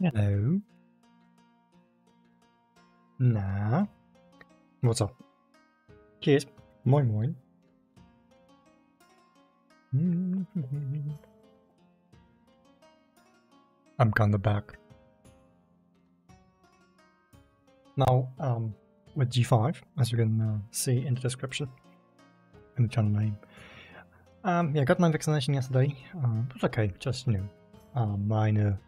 Hello. Na. What's up? Cheers. Moin moin. I'm kinda back. Now, um, with G5, as you can uh, see in the description, in the channel name. Um, yeah, I got my vaccination yesterday. Uh, it was okay, just, you know, uh, minor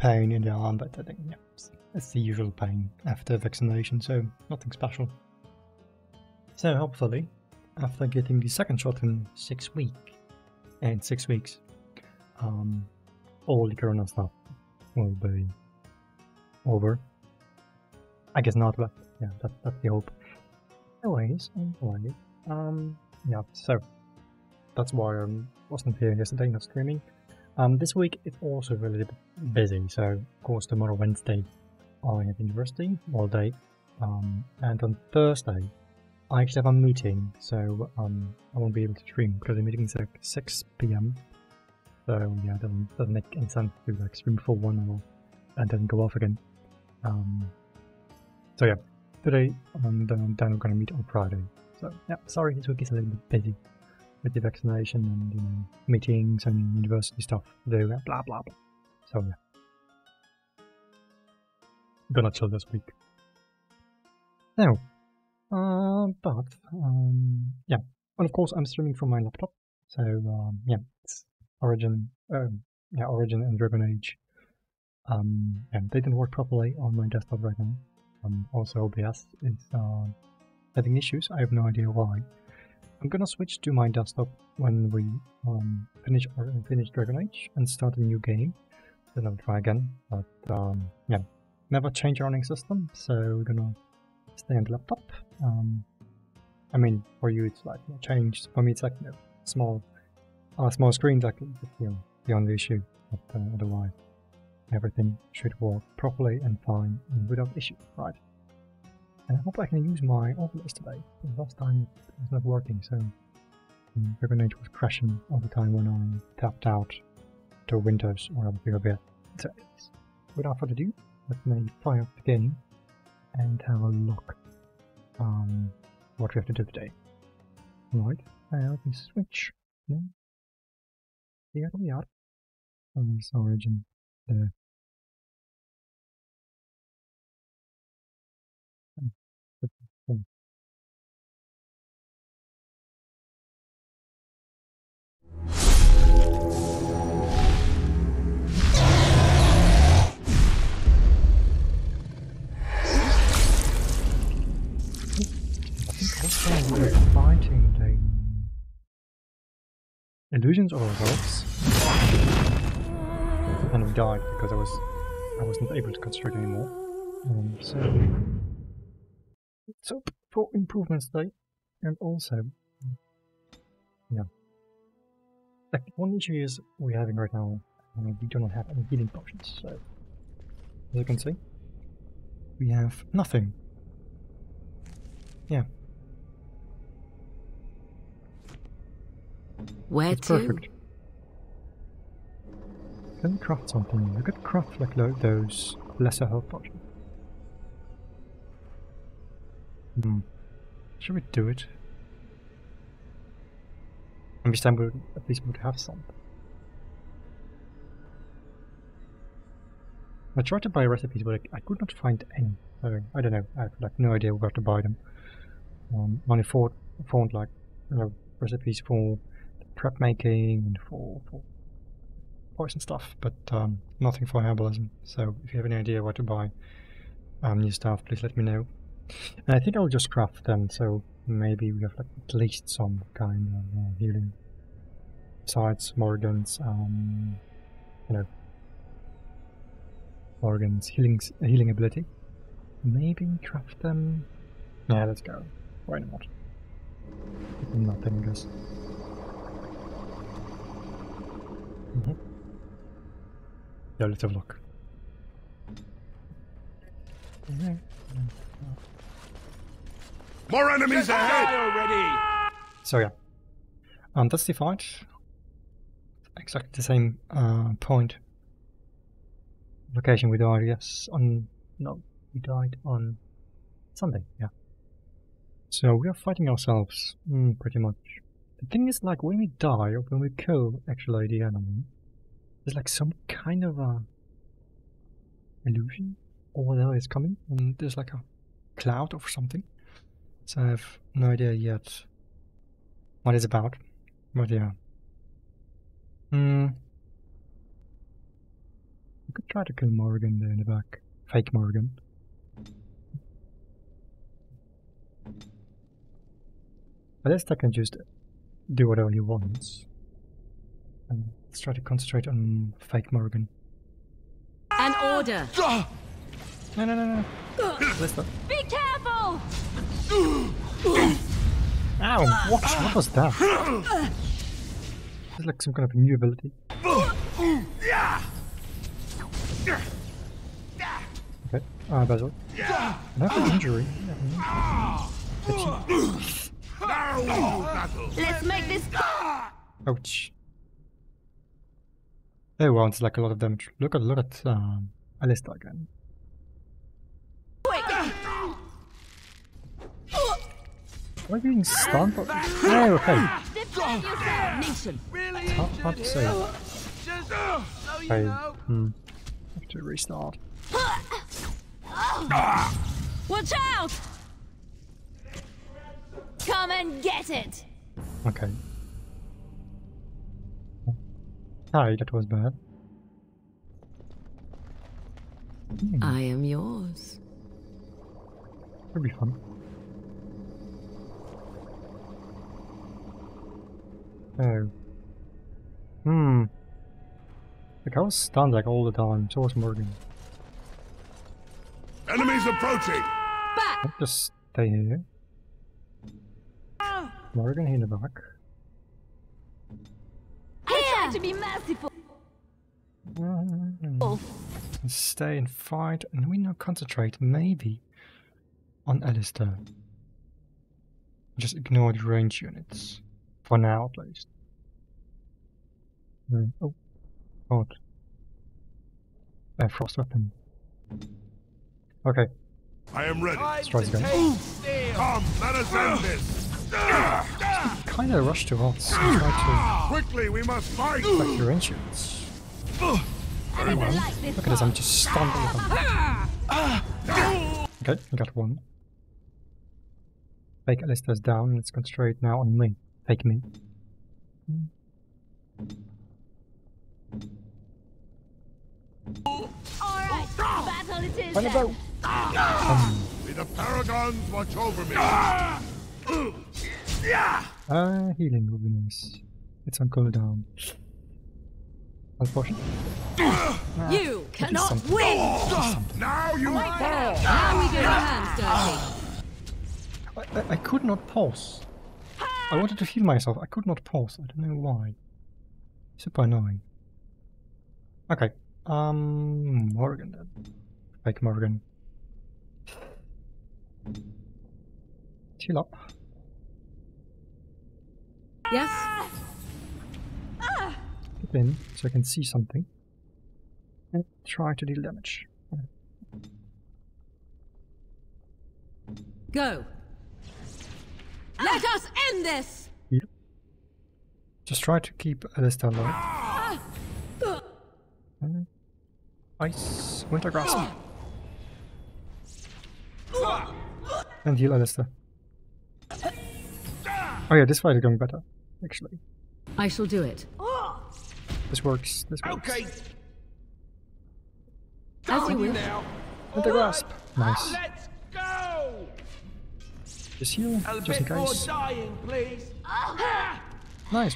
pain in the arm, but I think, yeah, it's, it's the usual pain after vaccination, so nothing special. So hopefully, after getting the second shot in six weeks, and six weeks, um, all the corona stuff will be over. I guess not, but yeah, that, that's the hope. Anyways, anyways, um, yeah, so that's why I wasn't here yesterday, not streaming. Um, this week it's also really busy, so of course tomorrow Wednesday I have university all day, um, and on Thursday I actually have a meeting, so um, I won't be able to stream because the meeting is at 6 p.m. So yeah, it doesn't, doesn't make any sense to like stream for one hour and then go off again. Um, so yeah, today and um, then we're gonna meet on Friday. So yeah, sorry this week is a little bit busy with the vaccination and you know meetings and university stuff blah blah blah. So yeah, gonna chill this week. Now, uh, but um, yeah, and of course I'm streaming from my laptop. So um, yeah, it's Origin, um, yeah, Origin and Dragon Age. Um, and they didn't work properly on my desktop right now. Um, also OBS is uh, having issues. I have no idea why. I'm gonna switch to my desktop when we um, finish or finish Dragon Age and start a new game. Then I'll try again. But um, yeah, never change your running system, so we're gonna stay on the laptop. Um, I mean, for you it's like know, change. For me, it's like know, small, uh, small screens. Like you know, the only issue. But uh, otherwise, everything should work properly and fine and without issue, right? And I hope I can use my overlays today. The last time it was not working, so um, Dragon Age was crashing all the time when I tapped out to Windows or a bigger bit. So, without further ado, let me fire up the game and have a look um, what we have to do today. Right, uh, let me switch. Here we are on this origin there. the illusions or results. And we died because I was I wasn't able to construct anymore. Um, so up for improvements today. And also yeah. Like one issue is we're having right now uh, we do not have any healing potions, so as you can see we have nothing. Yeah, Where It's to? perfect. Can we craft something? We could craft like lo- those lesser health potions. Hmm. Should we do it? And this time we would- at least would have some. I tried to buy recipes, but I, I could not find any. So I don't know. I have like no idea where to buy them. Um, only found, found like you know recipes for prep making and for, for poison stuff, but um, nothing for herbalism. So if you have any idea where to buy um, new stuff, please let me know. And I think I'll just craft them, so maybe we have like at least some kind of uh, healing. Besides Morgan's, um, you know, Morgan's healing healing ability. Maybe craft them. Yeah, let's go. Why not? Nothing, I guess. Mm-hmm. Yeah, let's have a look. More enemies ahead! already! So yeah, um, that's the fight. Exactly the same uh, point location we died, yes, on... No, we died on Sunday, yeah. So we are fighting ourselves, mm, pretty much. The thing is, like, when we die, or when we kill, actually, the enemy, there's like some kind of a illusion, or whatever is coming, and there's like a cloud or something. So I have no idea yet what it's about. But yeah. Hmm. We could try to kill Morgan there in the back. Fake Morgan. At least I can just do whatever he wants. And let's try to concentrate on fake Morgan. An order. No, no, no, no. Let's not. Be careful! Ow! What? What was that? It's like some kind of new ability. Okay. Ah, Basil. Another injury. Let's make this. Ouch. Oh well, it's like a lot of damage. Look at look at um, Alistair again. Am I being stunned? or- Oh, okay. Defend yourself! Nation! Really? Hard, hard to say. Just so you I know. hmm. Have to restart. Watch out! Come and get it! Okay. Hi, that was bad. Hmm, I am yours. that'd be fun. Oh. Hmm. Like I was stunned like all the time. So was Morgan. Enemies approaching! Back! I'll just stay here. Morgan here in the back. I try to be merciful. Mm, Stay and fight, and we now concentrate maybe on Alistair. Just ignore the range units. For now, at least. Hmm, Oh, God. A frost weapon. Okay, I am ready. Time try this again. take. Come, let us end this! kinda rushed to odds and try Quickly, we must fight! to attack the range units. I never liked this Look at this, I'm just stunned all the time. Okay, I got one. Fake Alistair's down, let's concentrate now on me. Fake me. Alright, battle it is. Find a then. bow! Um, May the paragons watch over me! uh, healing would be nice. It's on cooldown. Unfortunately. You cannot win! Now you fall! Now we get our hands dirty. I, I, I could not pause. I wanted to heal myself. I could not pause. I don't know why. Super annoying. Okay. Um, Morgan then. Fake Morgan. Chill up. Yes? Get in so I can see something. And try to deal damage. Go. Let us end this! Just try to keep Alistair alive. Uh, Ice. Winter Grasp. And heal Alistair. Oh yeah, this fight is going better, actually. I shall do it. This works. This works. Okay, As you on you wish. now. Winter Grasp. Nice. Let's go! Just heal, A just in case. dying, please. Nice.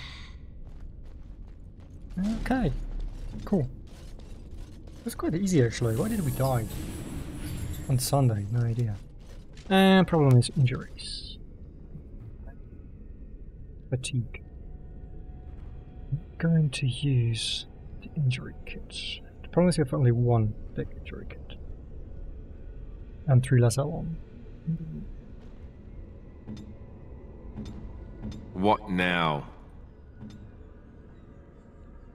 Okay. Cool. That's quite easy actually. Why did we die? On Sunday, no idea. And problem is injuries. Fatigue. I'm going to use the injury kit. The problem is you have only one big injury kit. And three less on. What now?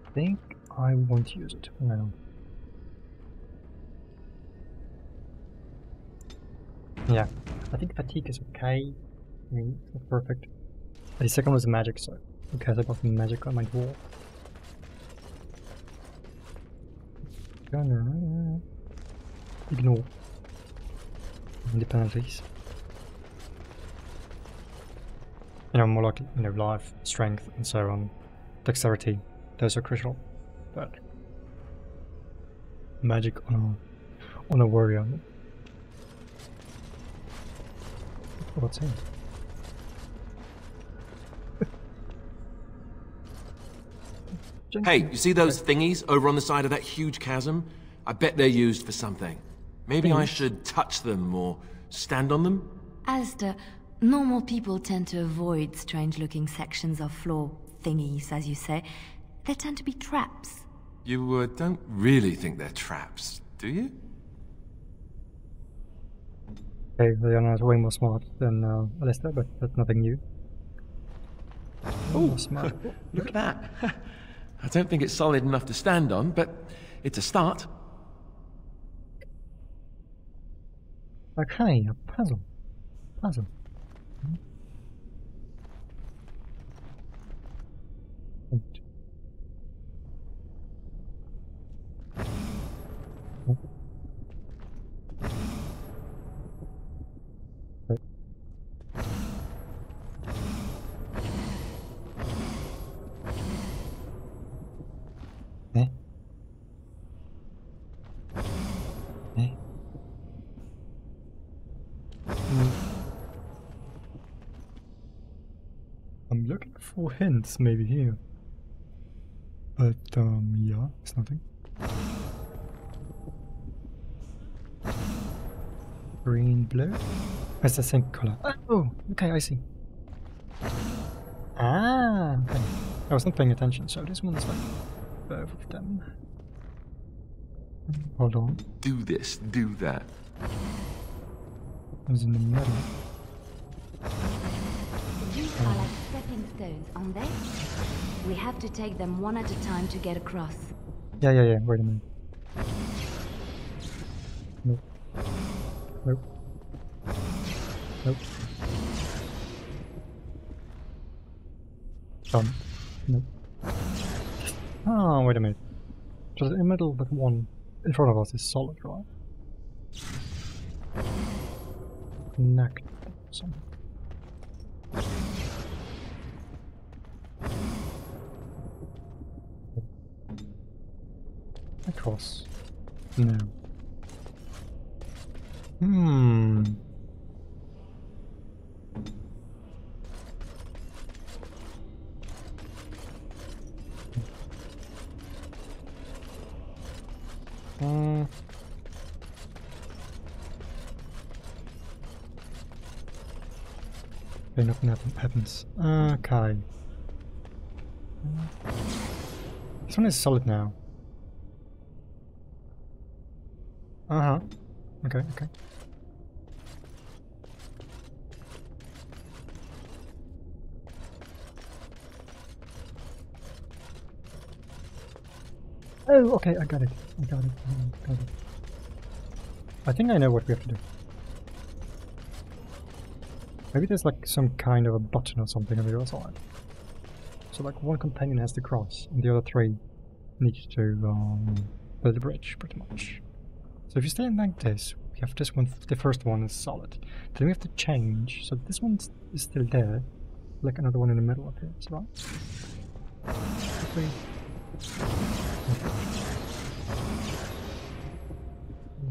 I think I won't use it now. Yeah, I think fatigue is okay. I mean, it's not perfect. But the second was magic, so okay, I got some magic on my wall? Ignore. Ignore. The penalties. You know, more like you know, life, strength, and so on, dexterity. Those are crucial, but magic on a on a warrior. What's in? Hey, you see those thingies over on the side of that huge chasm? I bet they're used for something. Maybe I should touch them or stand on them? Alistair, normal people tend to avoid strange looking sections of floor thingies, as you say. They tend to be traps. You uh, don't really think they're traps, do you? Okay, Leliana is way more smart than uh, Alistair, but that's nothing new. Oh, smart. Look at that. I don't think it's solid enough to stand on, but it's a start. Okay, a puzzle. Puzzle. Hmm. Eh? Eh? Hmm. I'm looking for hints maybe here. But um yeah, it's nothing. Green, blue? It's the same color. Oh, okay, I see. Ah, okay. I was not paying attention, so this one's like both of them. Hold on. Do this, do that. It was in the middle. Are like stepping stones, aren't they? We have to take them one at a time to get across. Yeah, yeah, yeah. Wait a minute. Nope. Nope. Nope. Done. Nope. Oh, wait a minute. Just in the middle, but one in front of us is solid, right? Connect. Something. No. Hmm. Hmm. Nothing happen- happens. Okay. This one is solid now. Uh huh. Okay, okay. Oh, okay, I got it. I got it. I got it. I think I know what we have to do. Maybe there's like some kind of a button or something on the other side. So like one companion has to cross, and the other three need to um, build a bridge, pretty much. So if you stay like this, we have this one, the first one is solid. Then we have to change, so this one is still there, like another one in the middle of it, right?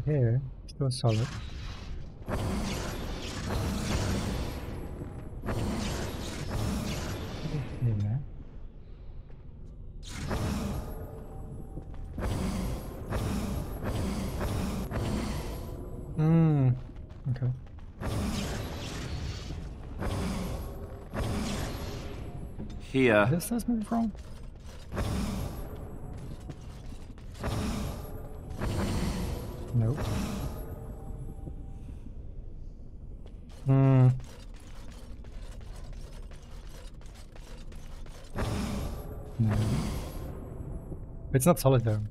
Here, still solid. Here. This does move wrong. Nope. Hmm. No. It's not solid though.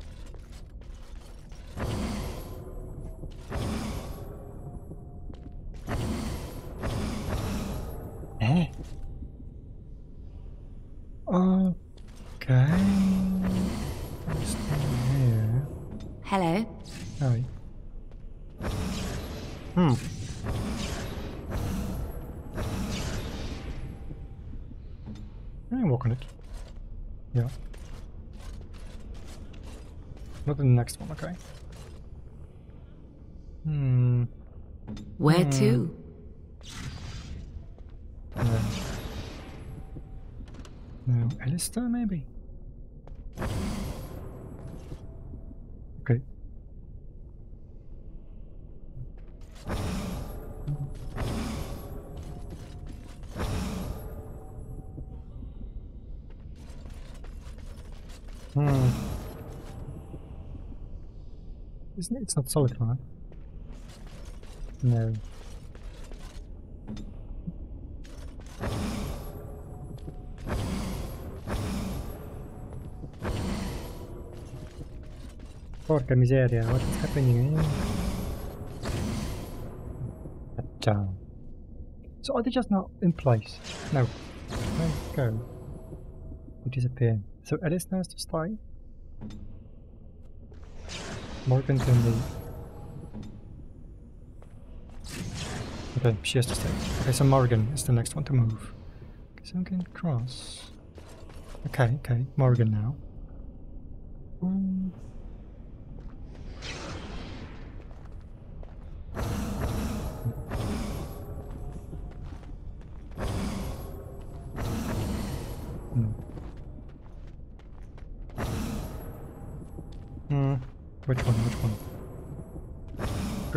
Not solid, right? No. Porca miseria, what is happening here? Down. So are they just not in place? No. Go? We disappear. So Alice has to stay? Morgan can leave. Okay, she has to stay. Okay, so Morgan is the next one to move. Okay, so I'm getting cross. Okay, okay, Morgan now.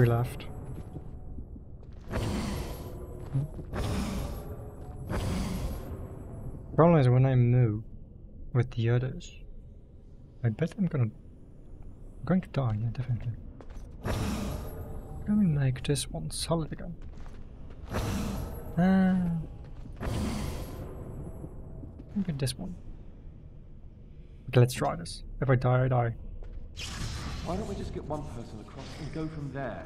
Three left. Problem is when I move with the others, I bet I'm gonna I'm going to die, yeah, definitely. Let me make this one solid again. Ah. Maybe this one. Okay, let's try this. If I die, I die. Why don't we just get one person across and go from there?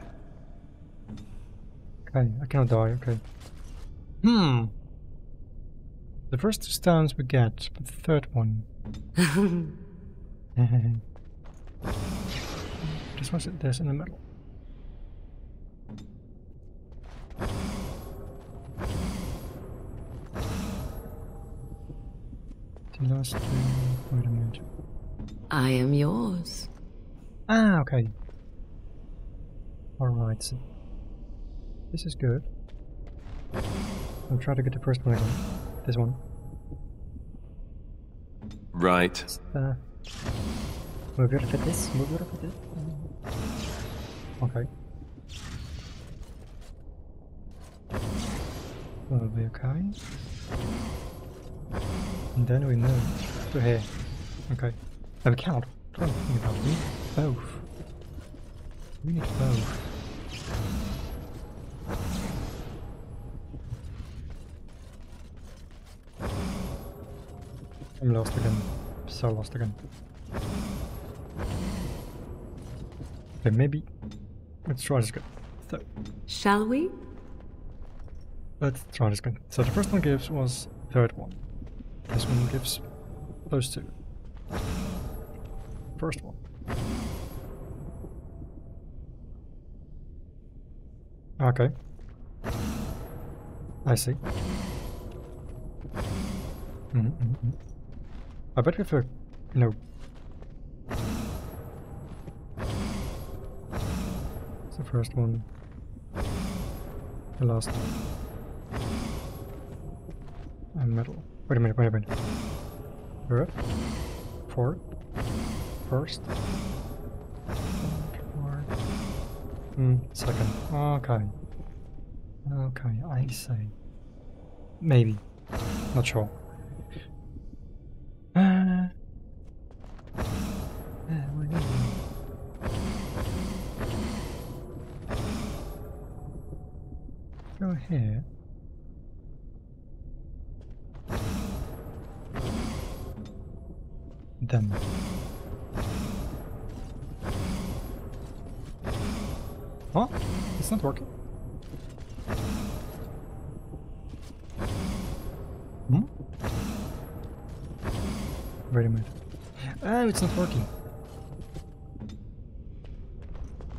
Okay, I cannot die, okay. Hmm. The first two stones we get, but the third one. this one's this in the middle. The last two. Wait a minute. I am yours. Ah, okay. Alright, so this is good. I'll try to get the first one again. This one. Right. Uh, move your at this, move your at this. Okay. That'll be okay. And then we move to here. Okay. And we count. I thinking about? Need both. We need both. I'm lost again. So lost again. Okay, maybe. Let's try this again. So, Shall we? let's try this again. So the first one gives was third one. This one gives those two. First one. Okay. I see. Mm -hmm. I bet if you know, it's the first one, the last one, and metal. Wait a minute, wait a minute. Fourth, first, hmm, second. Okay. Okay, I see. Maybe. Not sure.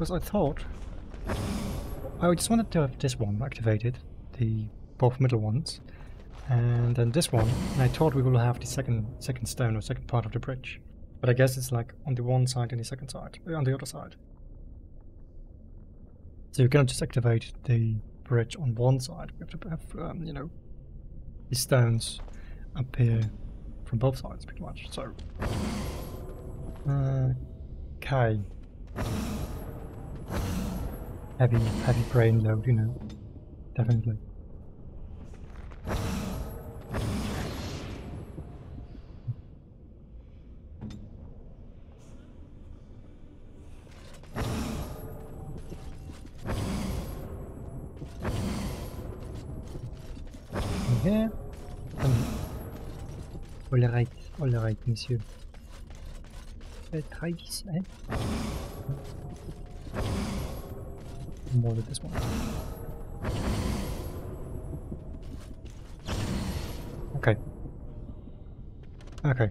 Because I thought I just wanted to have this one activated, the both middle ones, and then this one. And I thought we will have the second second stone or second part of the bridge, but I guess it's like on the one side and the second side, uh, on the other side. So you cannot just activate the bridge on one side. We have to have um, you know the stones appear from both sides pretty much. So. Uh, okay. Heavy, heavy brain load, you know. Definitely. Um, all right, all right, monsieur. Uh, try this, eh? More with this one. Okay. Okay.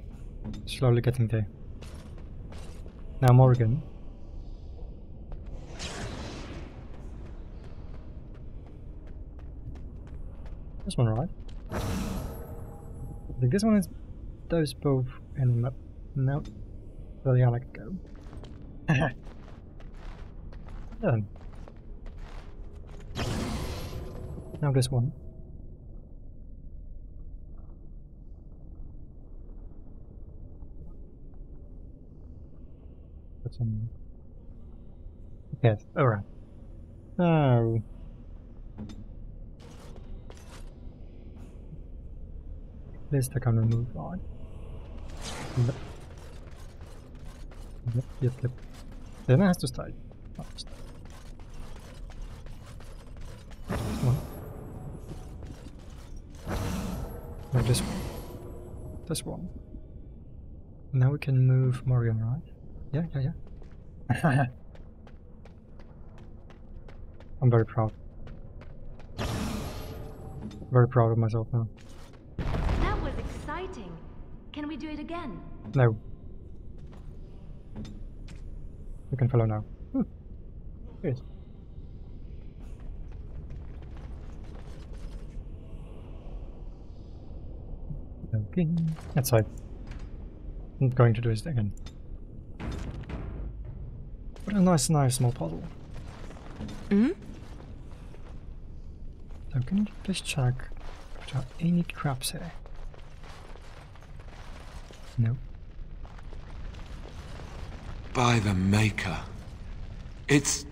Slowly getting there. Now Morgan. This one, right? I think this one is those both in the map. no. Well, yeah, like go. Done. Now this one. Put some. Yes, alright. Oh. This I can remove right. Yep. Yep, yep. Then it has to stay. Oh, stay. This one. No, this one. This one. Now we can move Morgan, right? Yeah, yeah, yeah. I'm very proud. Very proud of myself now. That was exciting. Can we do it again? No. You can follow now. Hmm. Good. Okay. That's fine. I'm going to do this again. What a nice, nice small puzzle. Hmm? So can you please check if there are any traps here? No. By the Maker. It's...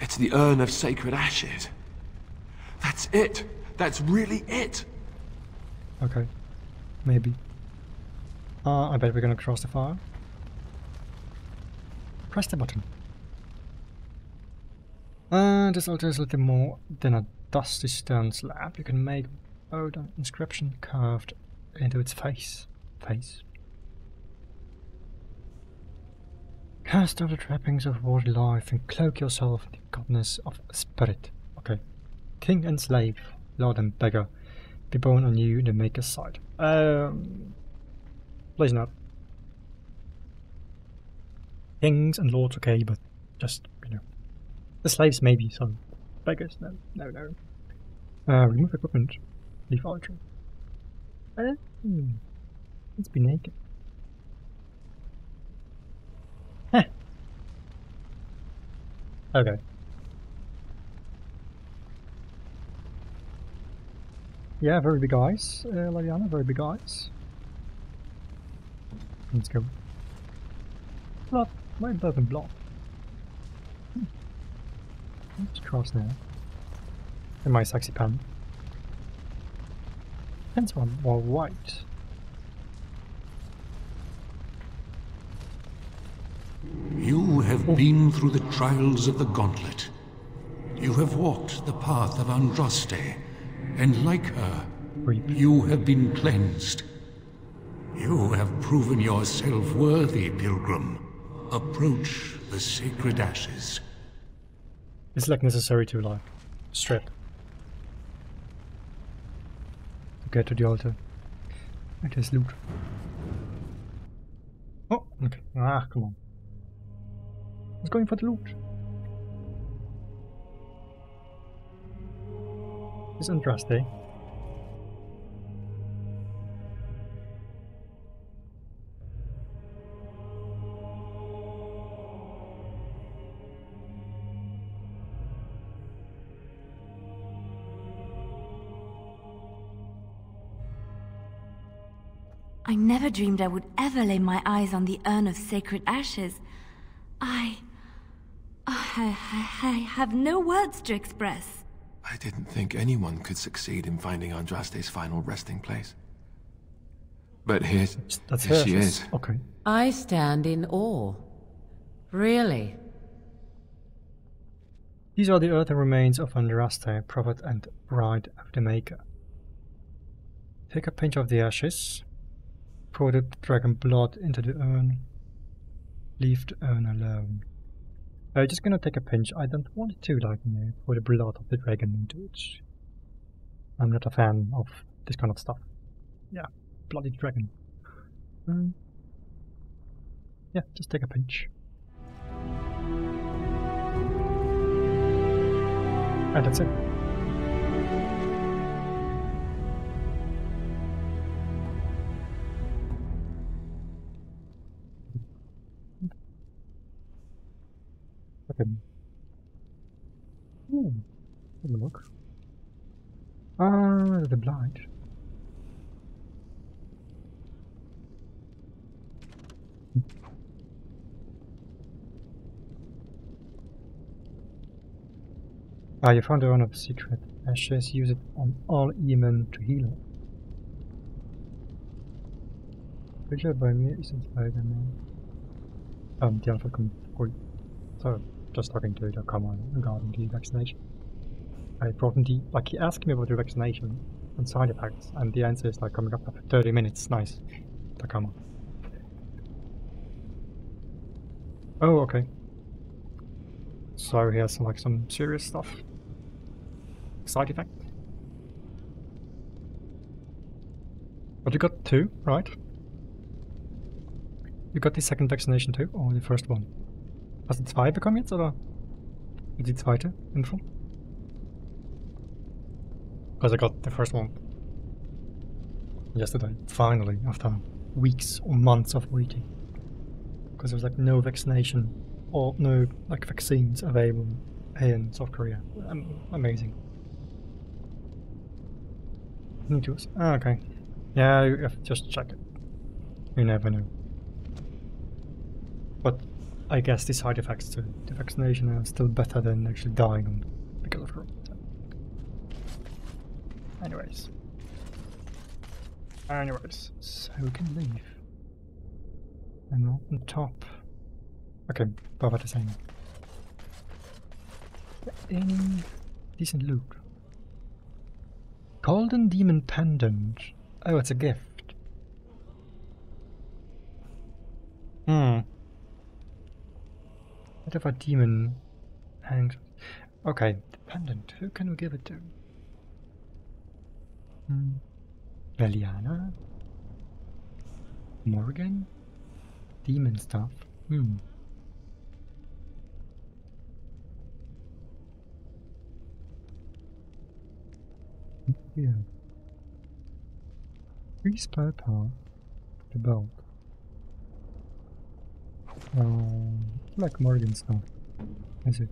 It's the Urn of Sacred Ashes. That's it. That's really it. Okay. Maybe. Uh, I bet we're gonna cross the fire. Press the button. Uh, this altar is a little more than a dusty stone slab. You can make the inscription carved into its face. Face. Cast off the trappings of worldly life and cloak yourself in the godness of spirit. Okay. King and slave, lord and beggar, born anew in the Maker's side. Um, please not. Kings and lords, okay, but just, you know. The slaves, maybe, some beggars, no, no, no. Uh, remove equipment, leave altar. Uh, hmm. Let's be naked. Okay. Yeah, very big eyes, uh, Leliana, very big eyes. Let's go. Blood, my and blood. Hmm. Let's cross now. In my sexy pen. Pens are more white. You have been through the trials of the gauntlet. You have walked the path of Andraste, and like her, you have been cleansed. You have proven yourself worthy, pilgrim. Approach the sacred ashes. It's like necessary to like strip. Get to the altar. It is loot. Oh, okay. Ah, come on. Let's going for the loot. It's interesting. I never dreamed I would ever lay my eyes on the urn of sacred ashes. I. I, I, I have no words to express. I didn't think anyone could succeed in finding Andraste's final resting place. But here, That's here her. she she's- is. Okay. I stand in awe. Really? These are the earthen remains of Andraste, prophet and bride of the Maker. Take a pinch of the ashes, pour the dragon blood into the urn, leave the urn alone. I'm just gonna take a pinch. I don't want to like you know, pour the blood of the dragon into it. I'm not a fan of this kind of stuff. Yeah, bloody dragon. Um, yeah, just take a pinch. And that's it. Ooh, have a look. Ah, the blind. Ah, you found a one of the sacred ashes. Use it on Arl Eamon to heal. Picture by me is me. Um, the alpha com- oi. Just talking to the command regarding the vaccination. I brought him the, like, he asked me about the vaccination and side effects, and the answer is like coming up after 30 minutes. Nice. Takama. Oh, okay. So he has like some serious stuff. Side effect. But you got two, right? You got the second vaccination too, or the first one? Hast du zwei bekommen jetzt, oder? Die zweite Info? Because I got the first one yesterday, finally, after weeks or months of waiting. Because there was like no vaccination or no like vaccines available here in South Korea. Um, amazing. Need to. Ah, okay. Yeah, you have to just check it. You never know. But I guess the side effects to the vaccination are still better than actually dying because of it. Anyways. Anyways, so we can leave. And not on top. Okay, is saying? Any decent loot? Golden Demon Pendant. Oh, it's a gift. Hmm. If a demon hangs? Okay, the pendant. Who can we give it to? Hmm. Morgan? Demon stuff? Hmm. Yeah. Three spare power. The belt. Um, like Morgan stuff. Is it?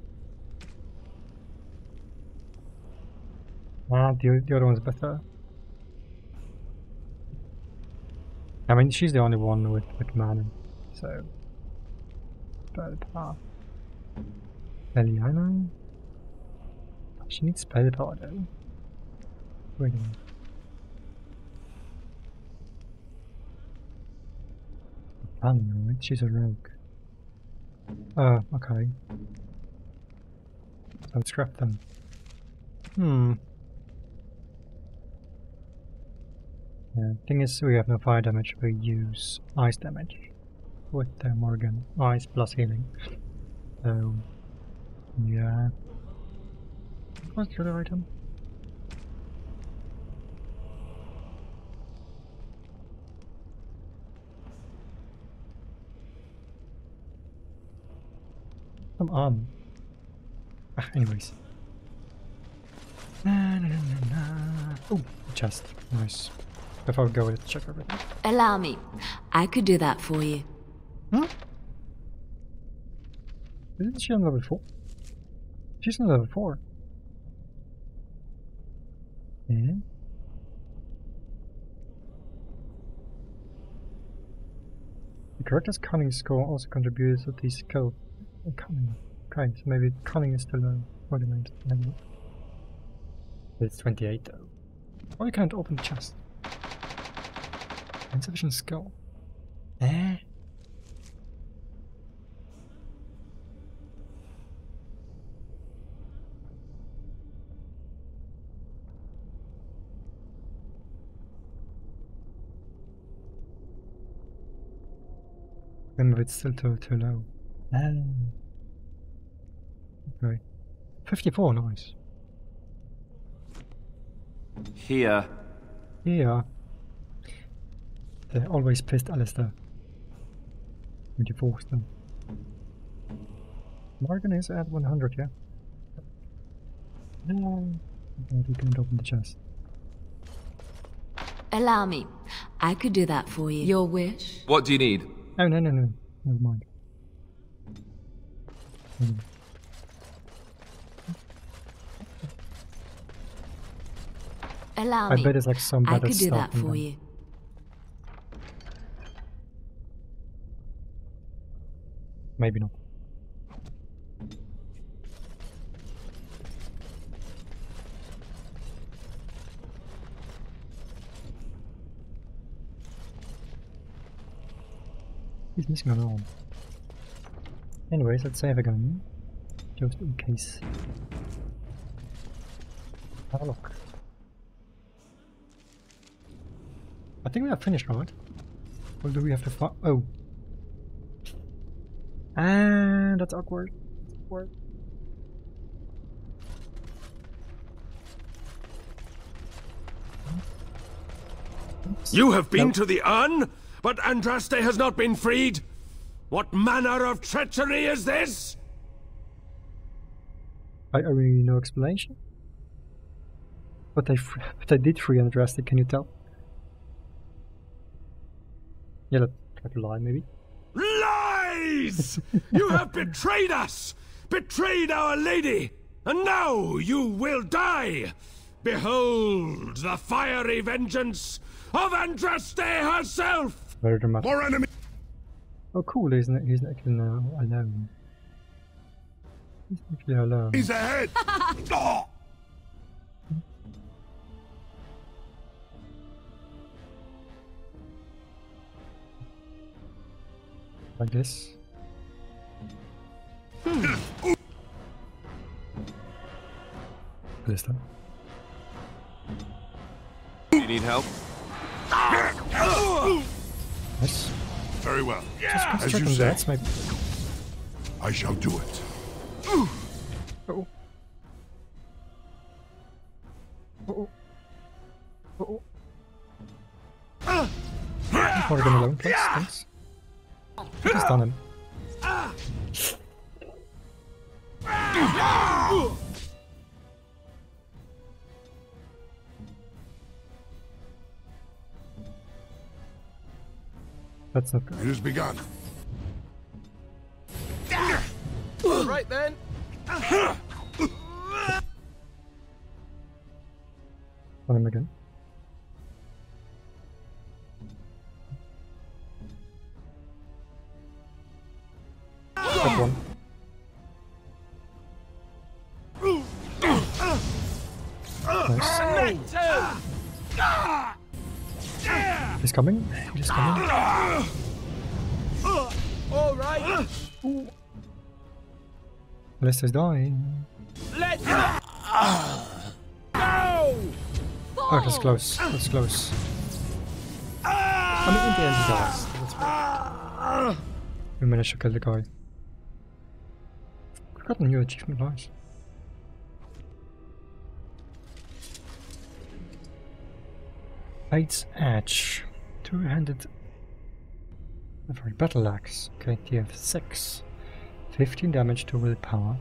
Ah, the, the other one's better. I mean, she's the only one with, with mana, so. Spell power. Leliana? She needs spell power though. Wait a minute. Right? She's a rogue. Oh, okay. So scrap them. Hmm. Yeah, thing is, we have no fire damage, we use ice damage with the Morgan. Ice plus healing. So, yeah. What's the other item? Come on. Ah, anyways. Na, na, na, na, na. Oh, chest. Nice. Before we go, let's check everything. Allow me. I could do that for you. Huh? Isn't she on level 4? She's on level 4. Yeah. The character's cunning score also contributes to the skill. Cunning. Okay, so maybe cunning is still a monument. Maybe. It's 28 though. Why can't open the chest? Insufficient skill. Eh? Remember, it's still too, too low. Ah. Okay. 54, nice. Here. Yeah. They're always pissed Alistair. When you force them. Morgan is at 100, yeah? No. But you can't open the chest. Allow me. I could do that for you. Your wish? What do you need? Oh, no, no, no. Never mind. Allow I me. bet it's like some I could do that for them. you. Maybe not. He's missing an arm. Anyways, let's save again. Just in case. Have a look. I think we have finished, right? Or do we have to fi- Oh. And that's awkward. That's awkward. You have been No. to the urn, but Andraste has not been freed? What manner of treachery is this? I, I really no explanation. But I, but they did free Andraste, can you tell? Yeah, try to lie, maybe. Lies! you have betrayed us! Betrayed our lady! And now you will die! Behold the fiery vengeance of Andraste herself! Very dramatic. More enemy! Oh, cool, he's not, it? he's not actually now alone. He's actually alone. He's ahead! Oh! Like this. This time. You need help? Very well. Just As you on say, that, maybe. I shall do it. Oh. That's not good. It has begun. Right then. On him again. Got one. Nice. He's coming. He's coming. Lester's dying. Let's go. Oh, that's close. That's close. I mean, in the end, he dies. That's. We managed to kill the guy. We got a new achievement, nice. Fate's Edge. Two-handed... Sorry, battle axe. Okay, you have six. 15 damage to willpower.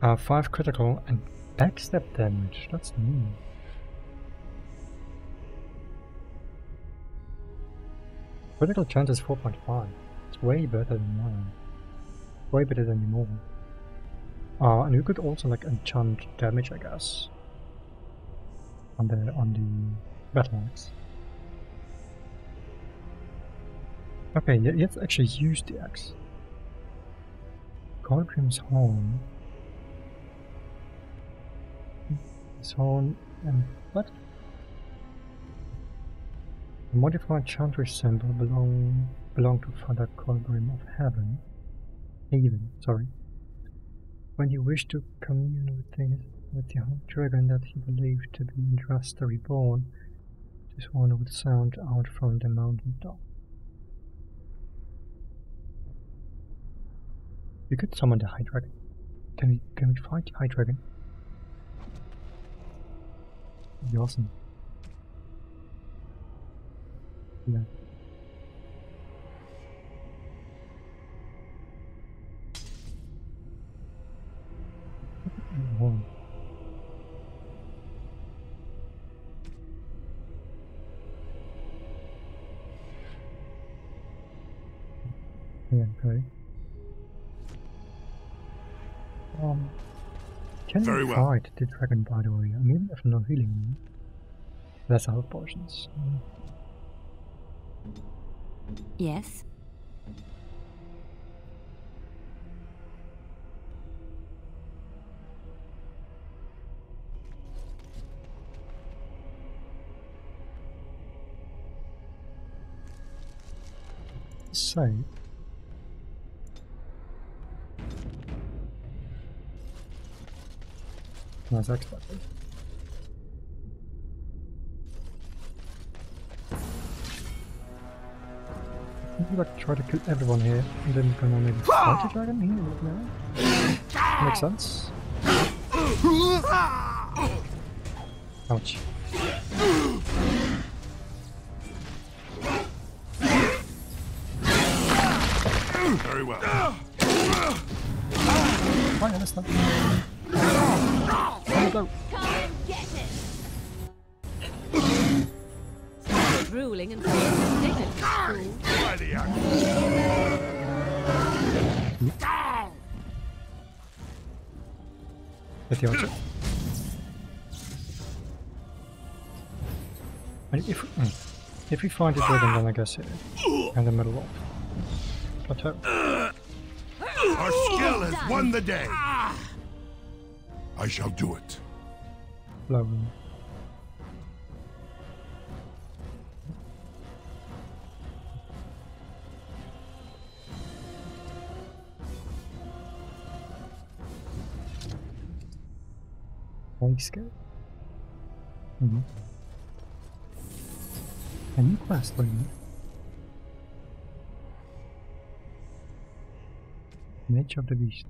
Uh, 5 critical and backstab damage. That's new. Critical chance is 4.5. It's way better than mine. Way better than the normal. Uh, and you could also like enchant damage, I guess. On the on the battle axe. Okay, let- let's actually use the axe. Kolgrim's home. His home um, and what? The modified chantry symbol belong belong to Father Colgrim of Heaven. Haven, sorry. When he wished to commune with the, with the dragon that he believed to be Andrasta reborn, this one would sound out from the mountain top. We could summon the High Dragon. Can we can we fight the High Dragon? That'd be awesome. Yeah. Yeah, okay. Um, can Very we well. fight the dragon by the way? I mean, if no healing. That's health potions. Mm. Yes? So, Nice expert. Maybe like to try to kill everyone here and then gonna maybe fight the dragon here? No? Makes sense. Ouch. Very well. Fine, that's not. There we go. Come and get it! Stop and feeling indignant, you fool. By the axe. Get the if mm, if we find the dragon, then I guess it in the middle of plateau. Our skill has won the day. I shall do it. Low. Nice go. Mm-hmm. A new quest lead. Nature of the beast.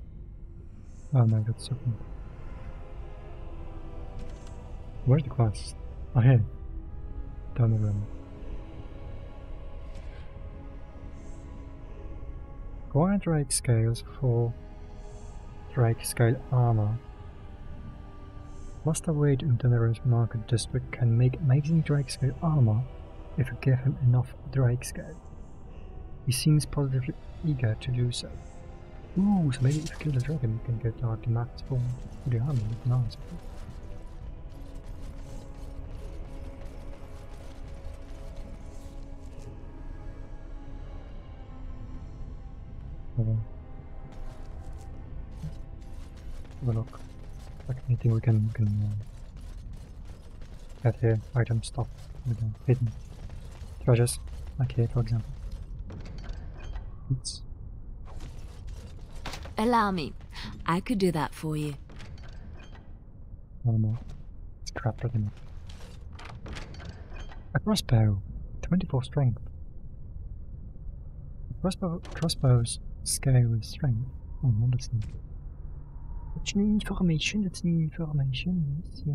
Oh no, that's something. Where's the quest? Oh, here. Down the road. Acquire Drake scales for Drake scale armor. Master Wade in Denerim's Market District can make amazing Drake scale armor if you give him enough Drake scale. He seems positively eager to do so. Ooh, so maybe if you kill the dragon, you can get uh, the max for for the armor. Nice. Have a look. Like anything we can we can uh, get here, item stuff with hidden treasures, like here for example. It's Allow me. I could do that for you. normal. It's crap pretty much. A crossbow, 24 strength. Crossbow, crossbow's scale is strength. Oh, honestly. It's new information, it's new information, yes, yeah.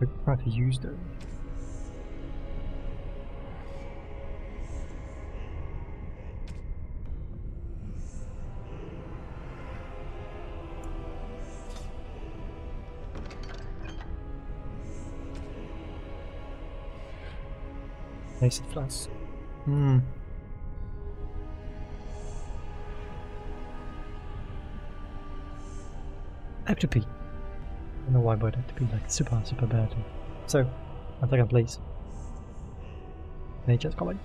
We try to use those. Acid flask. Hmm. Pee. I don't know why, but to pee like super, super bad. So, one second, please. Nature's calling.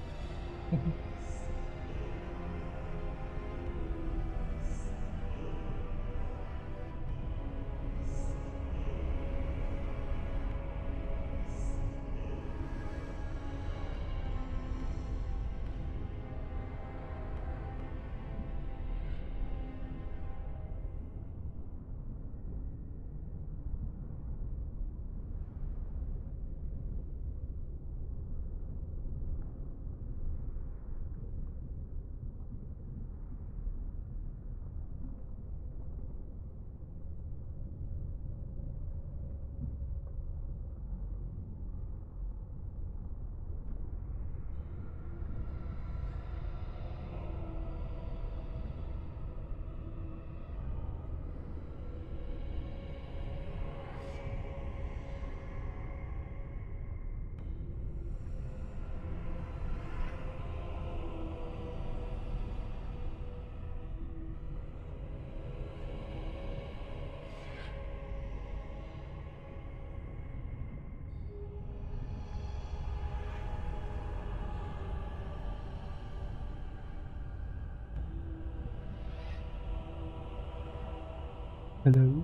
Hello.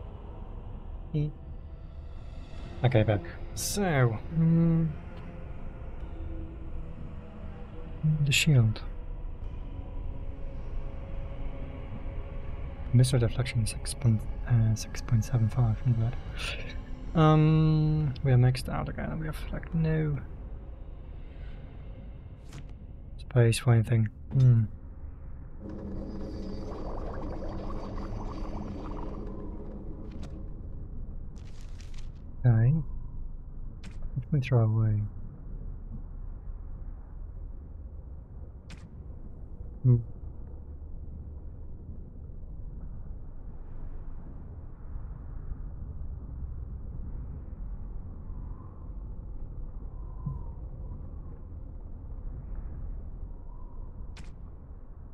Hey. Okay, back. So, mm, the shield. Missile deflection is 6.75, uh, 6.75, not bad. Um, we are maxed out again. We have like no space for anything. Hmm. Okay. Let me throw away. Hmm.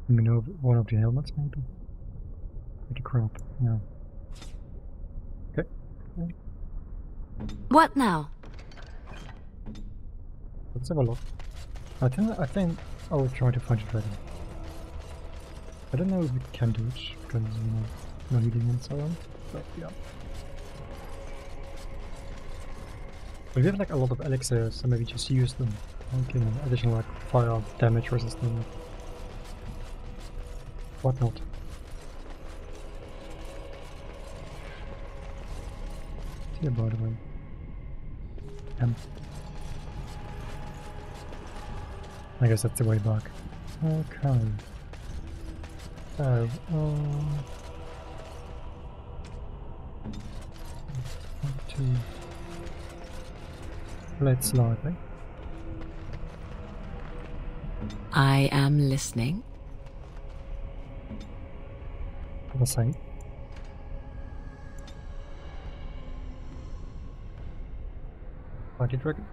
Me know one of the helmets maybe. Pretty crap, yeah. Okay. What now? Let's have a look. I think I think I will try to find a dragon. I don't know if we can do it because you know no healing and so on. But yeah. But we have like a lot of elixirs, so maybe just use them. Like, you know, additional like fire damage resistance. Whatnot. Here by the way. Um, I guess that's the way back. Okay. So, um, to let's slightly. I am listening. The same. Party dragon.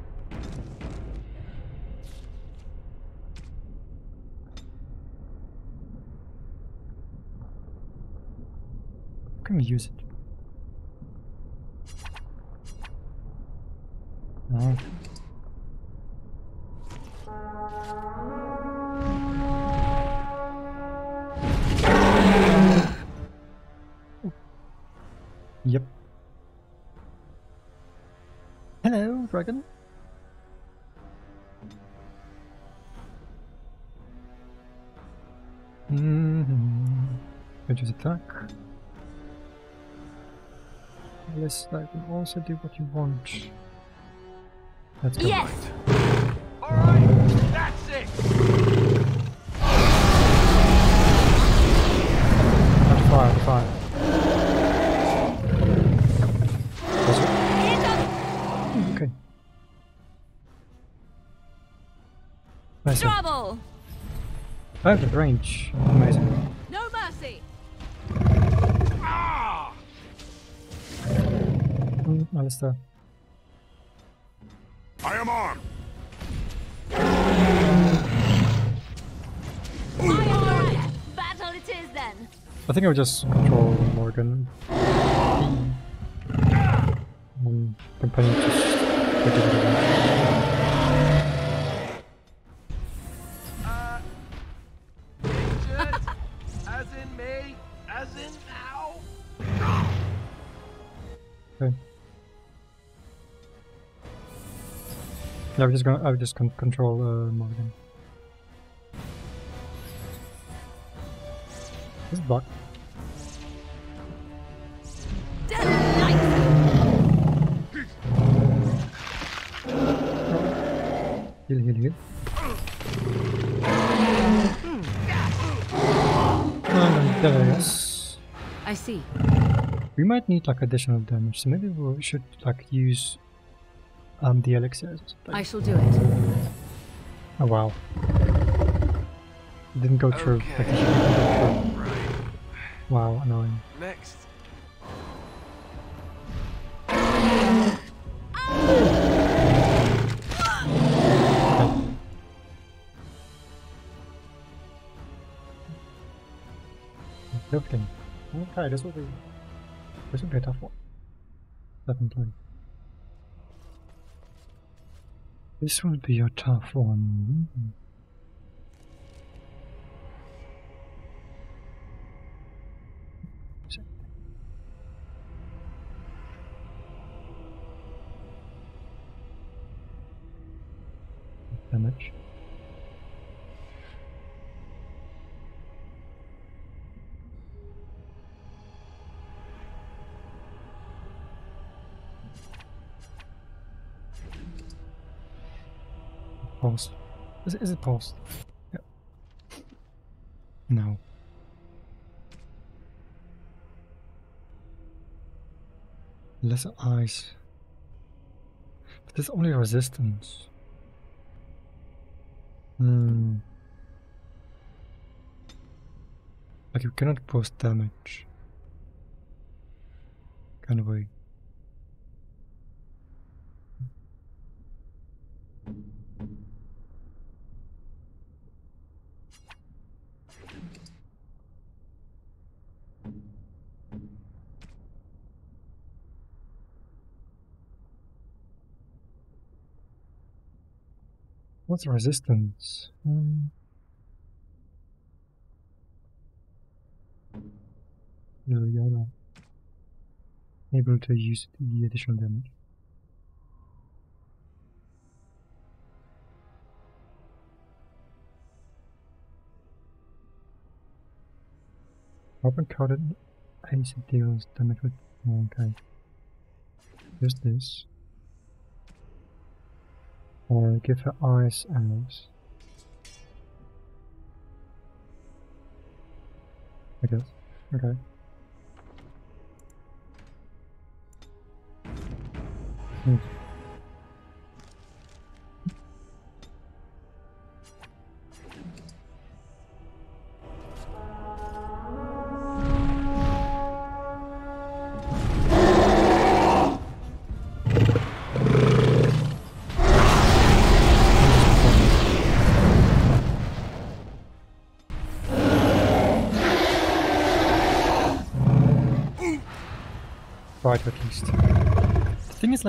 We use it? Yep. Hello, dragon. Mm-hmm. Reduce attack. Unless I can also do what you want. That's good. Yes! Right. Alright, that's it! Fire, fire. Okay. Trouble! Perfect range. Amazing. Alistair. I am armed. Battle it is then. I think I would just control Morgan. Um, company just Yeah, I'm just gonna. I just con- control uh, Morgan. This is block. Heal, heal, heal. And there's. I see. We might need like additional damage, so maybe we should like use um the elixirs. I shall do it. Oh wow. It didn't go through. Like, didn't go through. Right. Wow, annoying. Next. Everything. Okay, this will be this will be a tough one. Definitely. This will be a tough one. Hmm. Damage. Is it, is it pulse? Yep. No. Lesser eyes. But there's only resistance. Hmm. Like you cannot post damage. Kind of What's resistance? Hmm. No, you're not able to use the additional damage. Open coated ace deals damage with. oh, okay. Use this. Or give her eyes out. I guess. Okay. Hmm.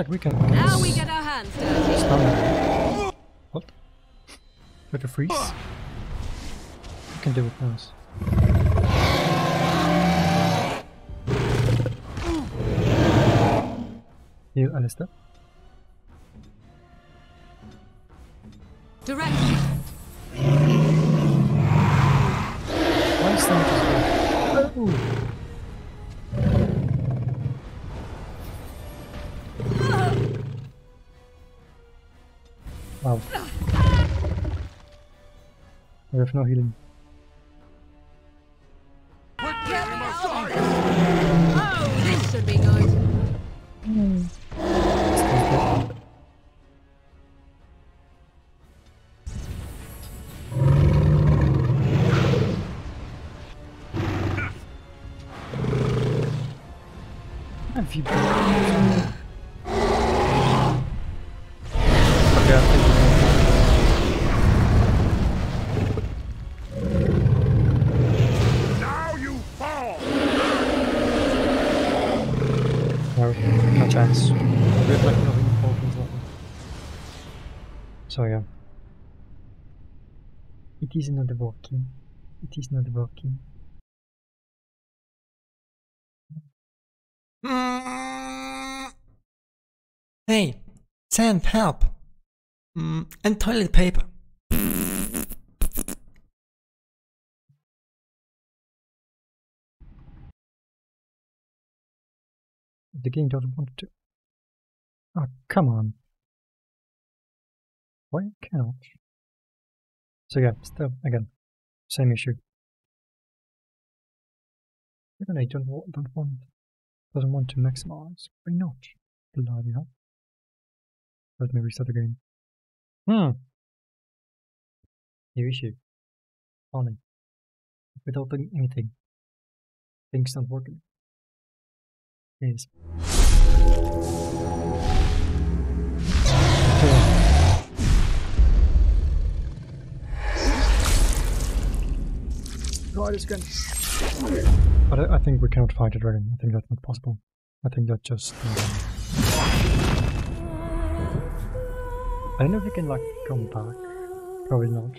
Like, we can. Now we get our hands dirty. stun. What? With a freeze? You can do it nice. You, Alistair. Wow. We have no healing. So yeah. It is not working. It is not working. Hey, sand, help! Mm, and toilet paper. The game doesn't want to. Oh, come on. Why cannot? So yeah, still, again, same issue. Even I don't, don't want, doesn't want to maximize. Why not? Bloody hell. Let me restart the game. Hmm. New issue. Funny. Without doing anything. Things not working. Yes. This again. But I, I think we cannot fight a dragon. I think that's not possible. I think that just. um, I don't know if we can like come back. Probably not.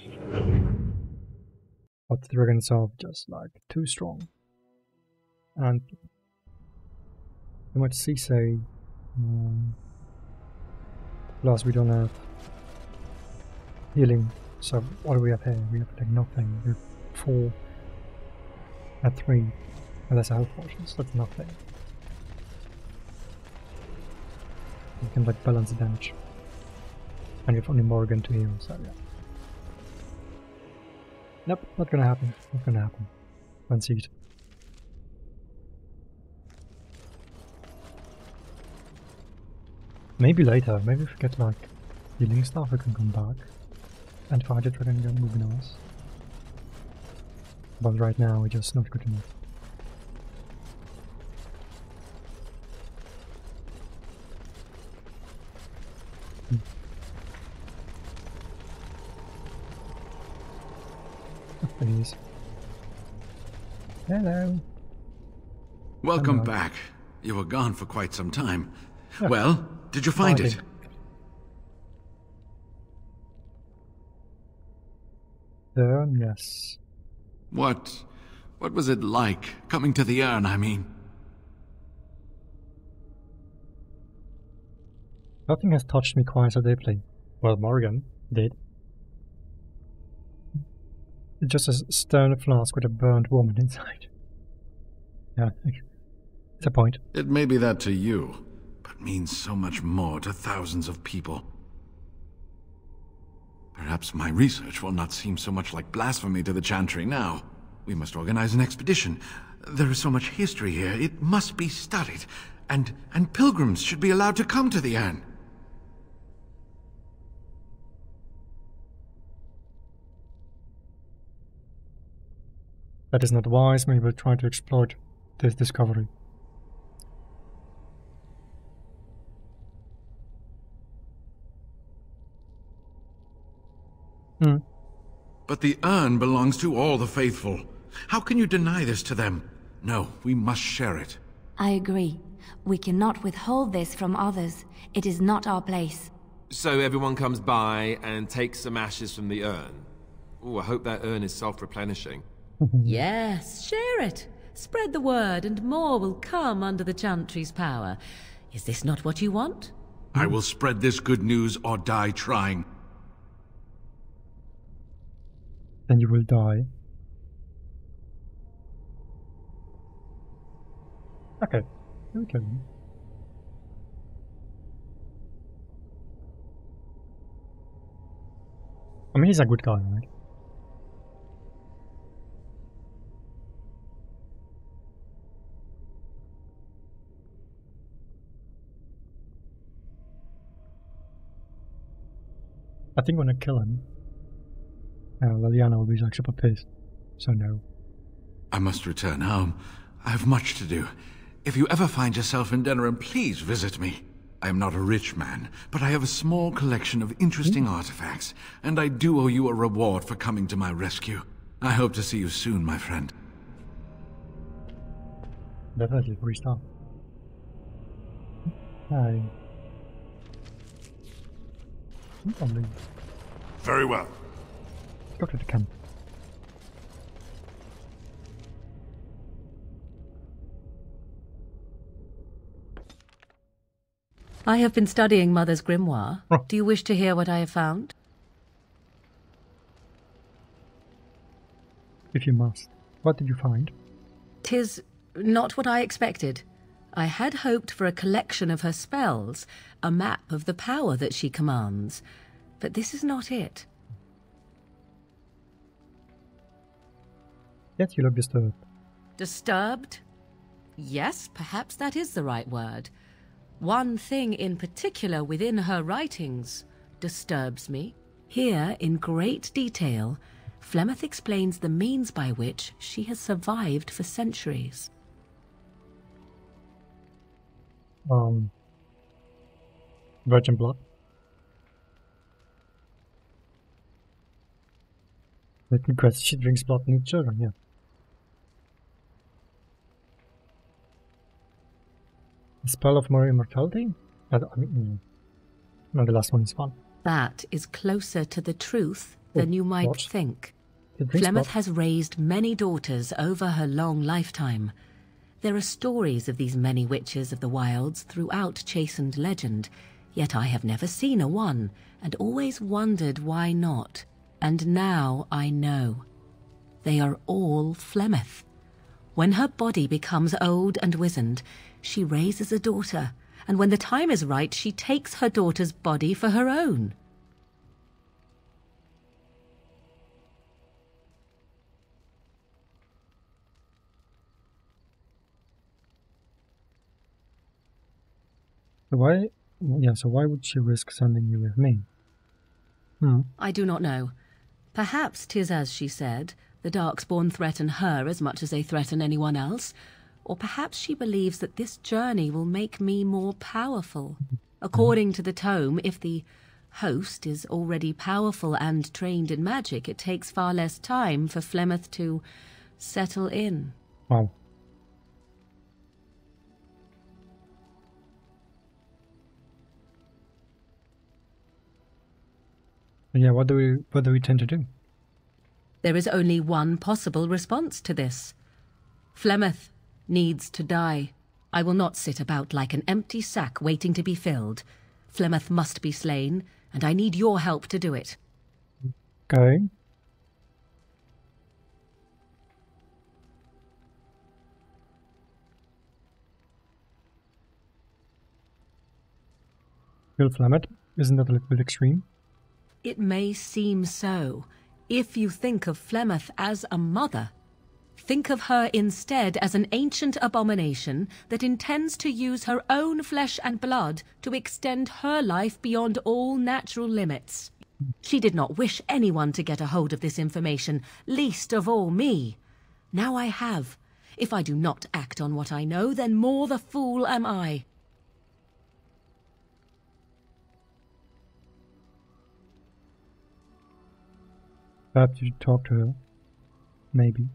But the dragons are just like too strong. And might see say um, plus we don't have healing so what do we have here we have like nothing we're four at three. And that's a health potions that's nothing you can like balance the damage. And you have only Morgan to heal so yeah. Nope not gonna happen. Not gonna happen. Seed Maybe later, maybe if we get like healing stuff, we can come back. And fight it rather than moving us. But right now, it's just not good enough. Hmm. Oh, Please. Hello. Welcome Hello. back. You were gone for quite some time. Yeah. Well, did you find I it? yes. What what was it like coming to the urn, I mean? Nothing has touched me quite so deeply. Well, Morgan did. Just a stone flask with a burned woman inside. Yeah, it's a point. It may be that to you, but means so much more to thousands of people. Perhaps my research will not seem so much like blasphemy to the Chantry now. We must organize an expedition. There is so much history here, it must be studied. And and pilgrims should be allowed to come to the urn. That is not wise. Maybe we'll try to exploit this discovery. Hmm. But the urn belongs to all the faithful. How can you deny this to them? No, we must share it. I agree. We cannot withhold this from others. It is not our place. So everyone comes by and takes some ashes from the urn. Oh, I hope that urn is self-replenishing. Yes, share it. Spread the word, and more will come under the Chantry's power. Is this not what you want? I will spread this good news or die trying. Then you will die. Okay. Here we go. I mean, he's a good guy, right? I think when I kill him, uh, Leliana will be like super pissed. So no. I must return home. I have much to do. If you ever find yourself in Denerim, please visit me. I am not a rich man, but I have a small collection of interesting artifacts, and I do owe you a reward for coming to my rescue. I hope to see you soon, my friend. Definitely restart. Hi. Probably. Very well. Let's go to the camp. I have been studying Mother's grimoire. Oh. Do you wish to hear what I have found? If you must. What did you find? Tis not what I expected. I had hoped for a collection of her spells, a map of the power that she commands. But this is not it. You look disturbed. Disturbed? Yes, perhaps that is the right word. One thing in particular within her writings disturbs me. Here, in great detail, Flemeth explains the means by which she has survived for centuries. Um, virgin blood. Let me guess, she drinks blood in children, yeah. Spell of more immortality? I, I mean, mm. no, the last one is fun. That is closer to the truth than Oh, you might what? think. Flemeth has raised many daughters over her long lifetime. There are stories of these many witches of the wilds throughout Chasind legend, yet I have never seen a one, and always wondered why not. And now I know. They are all Flemeth. When her body becomes old and wizened, she raises a daughter, and when the time is right, she takes her daughter's body for her own. So why? Yeah. So why would she risk sending you with me? Hmm. I do not know. Perhaps 'tis as she said, the Darkspawn threaten her as much as they threaten anyone else. Or perhaps she believes that this journey will make me more powerful. According to the tome, if the host is already powerful and trained in magic, it takes far less time for Flemeth to settle in. Wow. Yeah. What do we? What do we tend to do? There is only one possible response to this. Flemeth needs to die. I will not sit about like an empty sack waiting to be filled. Flemeth must be slain, and I need your help to do it. Okay. Will Flemeth? Isn't that a little bit extreme? It may seem so. If you think of Flemeth as a mother, think of her instead as an ancient abomination that intends to use her own flesh and blood to extend her life beyond all natural limits. She did not wish anyone to get a hold of this information, least of all me. Now I have. If I do not act on what I know, then more the fool am I. Perhaps you should talk to her. Maybe.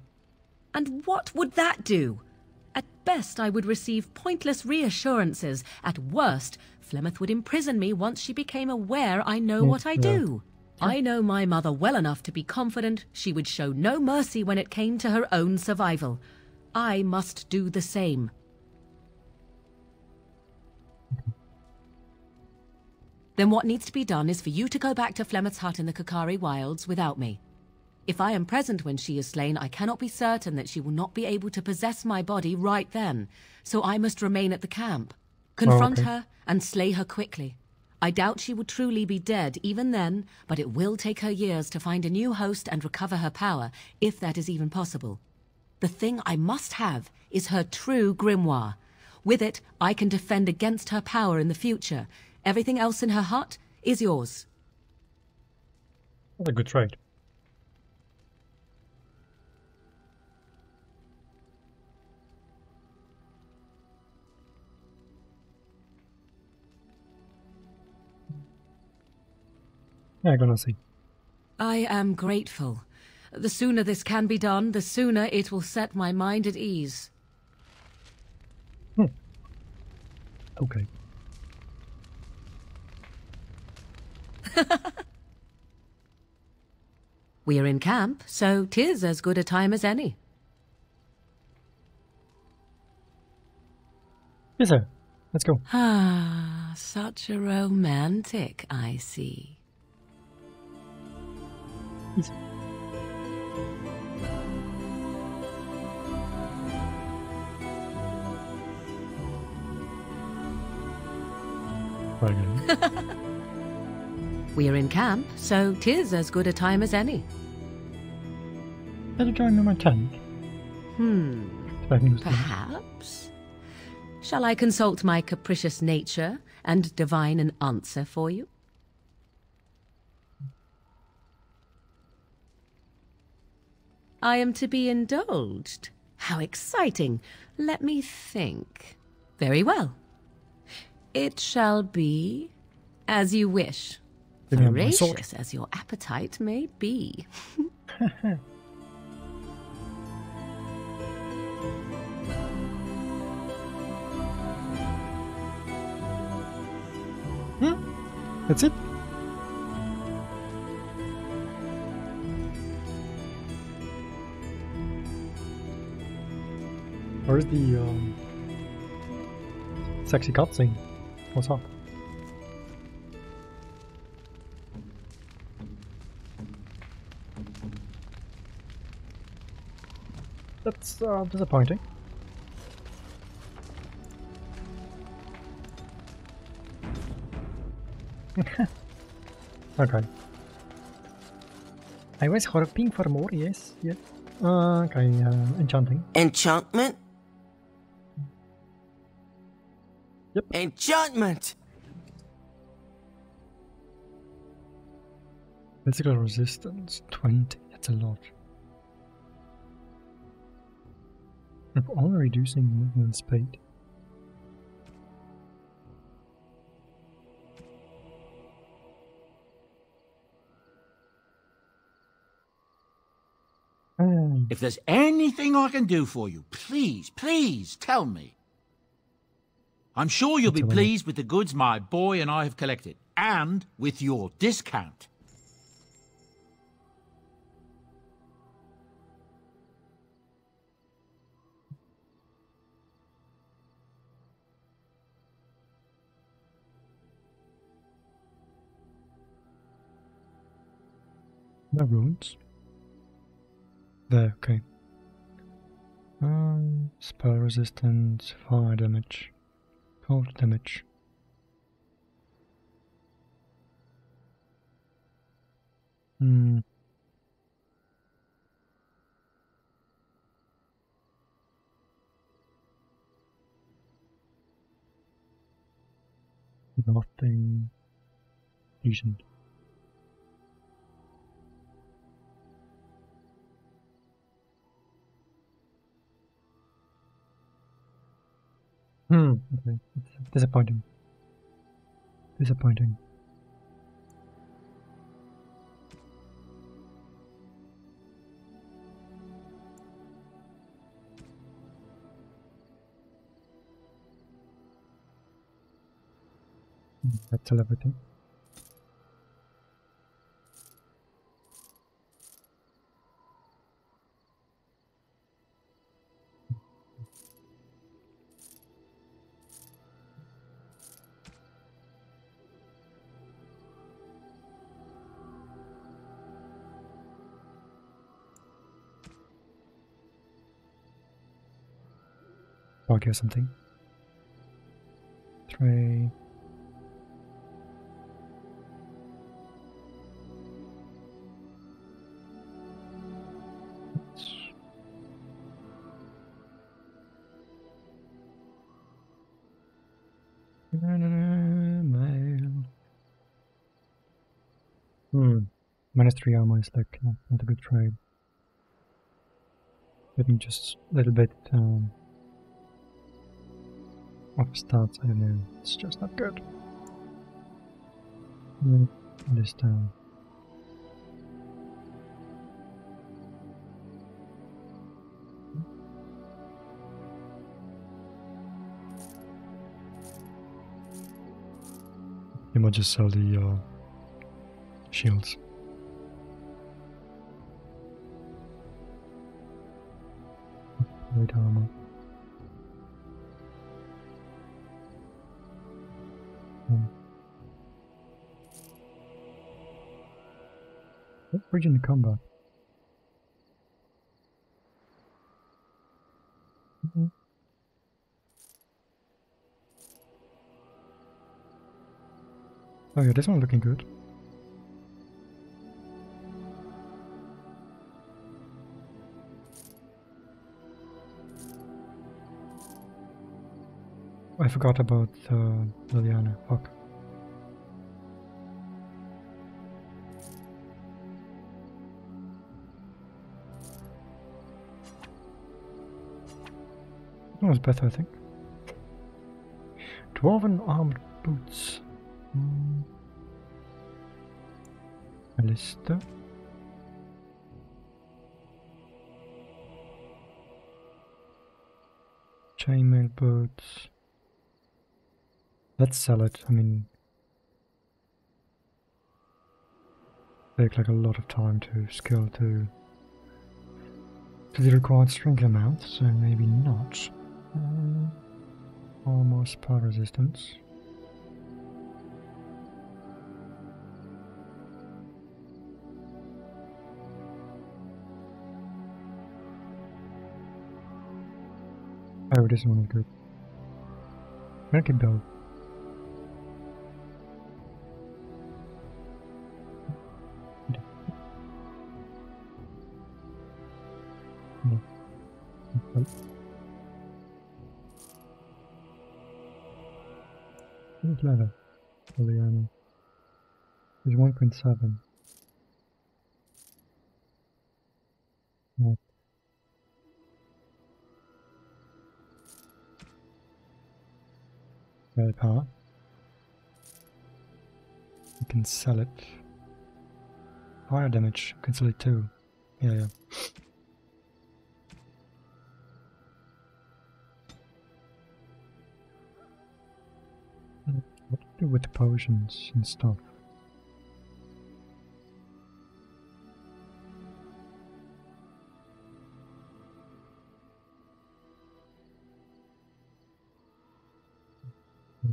And what would that do? At best, I would receive pointless reassurances. At worst, Flemeth would imprison me once she became aware I know Mm, what I yeah. do. I know my mother well enough to be confident she would show no mercy when it came to her own survival. I must do the same. Then what needs to be done is for you to go back to Flemeth's hut in the Korcari Wilds without me. If I am present when she is slain, I cannot be certain that she will not be able to possess my body right then, so I must remain at the camp. Oh, Confront okay. her and slay her quickly. I doubt she will truly be dead even then, but it will take her years to find a new host and recover her power, if that is even possible. The thing I must have is her true grimoire. With it, I can defend against her power in the future. Everything else in her hut is yours. What a good trade. See. I am grateful. The sooner this can be done, the sooner it will set my mind at ease. Okay. We're in camp, so 'tis as good a time as any. Yes, sir. Let's go. Ah, such a romantic, I see. Yes. We're in camp, so 'tis as good a time as any. Better join me in my tent. Hmm, Expecting to see- perhaps? Shall I consult my capricious nature and divine an answer for you? I am to be indulged. How exciting. Let me think. Very well. It shall be as you wish. Give me my sword. Voracious as your appetite may be. Hmm? That's it. Where's the um, sexy cutscene? What's up? That's uh, disappointing. Okay. I was hoping for more, yes, yes. Uh, okay, uh, enchanting. Enchantment? Yep. Enchantment! Physical resistance, 20, that's a lot. Of only reducing movement speed. If there's anything I can do for you, please, please tell me. I'm sure you'll be That's all right. pleased with the goods my boy and I have collected, and with your discount. No runes. There, okay. Um, spell resistance, fire damage, cold damage. Hmm. Nothing decent. Hmm, okay. Disappointing. Disappointing. Hmm, That's all everything. Bug or something. Three. Hmm. Minus three armor is like not, not a good trade. Getting just a little bit um, off starts, I know it's just not good. Right, this time. You might just sell the uh, shields. Great armor. To combat? Mhm. Oh yeah, this one looking good. I forgot about uh, Leliana. Fuck. That was better, I think. Dwarven armed boots. Hmm. Alistair. Chainmail boots. Let's sell it. I mean, take like a lot of time to skill to to the required strength amount, so maybe not. Um, armor spell resistance. Oh, this one is good. I can build. 1.7. What? Very power. You can sell it. Fire damage, you can sell it too. Yeah, yeah. What do with the potions and stuff?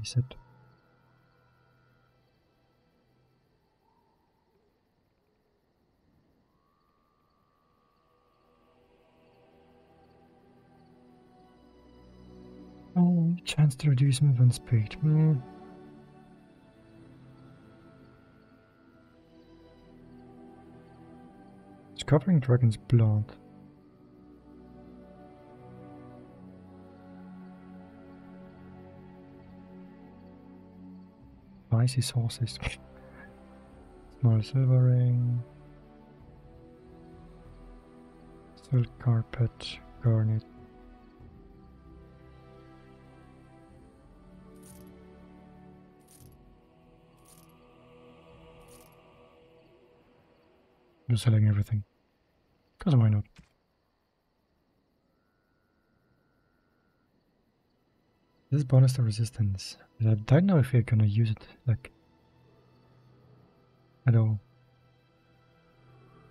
Reset. Oh, chance to reduce movement speed. Hmm. Discovering Dragon's Blood. Spicy sauces. Small silver ring. Silk carpet. Garnet. Just selling everything. Because why not? This bonus to resistance. I don't know if you're gonna use it, like, at all.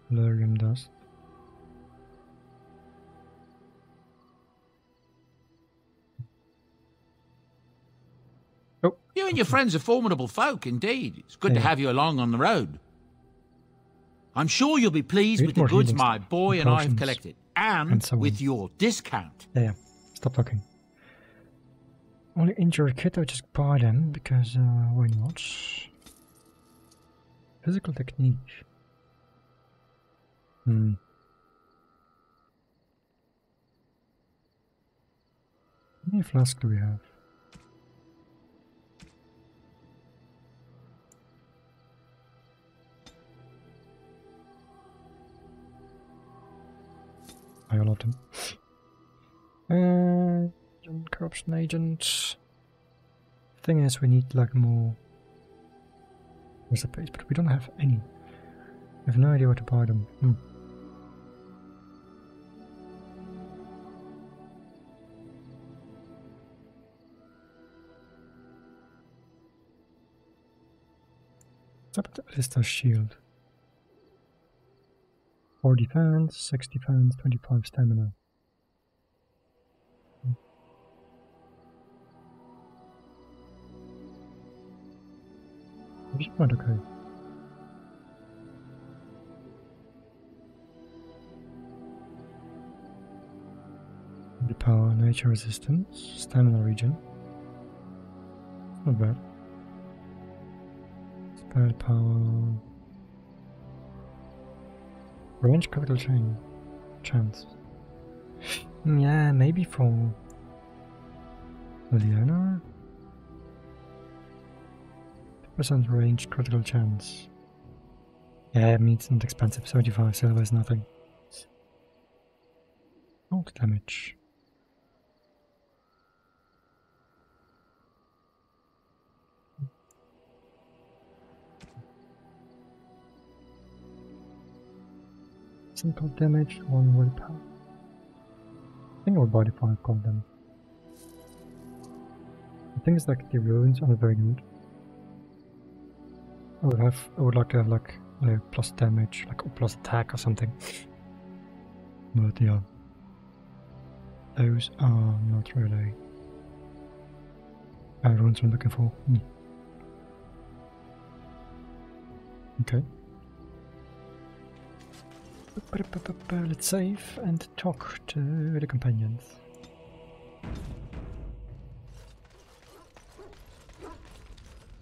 Valerium dust. Oh, You and your friends are formidable folk, indeed. It's good to have you along on the road. I'm sure you'll be pleased with the goods my boy and and I have collected, and, and so with on. your discount. yeah, yeah. Stop talking. Only injure a kid, I just buy them because uh, why not? Physical technique. Hmm. How many flasks do we have? I all of them. Uh, agent, corruption agent. Thing is, we need like more recipes, but we don't have any. I have no idea where to buy them. Hmm. Except Alistair's shield. 4 defense, 6 defense, 25 stamina. Which point, okay. The power, nature resistance, stamina regen. Not bad. Spell power. Range critical chain. Chance. Hmm, yeah, maybe for Leona? 2% range critical chance. Yeah, I mean it's not expensive. 75 silver is nothing. Bulk damage. Simple damage, one willpower. I think I would buy the 5 gold then. The thing is like the runes are very good. I would have I would like to have like a plus damage, like or plus attack or something. But yeah. Those are not really uh, runes I'm looking for. Hmm. Okay. Let's save and talk to the companions.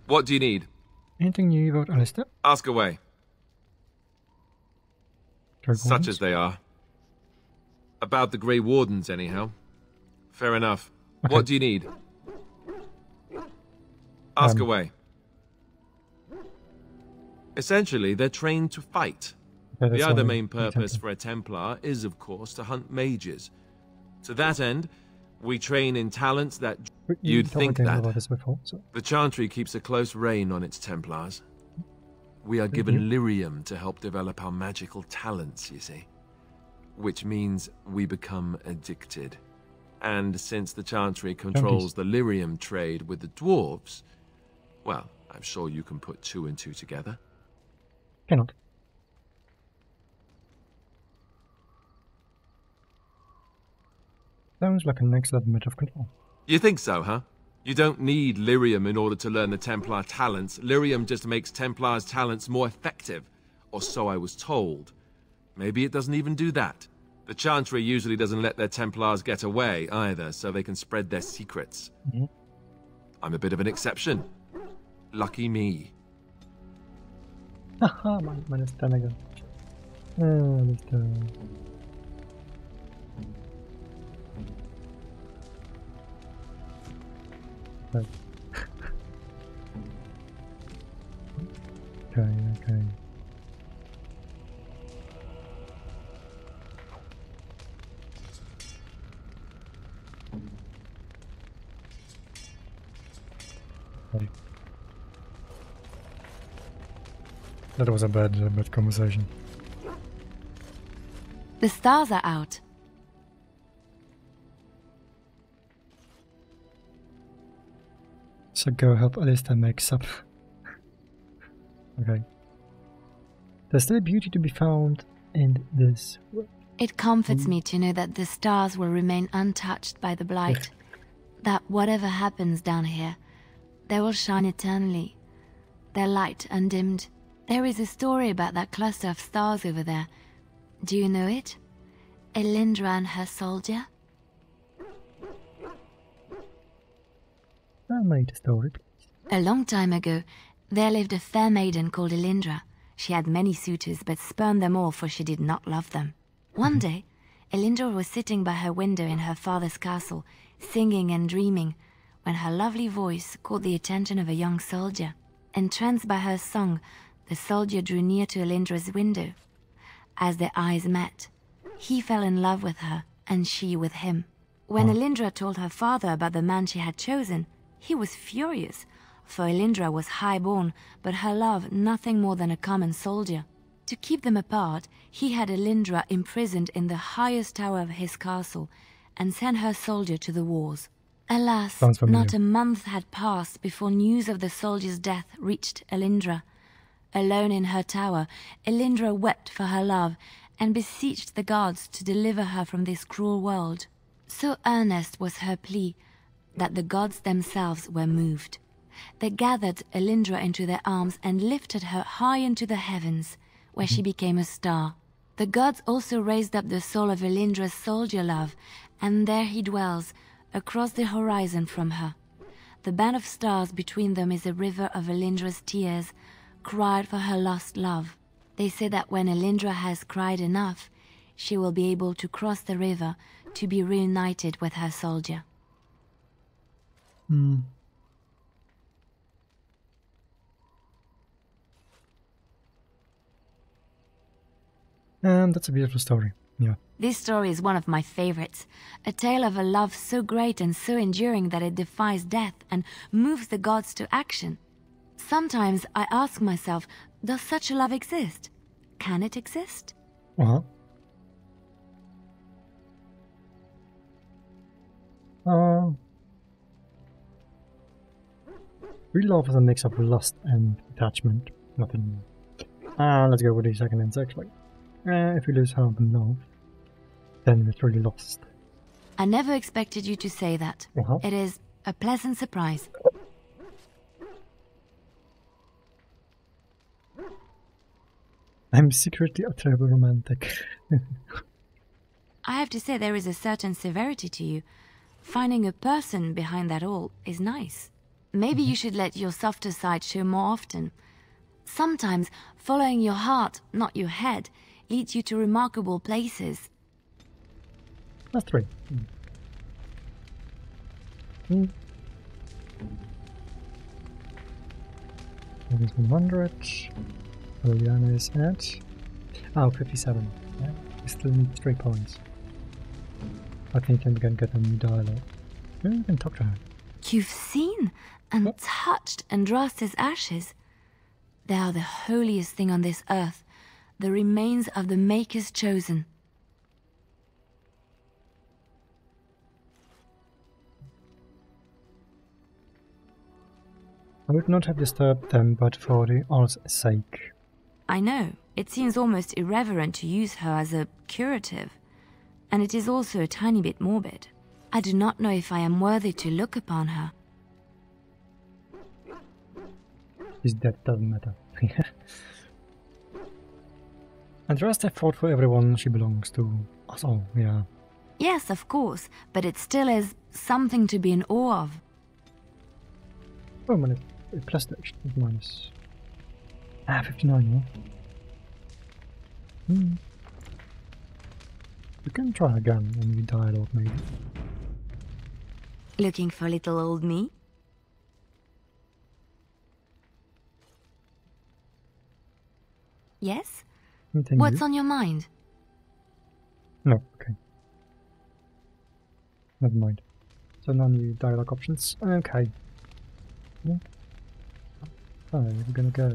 What do you need? Anything new about Alistair? Ask away. Dragon's? Such as they are. About the Grey Wardens, anyhow. Fair enough. Okay. What do you need? Ask Um, away. Essentially, they're trained to fight. Yeah, the other main purpose for a Templar is, of course, to hunt mages. To that end, we train in talents that you you'd think that. about this before, so The Chantry keeps a close rein on its Templars. We are given lyrium to help develop our magical talents, you see. Which means we become addicted. And since the Chantry controls the lyrium trade with the dwarves, well, I'm sure you can put two and two together. cannot. Sounds like an excellent bit of control. You think so, huh? You don't need lyrium in order to learn the Templar talents. Lyrium just makes Templar's talents more effective. Or so I was told. Maybe it doesn't even do that. The Chantry usually doesn't let their Templars get away either, so they can spread their secrets. Mhm. I'm a bit of an exception. Lucky me. Haha, min- minus 10 again. Uh, just, uh... Right. okay, okay. Okay. That was a bad, uh, bad conversation. The stars are out. So go help Alistair make sup. okay. There's still beauty to be found in this. world. It comforts Mm. me to know that the stars will remain untouched by the blight. that whatever happens down here, they will shine eternally, their light undimmed. There is a story about that cluster of stars over there. Do you know it? Elindra and her soldier? Made a story. A long time ago, there lived a fair maiden called Elindra. She had many suitors, but spurned them all, for she did not love them. One mm-hmm. day, Elindra was sitting by her window in her father's castle, singing and dreaming, when her lovely voice caught the attention of a young soldier. Entranced by her song, the soldier drew near to Elindra's window. As their eyes met, he fell in love with her, and she with him. When oh. Elindra told her father about the man she had chosen, he was furious, for Elindra was high-born, but her love nothing more than a common soldier. To keep them apart, he had Elindra imprisoned in the highest tower of his castle and sent her soldier to the wars. Alas, not a month had passed before news of the soldier's death reached Elindra. Alone in her tower, Elindra wept for her love and beseeched the gods to deliver her from this cruel world. So earnest was her plea that the gods themselves were moved. They gathered Elindra into their arms and lifted her high into the heavens, where she became a star. The gods also raised up the soul of Elindra's soldier love, and there he dwells, across the horizon from her. The band of stars between them is a river of Elindra's tears, cried for her lost love. They say that when Elindra has cried enough, she will be able to cross the river to be reunited with her soldier. Hmm. And that's a beautiful story. Yeah. This story is one of my favorites. A tale of a love so great and so enduring that it defies death and moves the gods to action. Sometimes I ask myself, does such a love exist? Can it exist? Uh huh. Uh, real love is a mix of lust and attachment. Nothing more. Ah, let's go with the second ends actually. Uh, if we lose hope and love, then it's really lost. I never expected you to say that. Uh-huh. It is a pleasant surprise. I'm secretly a terrible romantic. I have to say there is a certain severity to you. Finding a person behind that all is nice. Maybe you should let your softer side show more often. Sometimes following your heart, not your head, leads you to remarkable places. That's three. Mm. Is 100. Leliana is at. Oh, 57. Yeah, we still need three points. I think I'm gonna get a new dialogue. Maybe we can talk to her. You've seen and touched Andraste's ashes. They are the holiest thing on this earth, the remains of the Maker's chosen. I would not have disturbed them but for the art's sake. I know, it seems almost irreverent to use her as a curative, and it is also a tiny bit morbid. I do not know if I am worthy to look upon her. His death doesn't matter. Andraste fought for everyone she belongs to. Also, yeah. Yes, of course, but it still is something to be in awe of. Oh, it plus the minus. Ah, 59, yeah. Hmm. We can try again when we dialogue, maybe. Looking for little old me? Yes? Anything What's new? on your mind? No, okay. Never mind. So no new dialogue options. Okay. Yeah. So we're gonna go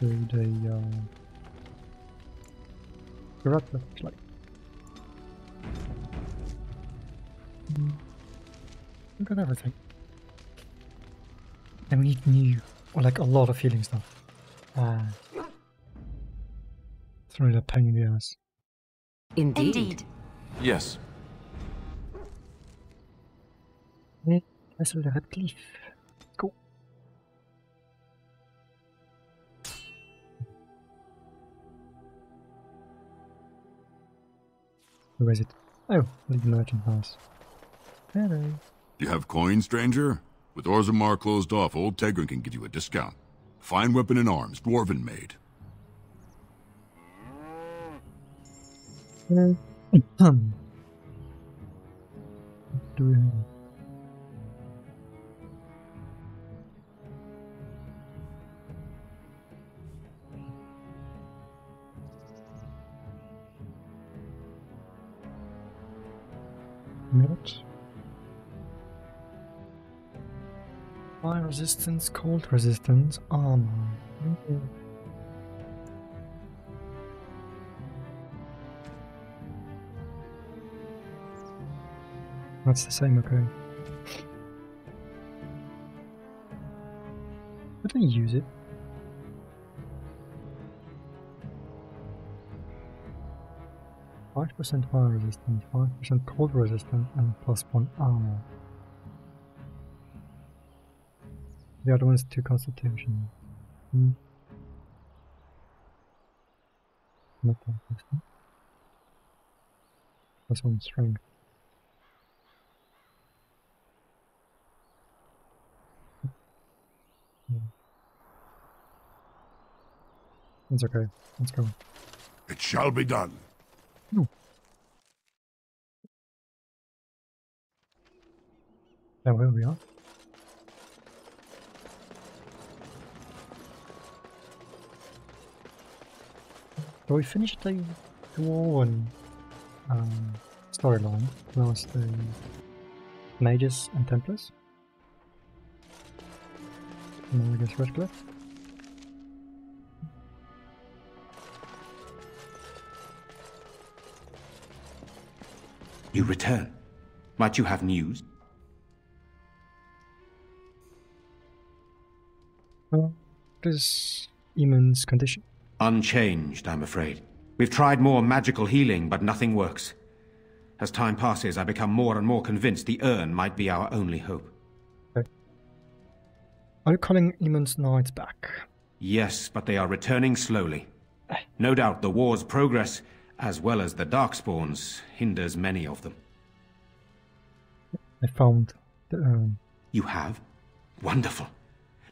to the uh the red actually. Mm. Look at everything. And we need new or like a lot of healing stuff. Ah. It's really a pain in the ass. Indeed. Indeed. Yes. Castle Redcliffe. Cool. Where is it? Oh, the merchant house. Hello. You have coin, stranger? With Orzammar closed off, old Tegrin can give you a discount. Fine weapon and arms, dwarven made. Do we have? What? Fire resistance, cold resistance, armor. That's the same, okay. But actually use it. Five percent fire resistant, five percent cold resistant, and plus one armor. The other one is two constitution. Hmm. Not that resistant. Plus one strength. Yeah. It's okay. Let's go. It shall be done. Now where we are? So we finished the Dwarven um, storyline. Now it's the Mages and Templars. And then I guess Redcliffe. You return. Might you have news? Well, what is Eamon's condition? Unchanged, I'm afraid. We've tried more magical healing, but nothing works. As time passes, I become more and more convinced the urn might be our only hope. Are you calling Eamon's knights back? Yes, but they are returning slowly. Eh. No doubt the war's progress, as well as the Darkspawns, hinders many of them. I found the urn. You have? Wonderful.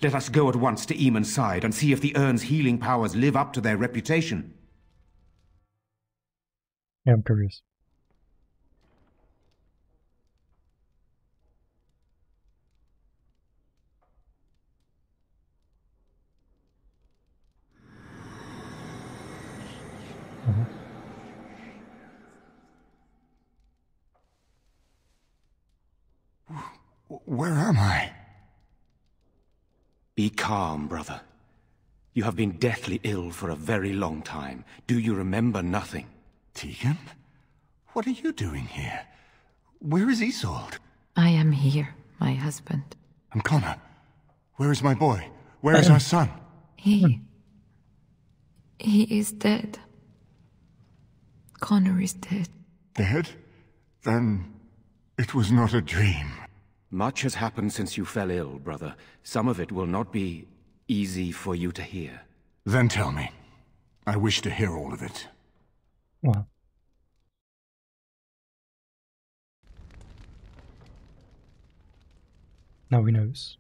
Let us go at once to Eamon's side and see if the urn's healing powers live up to their reputation. Yeah, I'm curious. Where am I? Be calm, brother. You have been deathly ill for a very long time. Do you remember nothing? Teagan? What are you doing here? Where is Isolde? I am here, my husband. And Connor? Where is my boy? Where is our son? He. He is dead. Connor is dead. Dead? Then it was not a dream. Much has happened since you fell ill, brother. Some of it will not be easy for you to hear. Then tell me. I wish to hear all of it. Well. Now he knows.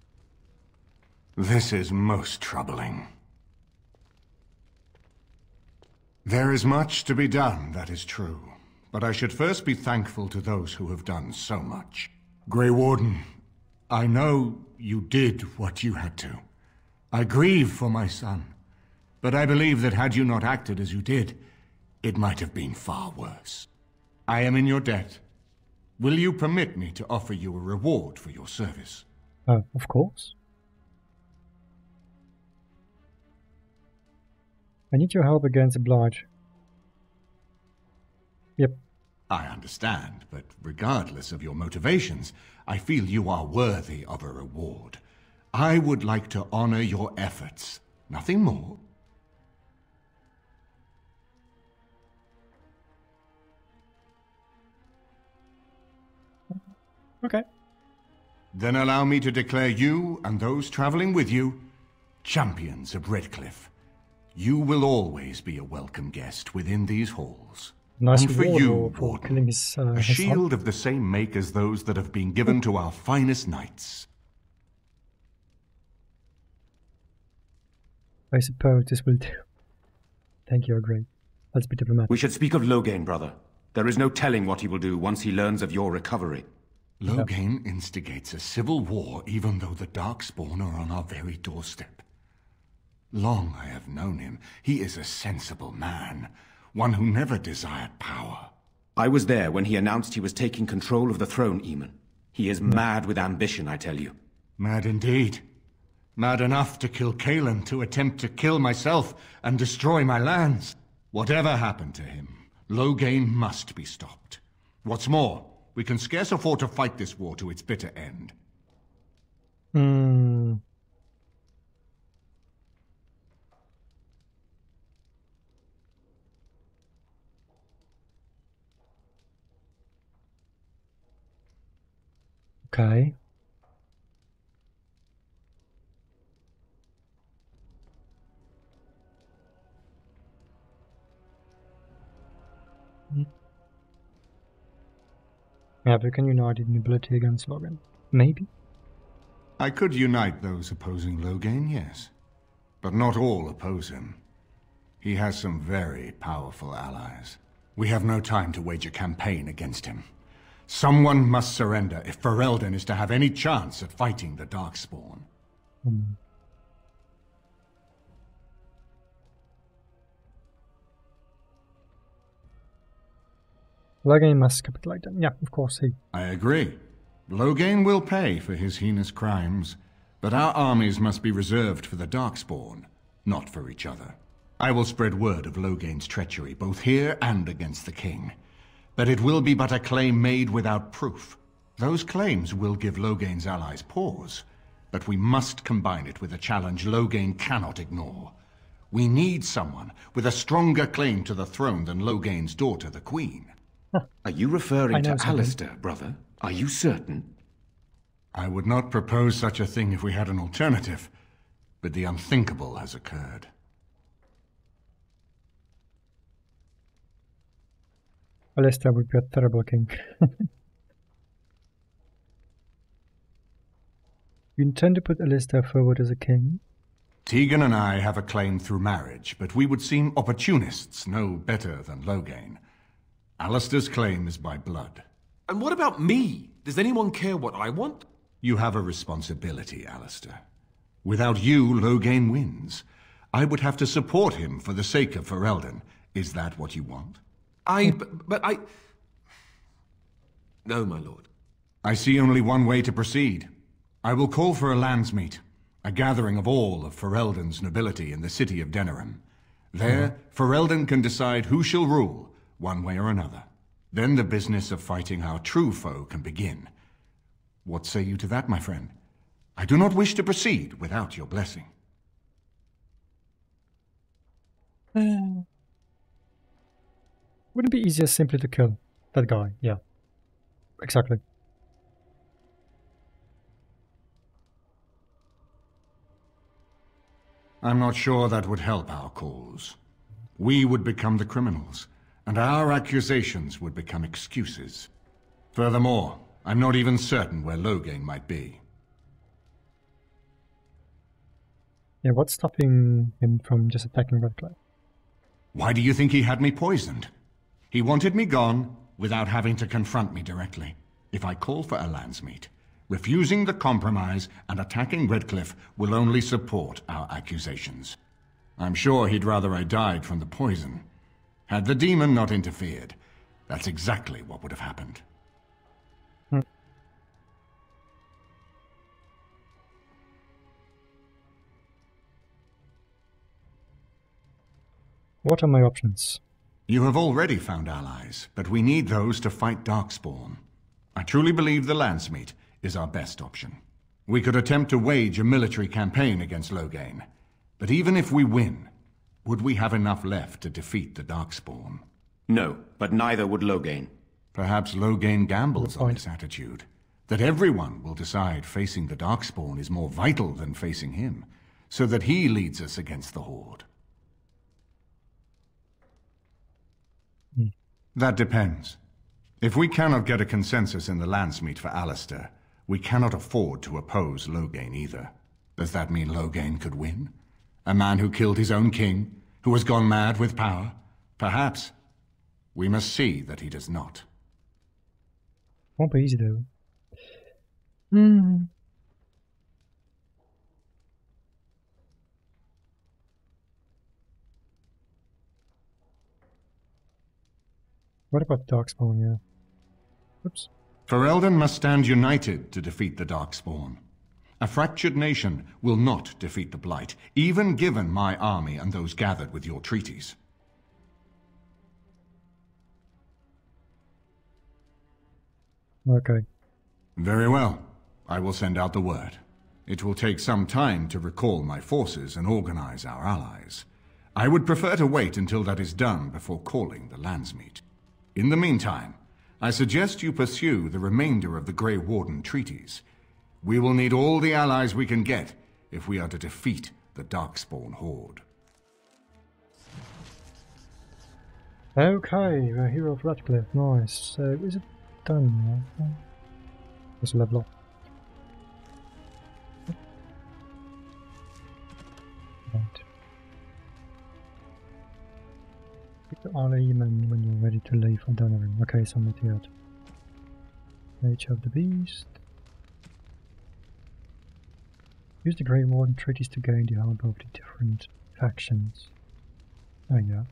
This is most troubling. There is much to be done, that is true. But I should first be thankful to those who have done so much. Grey Warden, I know you did what you had to. I grieve for my son. But I believe that had you not acted as you did, it might have been far worse. I am in your debt. Will you permit me to offer you a reward for your service? Uh, of course. I need your help against Oblige. Yep. I understand, but regardless of your motivations, I feel you are worthy of a reward. I would like to honor your efforts. Nothing more. Okay. Then allow me to declare you and those traveling with you champions of Redcliffe. You will always be a welcome guest within these halls. Nice and for you, for Warden, killing his, uh, a his son. shield of the same make as those that have been given to our finest knights. I suppose this will do. Thank you, great. Let's be diplomatic. We should speak of Loghain, brother. There is no telling what he will do once he learns of your recovery. Loghain instigates a civil war even though the Darkspawn are on our very doorstep. Long I have known him. He is a sensible man, one who never desired power. I was there when he announced he was taking control of the throne, Eamon. He is mad with ambition, I tell you. Mad indeed. Mad enough to kill Cailan, to attempt to kill myself and destroy my lands. Whatever happened to him, Loghain must be stopped. What's more, we can scarce afford to fight this war to its bitter end. Hmm. Okay. Hmm. Yeah, but can unite in ability against Loghain? Maybe. I could unite those opposing Loghain, yes. But not all oppose him. He has some very powerful allies. We have no time to wage a campaign against him. Someone must surrender if Ferelden is to have any chance at fighting the Darkspawn. Hmm. Loghain must capitulate then. Yeah, of course he. I agree. Loghain will pay for his heinous crimes, but our armies must be reserved for the Darkspawn, not for each other. I will spread word of Loghain's treachery, both here and against the King. But it will be but a claim made without proof. Those claims will give Loghain's allies pause, but we must combine it with a challenge Loghain cannot ignore. We need someone with a stronger claim to the throne than Loghain's daughter, the Queen. Are you referring to something. Alistair, brother? Are you certain? I would not propose such a thing if we had an alternative, but the unthinkable has occurred. Alistair would be a terrible king. you intend to put Alistair forward as a king? Teagan and I have a claim through marriage, but we would seem opportunists no better than Loghain. Alistair's claim is by blood. And what about me? Does anyone care what I want? You have a responsibility, Alistair. Without you, Loghain wins. I would have to support him for the sake of Ferelden. Is that what you want? I. But, but I. No, my lord. I see only one way to proceed. I will call for a landsmeet, a gathering of all of Ferelden's nobility in the city of Denerim. There, Ferelden can decide who shall rule, one way or another. Then the business of fighting our true foe can begin. What say you to that, my friend? I do not wish to proceed without your blessing. Uh, wouldn't it be easier simply to kill that guy? Yeah. Exactly. I'm not sure that would help our cause. We would become the criminals, and our accusations would become excuses. Furthermore, I'm not even certain where Loghain might be. Yeah, what's stopping him from just attacking Redcliffe? Why do you think he had me poisoned? He wanted me gone without having to confront me directly. If I call for a landsmeet, refusing the compromise and attacking Redcliffe will only support our accusations. I'm sure he'd rather I died from the poison. Had the demon not interfered, that's exactly what would have happened. What are my options? You have already found allies, but we need those to fight Darkspawn. I truly believe the Landsmeet is our best option. We could attempt to wage a military campaign against Loghain, but even if we win, would we have enough left to defeat the Darkspawn? No, but neither would Loghain. Perhaps Loghain gambles on this attitude, that everyone will decide facing the Darkspawn is more vital than facing him, so that he leads us against the Horde. That depends. If we cannot get a consensus in the Landsmeet for Alistair, we cannot afford to oppose Loghain either. Does that mean Loghain could win? A man who killed his own king, who has gone mad with power? Perhaps. We must see that he does not. Won't be easy though. Hmm. What about Darkspawn, yeah? Oops. Ferelden must stand united to defeat the Darkspawn. A fractured nation will not defeat the Blight, even given my army and those gathered with your treaties. Okay. Very well. I will send out the word. It will take some time to recall my forces and organize our allies. I would prefer to wait until that is done before calling the Landsmeet. In the meantime, I suggest you pursue the remainder of the Grey Warden treaties. We will need all the allies we can get if we are to defeat the Darkspawn Horde. Okay, we're Hero of Redcliffe, nice. So is it done now? Let's level up. Right. Pick the Arl Eamon when you're ready to leave for Donovan. Okay, so not yet. Age of the Beast. Use the Grey Warden treaties to gain the help of the different factions. Oh yeah.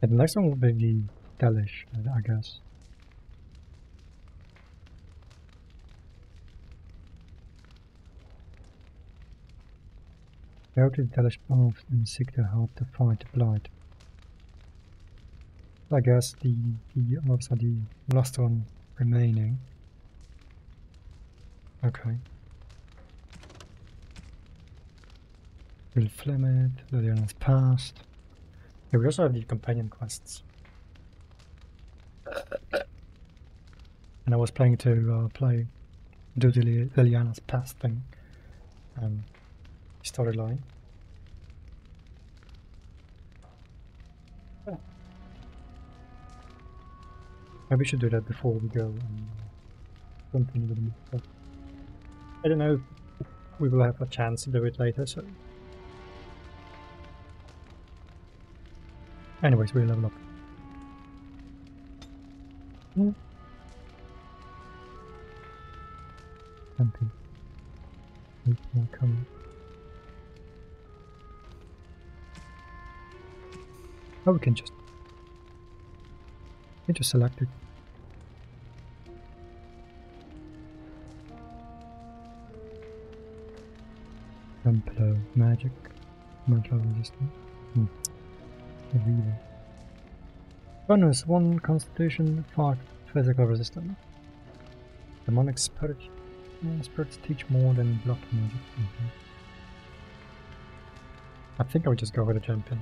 The next one will be the Dalish, I guess. Go to the Dalish path and seek their help to fight the Blight. I guess the, the orbs are the last one remaining. Okay. Will Flemeth, Leliana's past. Yeah, we also have the companion quests. And I was planning to uh, play, do the Li- Leliana's past thing. Um, storyline. Maybe we should do that before we go and continue with the. But I don't know if we will have a chance to do it later, so... Anyways, we level up. Hmm. Empty. Wait, more coming. Oh, we can just... We can just select it. Templo, magic, magic resistance. Hmm. Reaver. Bonus 1 constitution, 5 physical resistance. Demonic spirit. Spirits teach more than blood magic. Mhm. I think I would just go with a champion.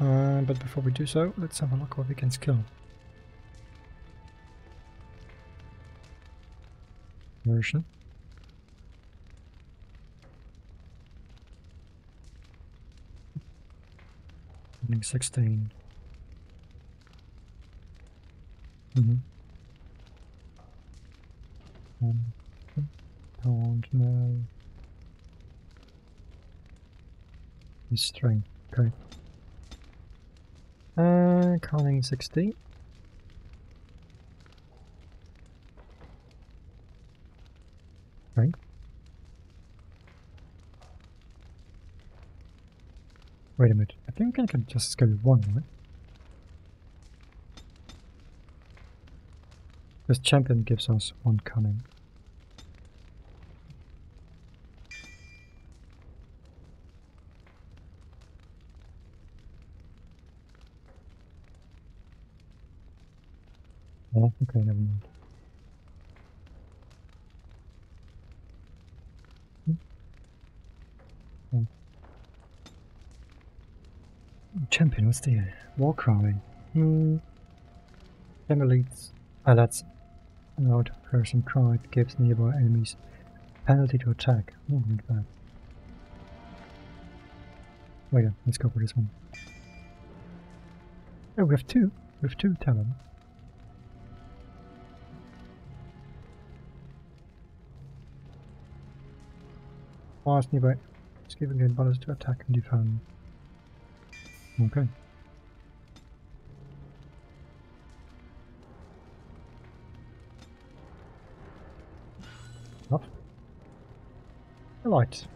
Uh, but before we do so, let's have a look what we can skill. Version. Running 16. Mm-hmm. Um, don't know. Strength, okay. Uh, counting 60. Strength. Wait a minute. I think I can just go one, right? This champion gives us one cunning. Oh, okay, never mind. Hmm. Oh. Champion, what's the war crying? Hmm. Emulates. Ah, that's a loud person cry. Gives nearby enemies penalty to attack. Oh, not bad. Wait, yeah, let's go for this one. Oh, we have two. We have two talent. Fast nearby. It's giving a bonus to attack and defend. Okay. Up. Right.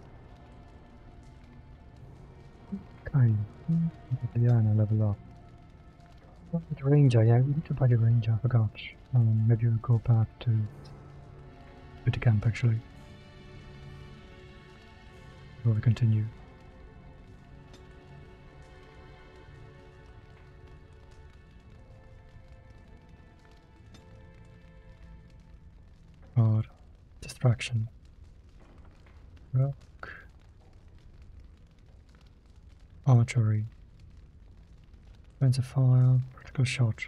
Okay. Diana level up. What with Ranger? Yeah, we need to buy the Ranger. I forgot. Um, maybe we'll go back to to the camp actually. Before we continue. God. Distraction. Rock. Archery. Of fire. Critical shot.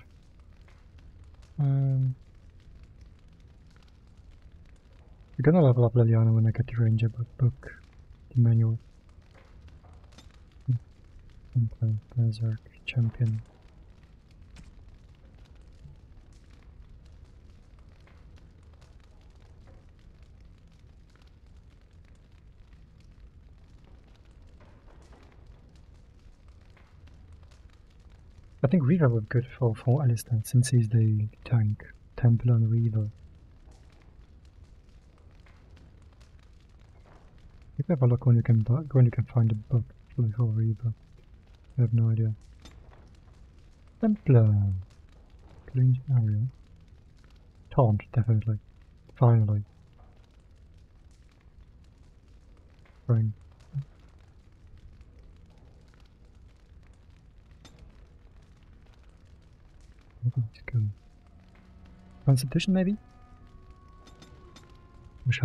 Um, we're gonna level up Leliana when I get the ranger book the manual. Berserk, champion. I think would be good for, for Alistair since he's the tank. Templar and. You can have a look when you can when you can find a book for Reaver. I have no idea. Templar. Clean area. Taunt, definitely. Finally. Right. Let's go. Constitution, maybe? Push.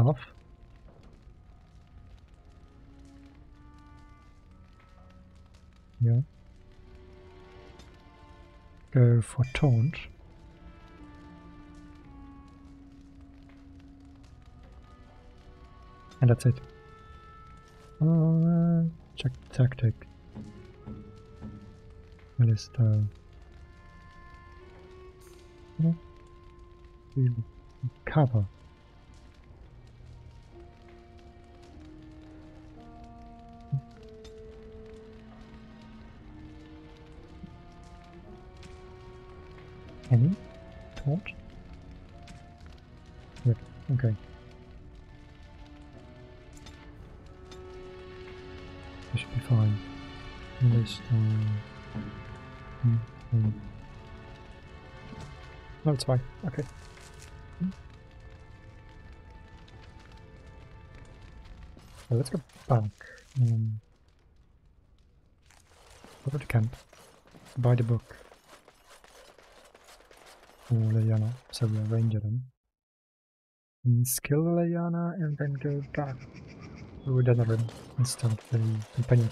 Yeah. Go for taunt. And that's it. Uh, check tactic. Alistair. Yeah. Cover. Any? Torch? Okay. This should be fine. List. Uh, mm. No, it's fine. Okay. Well, let's go back. Um, over to camp. Buy the book. Leliana, so we arrange them. And skill Leliana and then go back to Denerim and start the companion.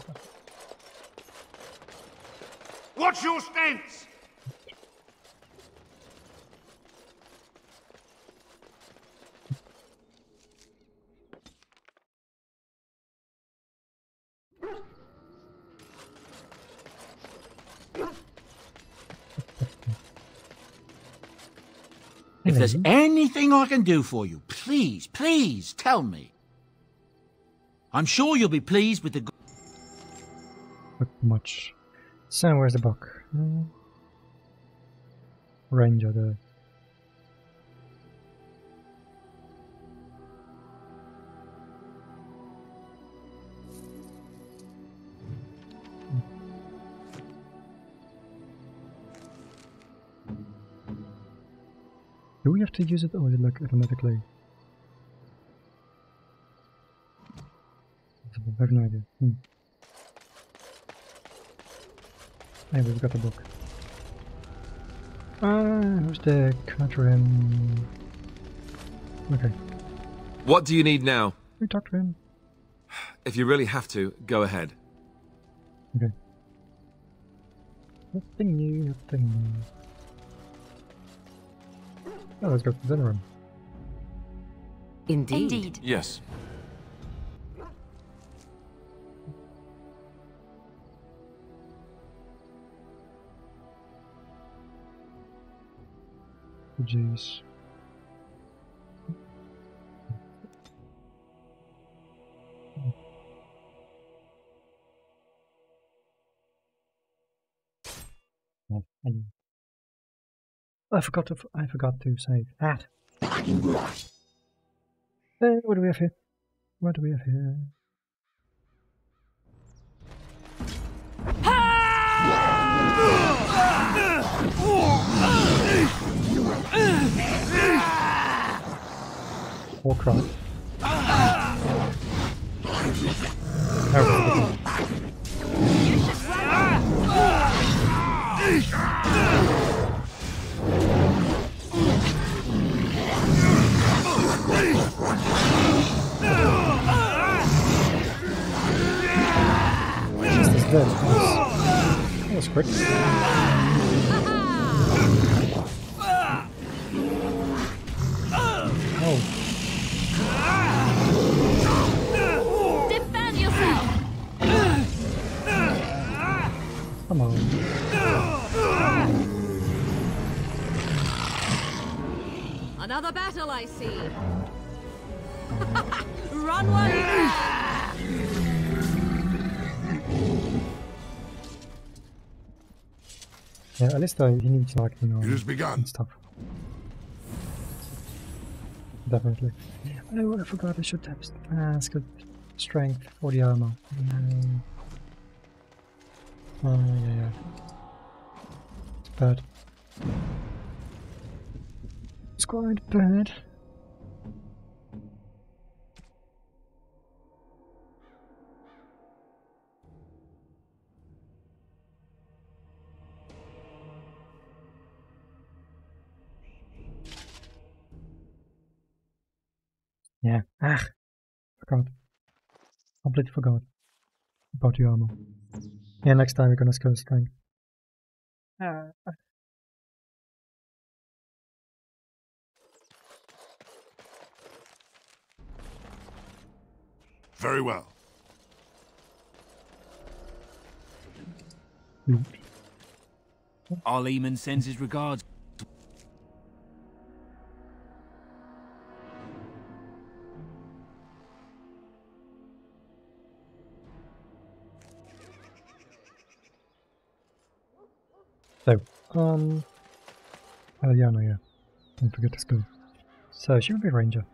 What's your stance? If there's anything I can do for you, please, please tell me. I'm sure you'll be pleased with the. Not much. So, where's the book? Hmm. Ranger there. Do we have to use it or is it like automatically? I have no idea. Hmm. Hey, we've got the book. Ah, who's the Cadrim? Okay, What do you need now? we talk to him. If you really have to, go ahead. Okay. Nothing new, nothing new. Oh, let's go to the Denerim. Indeed. Indeed. Yes. Jeez. I forgot to. f- I forgot to save that. Uh, what do we have here? What do we have here? Warcry. Oh, Quick. Oh, Defend yourself! come on. Another battle, I see. Run one! Yeah, at least uh, he needs like you know It has begun. stuff. Definitely. Oh, I forgot I should have uh, strength for the armor. No. Oh yeah, yeah. It's bad. It's quite bad. Yeah. Ah. Forgot. Completely forgot about the armor. Yeah, next time we're gonna skill strength. Ah. Very well. Our Lehman sends his regards. So, um, oh yeah, no, yeah, don't forget to skill. So she would be ranger.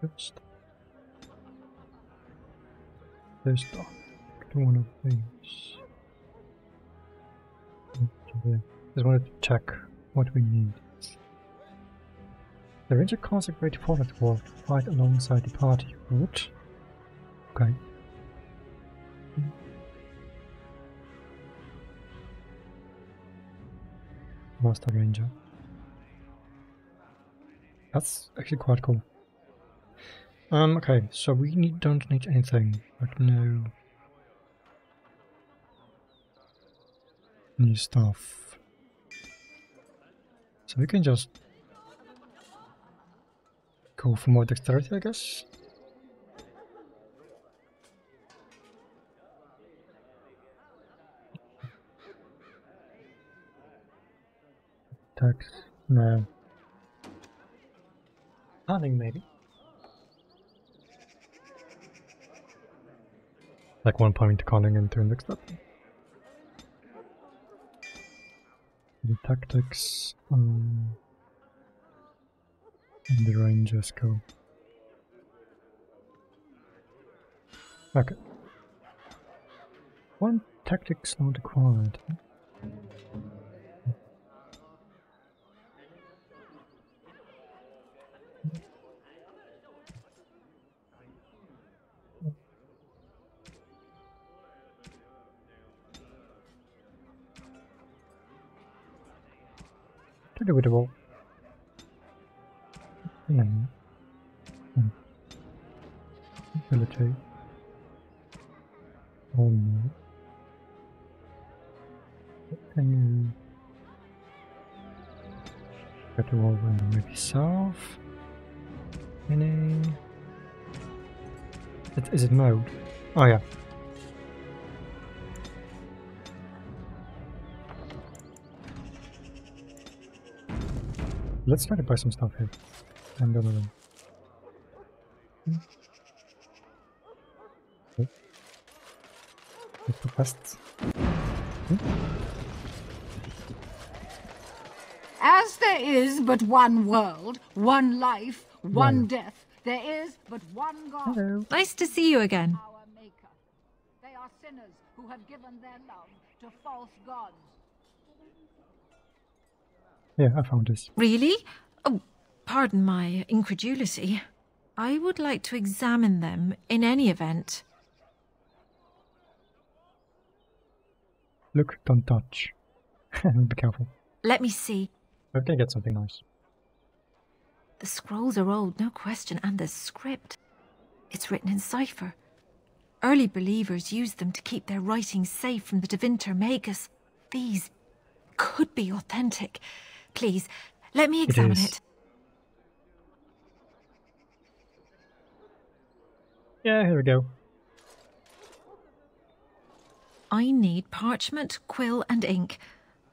First, first off, one of these. Just wanted to check what we need. The ranger consecrated for that war to fight alongside the party. What? Okay. Master Ranger. That's actually quite cool. Um, okay, so we need, don't need anything, but no new stuff. So we can just go for more dexterity, I guess. Attacks, no. Hunting, maybe. Like one point to conning into next up. The tactics, um, and the rangers go. Okay. One tactics not acquired. With. Hmm. Hmm. Ability. Can you get to roll and maybe south? Any? Is it mode? Oh yeah. Let's try to buy some stuff here. And then um, hmm. Okay. Get the quests. As there is but one world, one life, one Right. death, there is but one God. Hello. Nice to see you again. Our Maker. They are sinners who have given their love to false gods. Yeah, I found this. Really? Oh, pardon my incredulity. I would like to examine them in any event. Look, don't touch. Be careful. Let me see. We're gonna get something nice. The scrolls are old, no question, and the script. It's written in cipher. Early believers used them to keep their writings safe from the Tevinter Magus. These could be authentic. Please, let me examine is. it. Yeah, here we go. I need parchment, quill, and ink.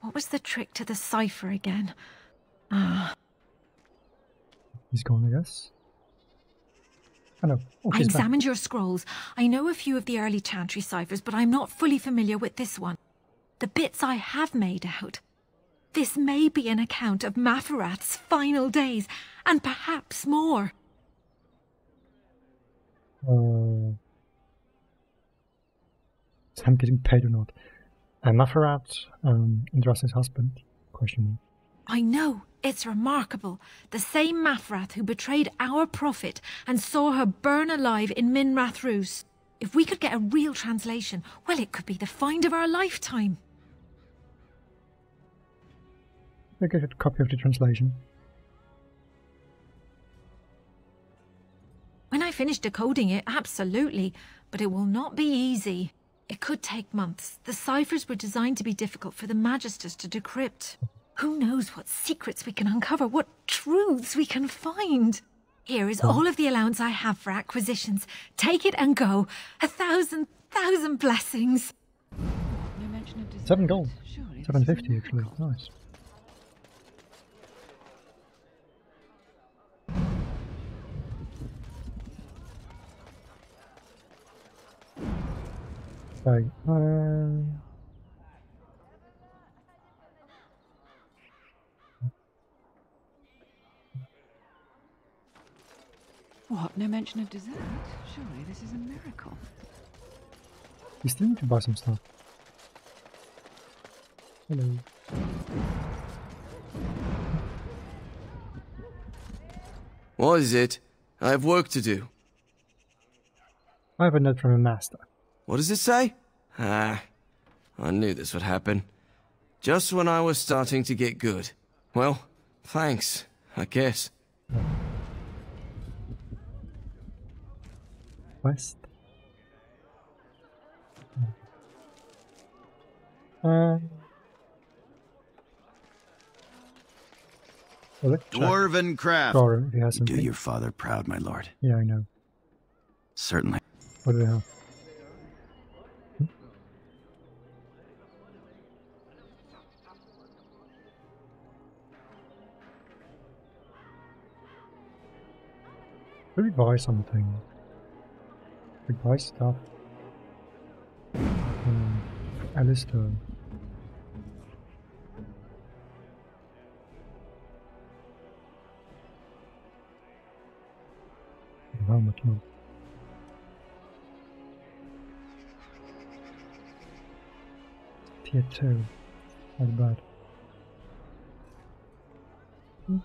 What was the trick to the cipher again? Ah, He's gone, I guess. Oh no. Oh, I she's back. examined your scrolls. I know a few of the early Chantry ciphers, but I'm not fully familiar with this one. The bits I have made out. This may be an account of Maferath's final days, and perhaps more. Uh, is I'm getting paid or not? Uh, Mafarat, um, husband? Question mark. I know, it's remarkable. The same Maferath who betrayed our prophet and saw her burn alive in Minrathous. If we could get a real translation, well, it could be the find of our lifetime. I get a copy of the translation. When I finish decoding it, absolutely, but it will not be easy. It could take months. The ciphers were designed to be difficult for the Magisters to decrypt. Who knows what secrets we can uncover, what truths we can find. Here is all of the allowance I have for acquisitions. Take it and go. A thousand, thousand blessings. Seven gold. Seven fifty actually. Nice. Right. Uh, What? No mention of dessert? Surely this is a miracle. we still need to buy some stuff. Hello. What is it? I have work to do. I have a note from a master. What does it say? Ah, I knew this would happen. Just when I was starting to get good. Well, thanks, I guess. Quest. Uh, well, let's check. Dwarven craft. Dora, if he has You do your father proud, my lord. Yeah, I know. Certainly. What do we have? We buy something? We buy stuff. Um, Alistair. How much more? Tier 2. Not bad. Hmm.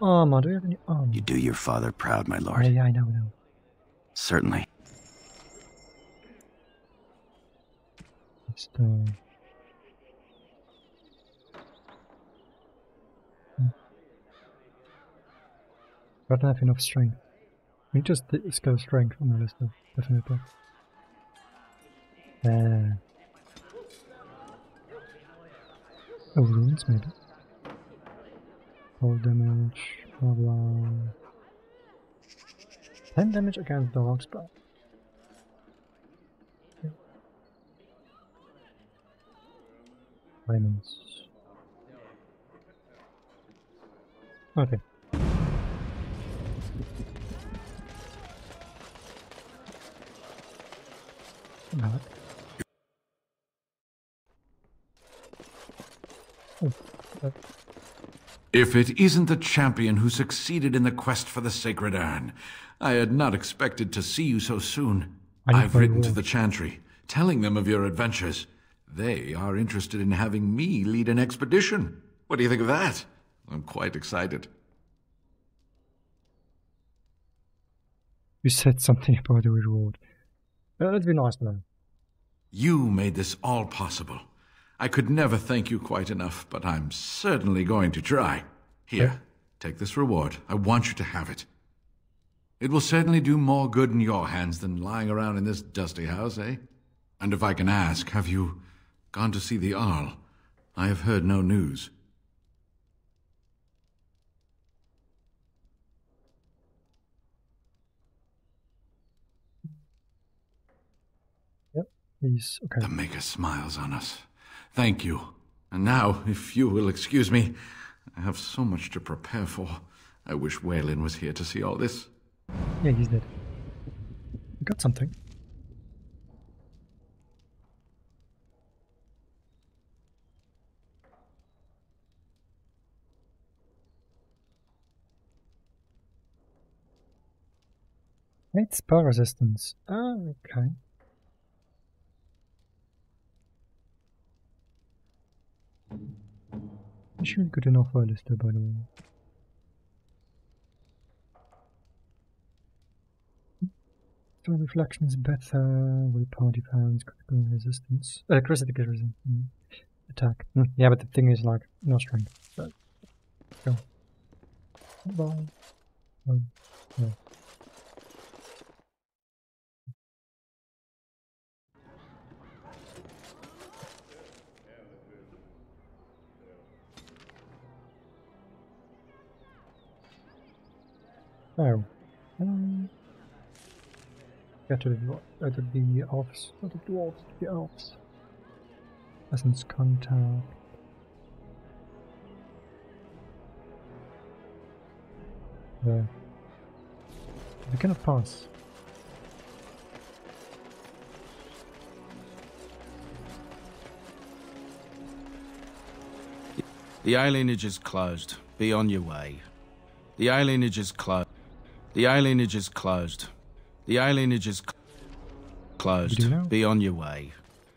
Armor, do we have any armor? You do your father proud, my lord. Yeah, yeah, I know, I know. Certainly. Just, uh... hmm. I don't have enough strength. We just th- skill strength on the list, though, definitely. Uh, oh, runes, maybe. Cold damage, blah blah. 10 damage against dogs, but. Diamonds. Okay. Not. Oh, that- If it isn't the champion who succeeded in the quest for the sacred urn, I had not expected to see you so soon. I've written to the Chantry, telling them of your adventures. They are interested in having me lead an expedition. What do you think of that? I'm quite excited. You said something about the reward. Uh, that'd be nice know. You made this all possible. I could never thank you quite enough, but I'm certainly going to try. Here, take this reward. I want you to have it. It will certainly do more good in your hands than lying around in this dusty house, eh? And if I can ask, have you gone to see the Arl? I have heard no news. Yep, he's okay. The Maker smiles on us. Thank you. And now, if you will excuse me, I have so much to prepare for. I wish Weylon was here to see all this. Yeah, he's dead. We got something. It's spell resistance. Ah, okay. Should good enough for Alistair, by the way. So reflection is better, willpower defense, critical resistance, electricity resistance, mm. attack. Mm. Yeah, but the thing is like no strength. So, go. Bye. Oh, yeah. Oh. Um, get to the, uh, to the elves, not the dwarves, the elves. Essence contact. There. We cannot pass. The alienage is closed. Be on your way. The alienage is closed. The alienage is closed. The alienage is cl closed. You know? Be on your way.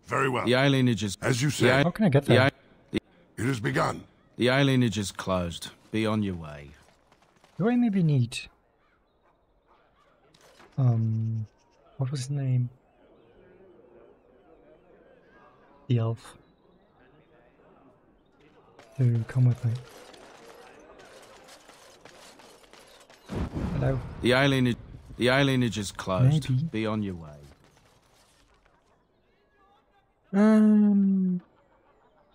Very well. The alienage is. As you say... said. a- How can I get the there? a- the- It has begun. The alienage is closed. Be on your way. Do I maybe need... Um... What was his name? The elf. To come with me. Hello? The alienage. The alienage is closed. Maybe. Be on your way. Um...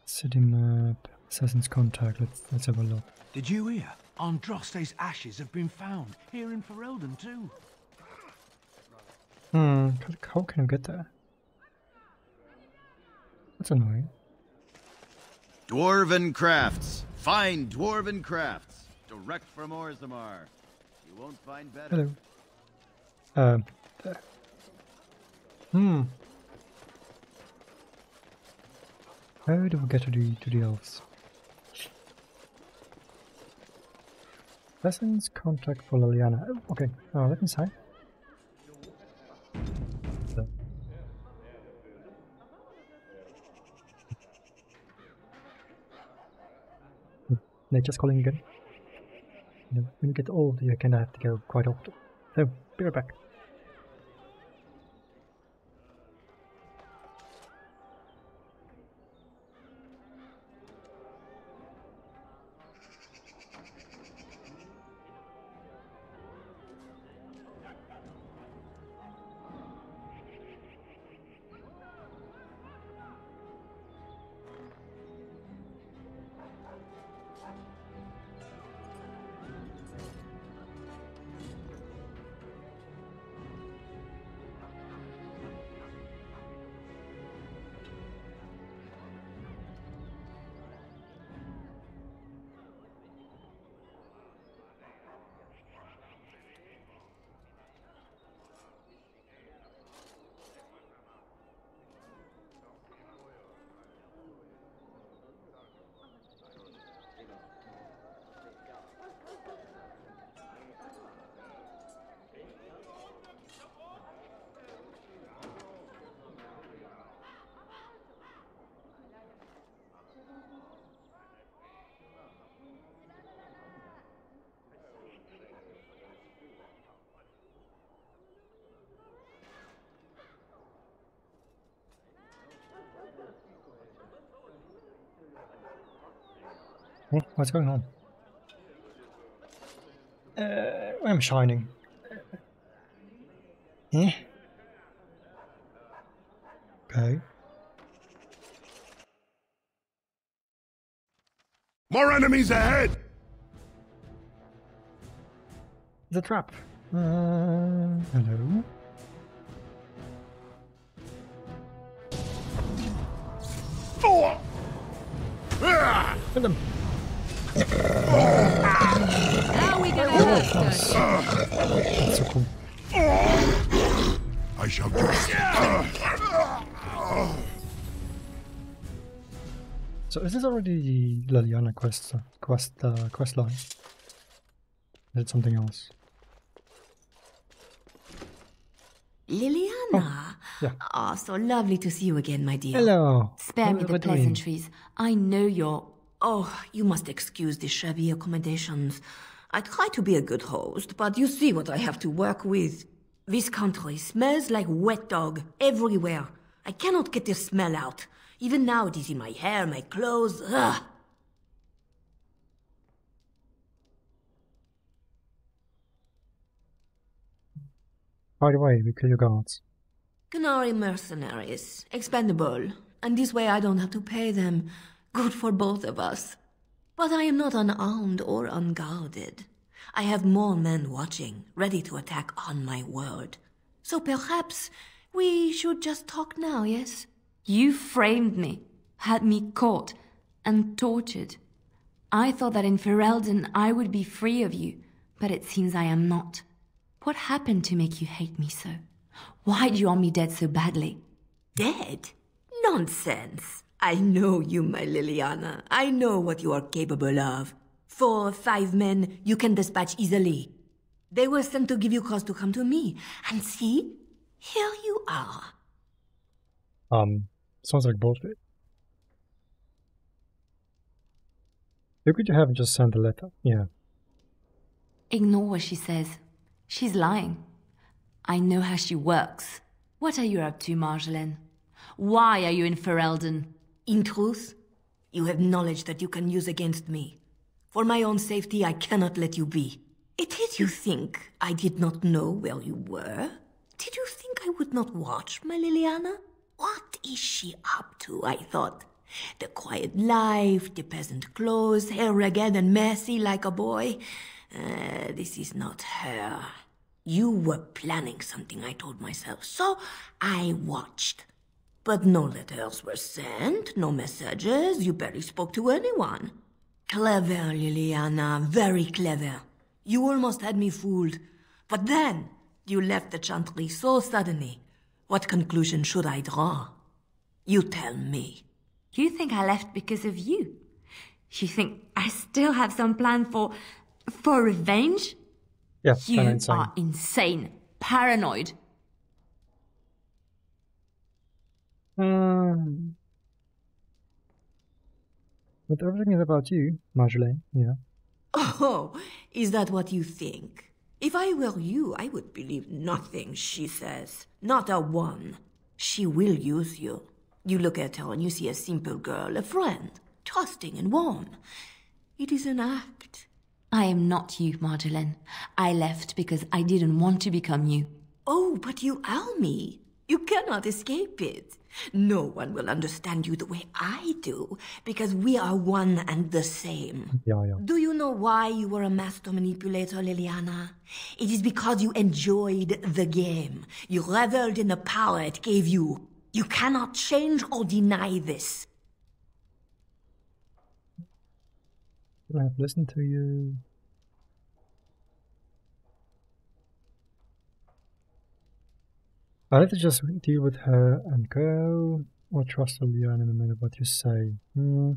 City map. Assassin's contact. Let's, let's have a look. Did you hear? Andraste's ashes have been found here in Ferelden too. Hmm, how- how can I get there? That's annoying. Dwarven crafts. Fine dwarven crafts. Direct from Orzammar. You won't find better. Hello. Um, there. Hmm. How do we get to the to the elves? Lessons contact for Leliana. Oh, okay. Oh, let me see. So. Nature's calling again. You know, when you get old, you kind of have to go quite often. So, be right back. What's going on? Uh, I'm shining. Eh? Okay. More enemies ahead! The trap. Uh, hello. Oh! Kill them. Now we get a That's so cool. I shall do So is this already the Leliana quest quest uh, quest line? Is it something else? Leliana! yeah. Ah, so lovely to see you again, my dear. Hello. Spare What- me the what do you mean? pleasantries. I know you're. Oh, you must excuse the shabby accommodations. I try to be a good host, but you see what I have to work with. This country smells like wet dog everywhere. I cannot get the smell out. Even now it is in my hair, my clothes. Ugh. By the way, we kill your guards. Canary mercenaries, expendable, and this way I don't have to pay them. Good for both of us. But I am not unarmed or unguarded. I have more men watching, ready to attack on my word. So perhaps we should just talk now, yes? You framed me, had me caught, and tortured. I thought that in Ferelden I would be free of you, but it seems I am not. What happened to make you hate me so? Why do you want me dead so badly? Dead? Nonsense. I know you, my Leliana. I know what you are capable of. Four or five men you can dispatch easily. They were sent to give you cause to come to me. And see, here you are. Um, sounds like bullshit. Who could you have just sent a letter? Yeah. Ignore what she says. She's lying. I know how she works. What are you up to, Marjolaine? Why are you in Ferelden? In truth, you have knowledge that you can use against me. For my own safety, I cannot let you be. It is you think I did not know where you were? Did you think I would not watch, my Leliana? What is she up to, I thought? The quiet life, the peasant clothes, hair ragged and messy like a boy. Uh, this is not her. You were planning something, I told myself, so I watched. But no letters were sent, no messages, you barely spoke to anyone. Clever, Leliana, very clever. You almost had me fooled. But then, you left the chantry so suddenly. What conclusion should I draw? You tell me. You think I left because of you? You think I still have some plan for. for revenge? Yeah, You are insane, paranoid. Um, but everything is about you, Marjolaine. Yeah. Oh, is that what you think? If I were you, I would believe nothing she says. Not a one. She will use you. You look at her and you see a simple girl, a friend, trusting and warm. It is an act. I am not you, Marjolaine. I left because I didn't want to become you. Oh, but you are me. You cannot escape it. No one will understand you the way I do, because we are one and the same. Yeah, yeah. Do you know why you were a master manipulator, Leliana? It is because you enjoyed the game. You reveled in the power it gave you. You cannot change or deny this. I have to listen to you? To just deal with her and go, or trust Leliana in a minute what you say. Hmm.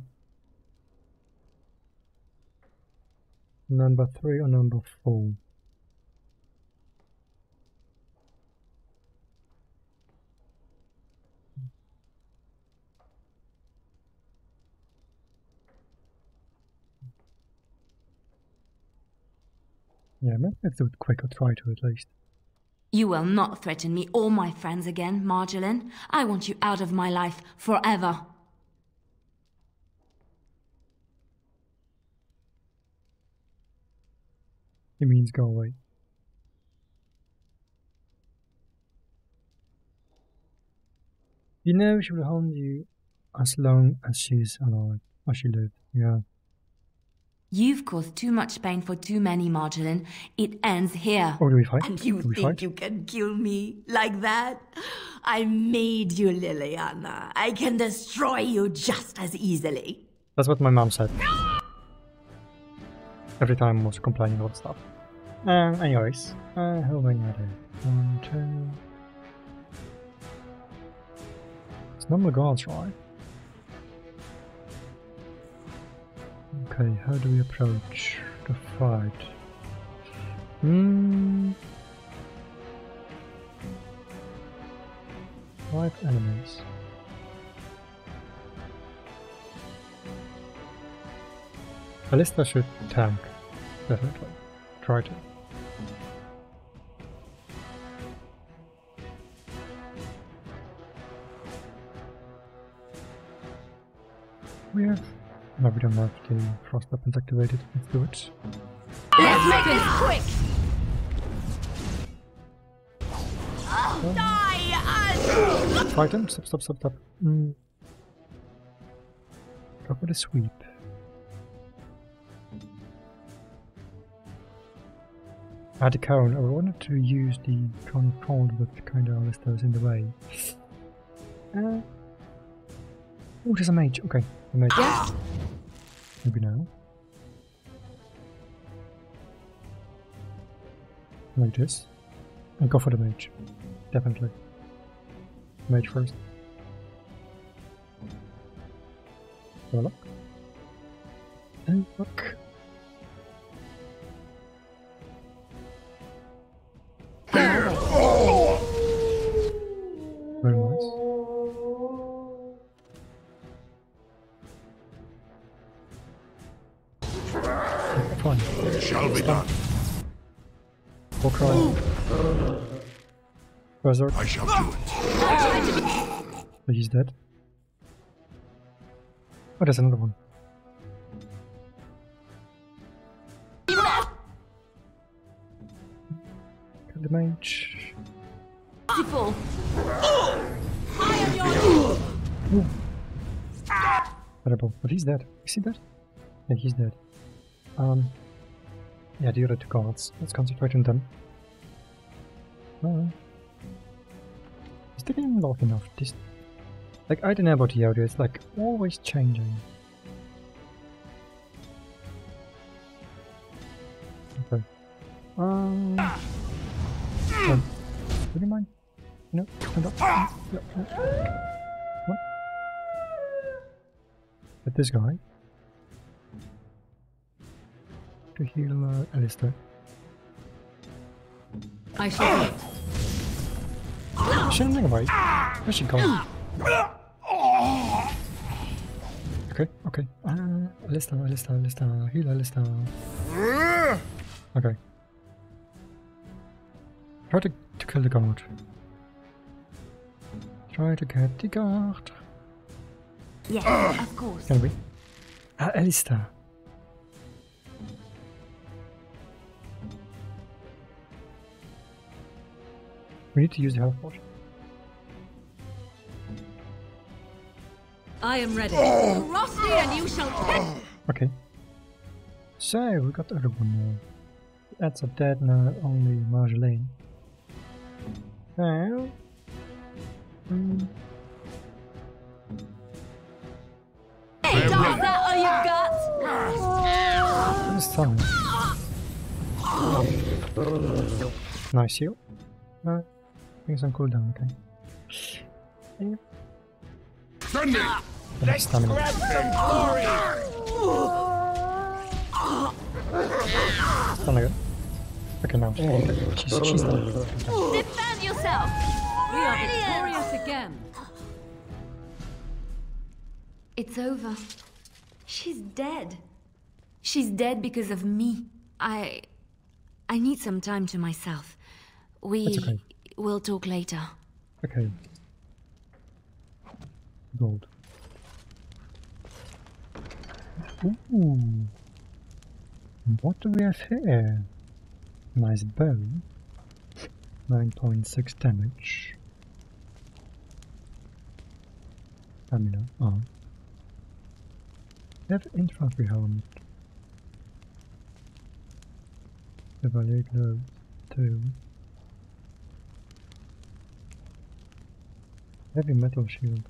Number three or number four? Yeah, maybe let's do it quick or try to at least. You will not threaten me or my friends again, Marjolaine. I want you out of my life forever. It means go away. You know she will haunt you as long as she's alive, as she lived, yeah. You've caused too much pain for too many, Marjolaine. It ends here. Oh, do we fight? And you do think fight? you can kill me like that? I made you, Leliana. I can destroy you just as easily. That's what my mom said. Every time I was complaining about stuff. Uh, anyways, uh, how many are there? One, two. It's normal guards, right? Okay, how do we approach the fight? Hmm. Five enemies. Ballista should tank, definitely. Try to. We have. No, we don't have the frost weapons activated. Let's do it. Let's make this quick! Die! Fight him! Stop, stop, stop, stop. Mm. Go for the sweep. Had a cone. I wanted to use the cone of but kind of Alistair was in the way. Uh, oh, there's a mage. Okay, the mage. Yeah. Maybe now. Like this. And go for the mage. Definitely. Mage first. Look. And look. Berserk. I shall do it. But he's dead. Oh, there's another one. Kill the mage. Beautiful. Ooh. Terrible. But he's dead. Is he dead? Yeah, he's dead. Um. Yeah, the other two guards. Let's concentrate on them. Oh. The game long enough? This, like, I don't know about the audio. It's like always changing. Okay. Um. um would you mind? No, stand up. Yeah, yeah. What? But this guy. To heal uh, Alistair. I shall. Shouldn't think about it. Where's she gone? Okay, okay. Uh, Alistair, Alistair, Alistair. Heal Alistair. Okay. Try to, to kill the guard. Try to get the guard. Yes, of course. Can we? Ah, Alistair. We need to use the health potion. I am ready. Rusty, and you shall pay. Okay. So, we got the other one now. That's a dead now, only Marjolaine. So... Hmm. Hey, is that all you got? This. Nice heal. Uh, things on cooldown, okay. Yeah. Sunday! Don't have stamina. Stamina good. Okay, now. Oh, she's, she's done. Defend yourself! We are victorious again. It's over. She's dead. She's dead because of me. I. I need some time to myself. We That's okay. Will talk later. Okay. Gold. Ooh. What do we have here? Nice bow. 9.6 damage. Stamina. Ah. Oh. They have infantry helmet. The value gloves too. Heavy metal shield.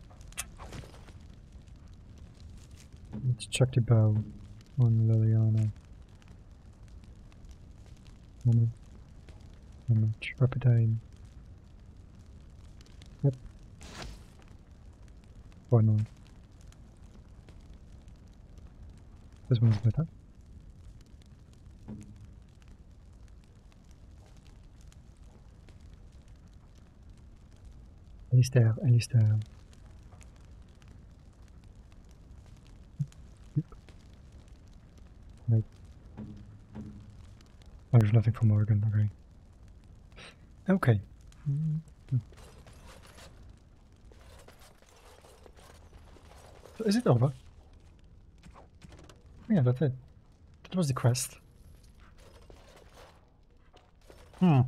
Let's check the bow on Leliana. How much? Rapid aim. Yep. Why not? This one's better. Alistair, Alistair. Nope. Oh, there's nothing for Morrigan, okay. Okay. So is it over? Yeah, that's it. That was the quest. Hmm.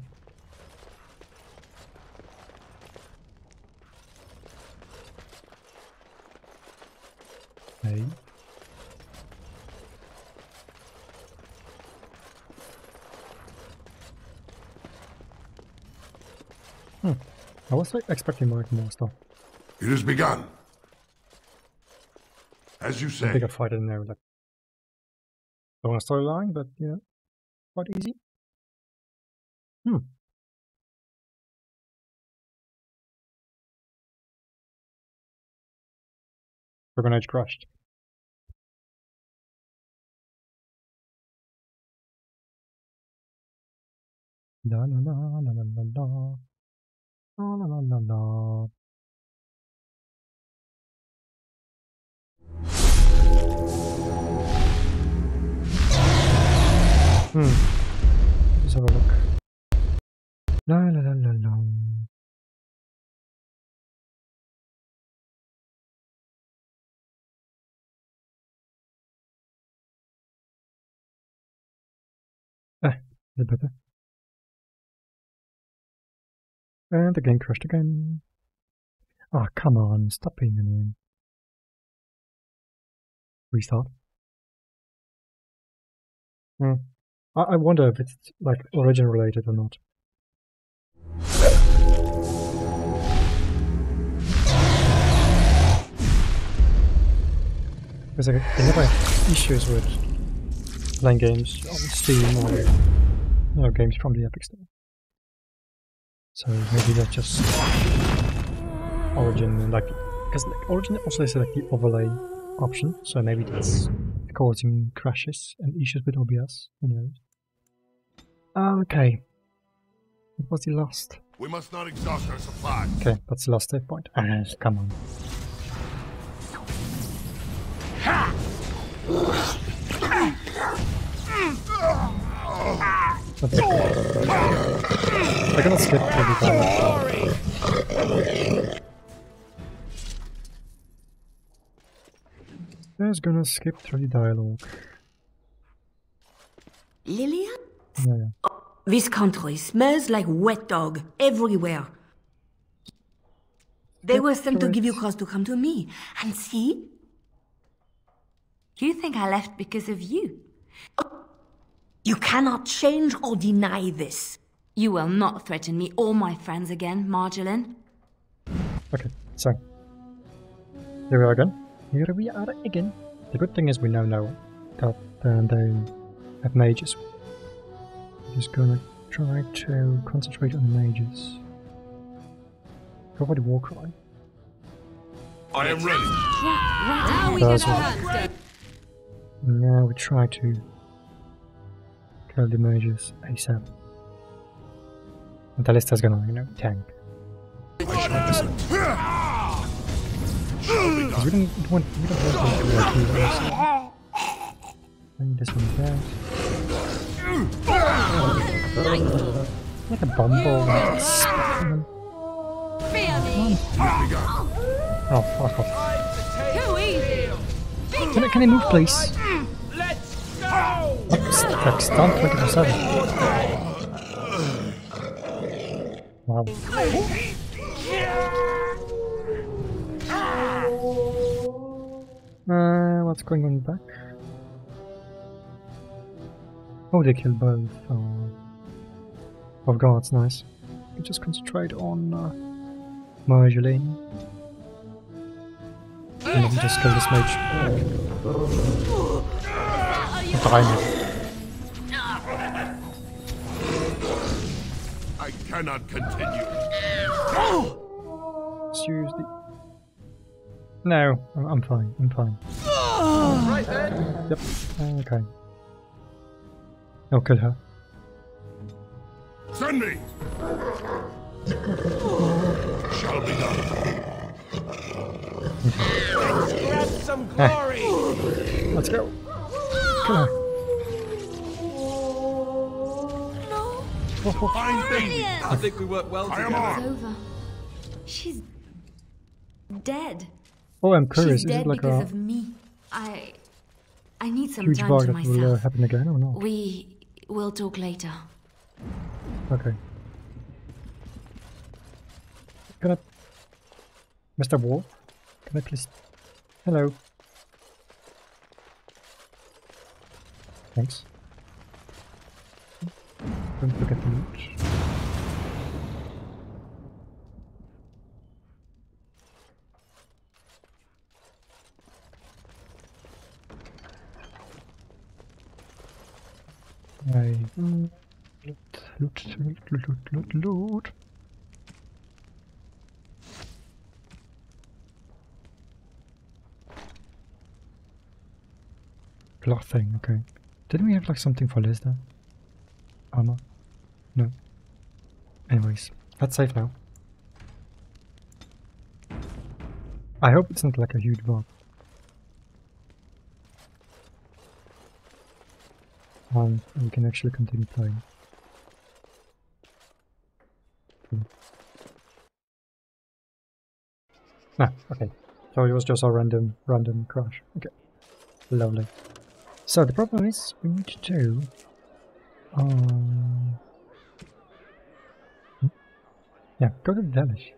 Okay. Hmm. I was like, expecting more, more stuff. It has begun. As you A say. bigger fight in there, like don't want a storyline, but you know, quite easy. Hmm. Crashed. La la la la la la la. La la la la la. Hmm. Let's have a look. La la la la la. Ah, is it better? And again, crashed again. Ah, come on, stop being annoying. Restart. Hmm. I, I wonder if it's like origin related or not. Because I, I never have issues with playing games on Steam or know, games from the Epic Store. So maybe that's just Origin like because like, Origin also has like the overlay option, so maybe that's causing crashes and issues with OBS. Who knows? Okay. What was the last? We must not exhaust our supply. Okay, that's the last save point. Ah, come on. Okay. I cannot skip time. Just gonna skip through the dialogue. Lillian? Yeah, yeah. This country smells like wet dog everywhere. They were sent to give you cause to come to me. And see? You think I left because of you? You cannot change or deny this. You will not threaten me or my friends again, Marjolaine. Okay, so. Here we are again. Here we are again. The good thing is we now know that uh, they have mages. I'm just gonna try to concentrate on the mages. Go for the war cry. I am ready. Now we That's get what- Now we try to the mages ASAP. And Alistair's gonna, you know, tank. We don't want we don't want to do. I need this one there. Like a bumble spit. Oh fuck off. Can I, can I move please? Let's go. Stunned 24 7. Wow. Uh, what's going on back? Oh, they killed both. Oh, of guards, nice. We just concentrate on uh, Marjolaine. And then just kill this mage. Uh, I cannot continue. Seriously. No, I'm, I'm fine. I'm fine. Right then. Yep. Okay. I'll kill her. Send me. Shall be done. Grab some glory. Let's go. Kill her. Fine thing. I think we work well I am together. It's over. She's dead. Oh, I'm curious. She's Is dead it like because a of me. I I need some huge time bug to that will uh, myself. happen again or not? We will talk later. Okay. Can I... Mr. Wolf? Can I please... Hello. Thanks. Don't forget the loot. I... Mm, Loot, loot, loot, loot, loot, loot. Clothing, okay. Didn't we have like something for Liz Armor? No. Anyways, that's safe now. I hope it's not like a huge bug. And we can actually continue playing. Hmm. Ah, okay. So it was just a random, random crash. Okay. Lovely. So the problem is, we need to... Um, yeah, go to.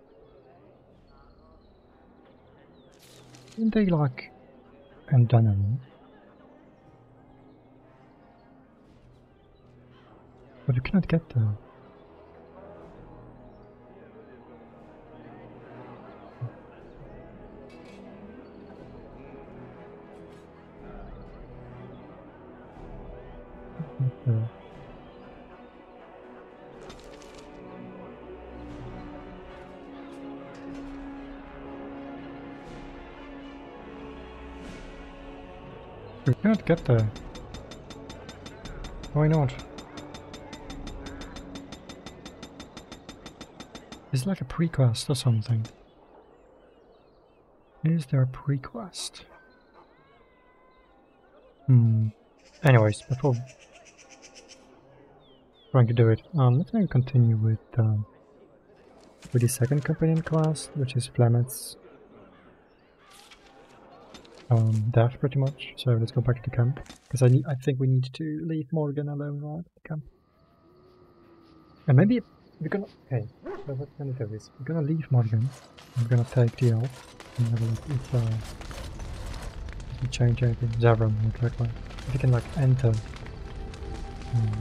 Isn't they like... And Dunham? But you cannot get there. Get there. Why not? It's like a prequest or something. Is there a prequest? Hmm. Anyways, before trying to do it, um, let's maybe continue with um, with the second companion class, which is Flemeth's um, death, pretty much. So let's go back to camp because I need. I think we need to leave Morrigan alone, right? At the camp, and maybe we're gonna. Okay, so what we're gonna do is we're gonna leave Morrigan. I'm gonna take the elf and have a look if uh, we change anything. Zevran, exactly. If we can like enter um,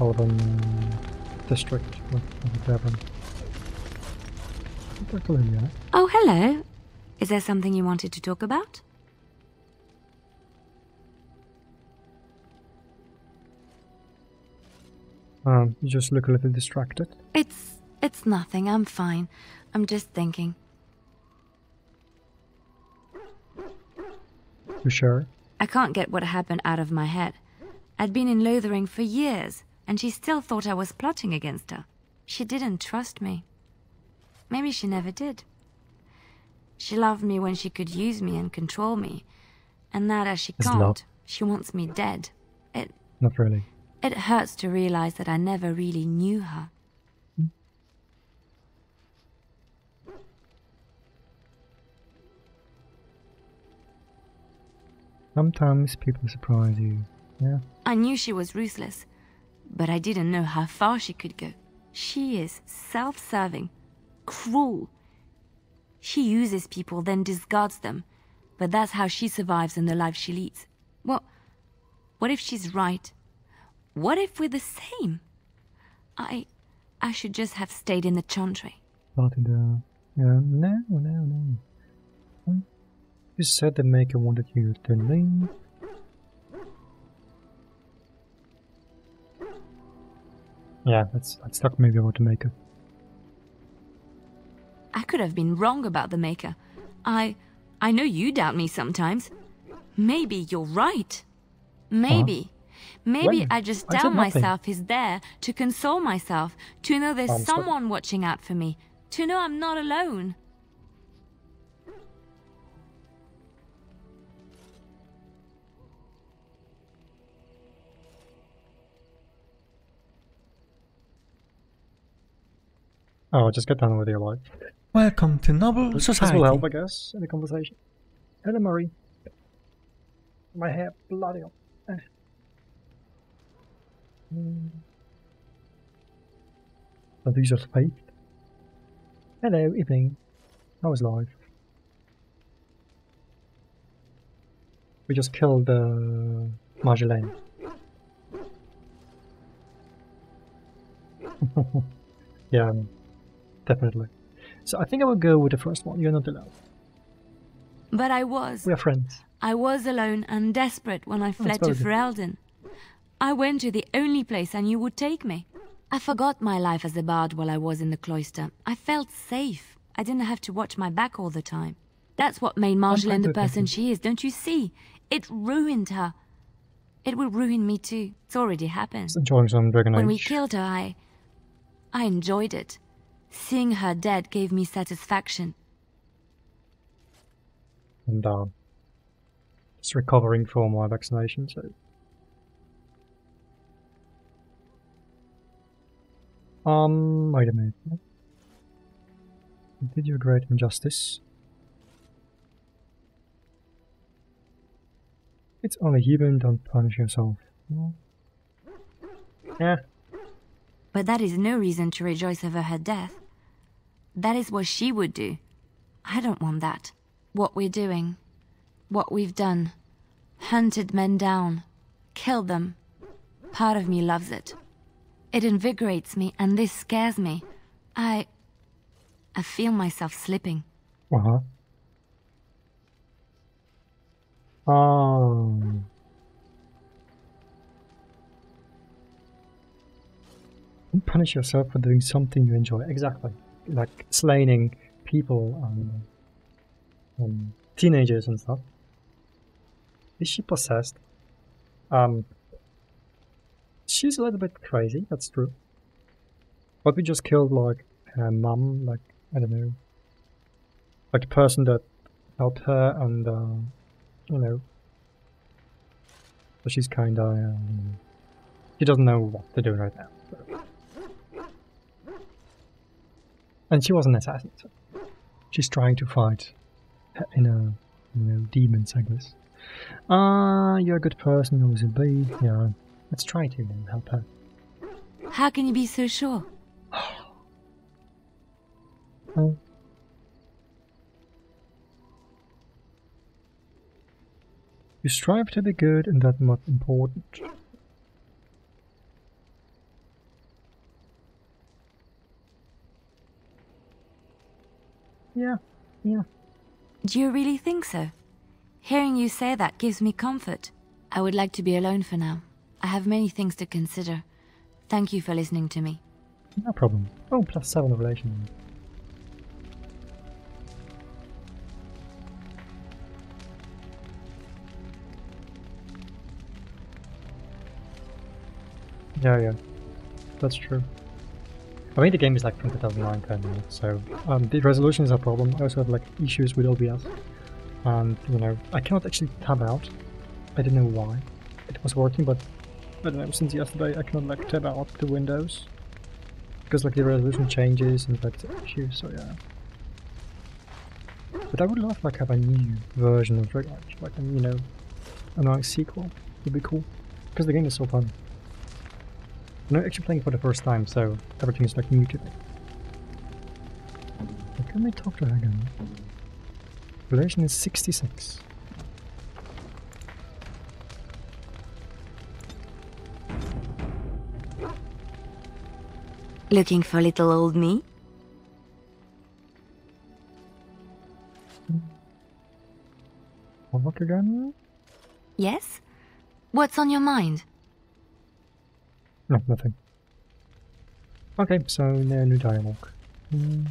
uh, district with, with Zevran. Oh, hello. Is there something you wanted to talk about? Um, you just look a little distracted. It's it's nothing. I'm fine. I'm just thinking. You sure? I can't get what happened out of my head. I'd been in Lothering for years, and she still thought I was plotting against her. She didn't trust me. Maybe she never did. She loved me when she could use me and control me, and now that she Is can't, love- she wants me dead. It Not really. It hurts to realize that I never really knew her. Sometimes people surprise you. Yeah. I knew she was ruthless, but I didn't know how far she could go. She is self serving, cruel. She uses people, then discards them, but but that's how she survives in the life she leads. What? What if she's right? What if we're the same? I. I should just have stayed in the chantry. Started, uh, yeah, no, no, no. Hmm? You said the maker wanted you to leave. Yeah, let's let's talk maybe about the maker. I could have been wrong about the maker. I. I know you doubt me sometimes. Maybe you're right. Maybe. Maybe When? I just I said myself is there to console myself, to know there's Um, so- someone watching out for me, to know I'm not alone. Oh, just get done with your life. Welcome to Noble This Society. will help, I guess, in the conversation. Hello, Murray. My hair bloody up. Eh. Hmm. Don't use. Hello, evening. I was live. We just killed uh, Marjolaine. yeah, definitely. So I think I will go with the first one. You're not allowed. But I was. We are friends. I was alone and desperate when I fled to. Ferelden. I went to the only place I knew would take me. I forgot my life as a bard while I was in the cloister. I felt safe. I didn't have to watch my back all the time. That's what made Marjolaine the person she is, don't you see? It ruined her. It will ruin me too. It's already happened. Just enjoying some Dragon When we killed her, I. I enjoyed it. Seeing her dead gave me satisfaction. and uh, just recovering from my vaccination. So, um, wait a minute. Did you a great injustice? It's only human. Don't punish yourself. Yeah, But that is no reason to rejoice over her death. That is what she would do. I don't want that. What we're doing, what we've done, hunted men down, killed them. Part of me loves it. It invigorates me, and this scares me. I. I feel myself slipping. uh huh. Um. Don't punish yourself for doing something you enjoy. Exactly. Like slaying people and, and teenagers and stuff. Is she possessed? Um. She's a little bit crazy, that's true. But we just killed, like, her mum, like, I don't know. Like the person that helped her and, uh, you know. So she's kinda, um, she doesn't know what to do right now. And she was an assassin, so she's trying to fight her inner, you know, demons, I guess. Ah, you're a good person, always a be. Yeah, let's try to then help her. How can you be so sure? Oh. You strive to be good, and that's not important. Yeah, yeah. Do you really think so? Hearing you say that gives me comfort. I would like to be alone for now. I have many things to consider. Thank you for listening to me. No problem. Oh, plus seven of relation. Yeah, yeah. That's true. I mean, the game is like from 2009 kind of, so um, the resolution is a problem. I also have like issues with OBS, and you know I cannot actually tab out. I don't know why. It was working, but I don't know. Since yesterday, I cannot like tab out the windows because like the resolution changes and that's an issue. So yeah. But I would love like have a new version of Dragon Age, like you know, a nice sequel. Would be cool because the game is so fun. I'm actually playing for the first time, so everything is like new to me. Can we talk to her again? Relation is 66. Looking for little old me? Look again. Yes? What's on your mind? No, nothing. Okay, so no new dialogue. Mm,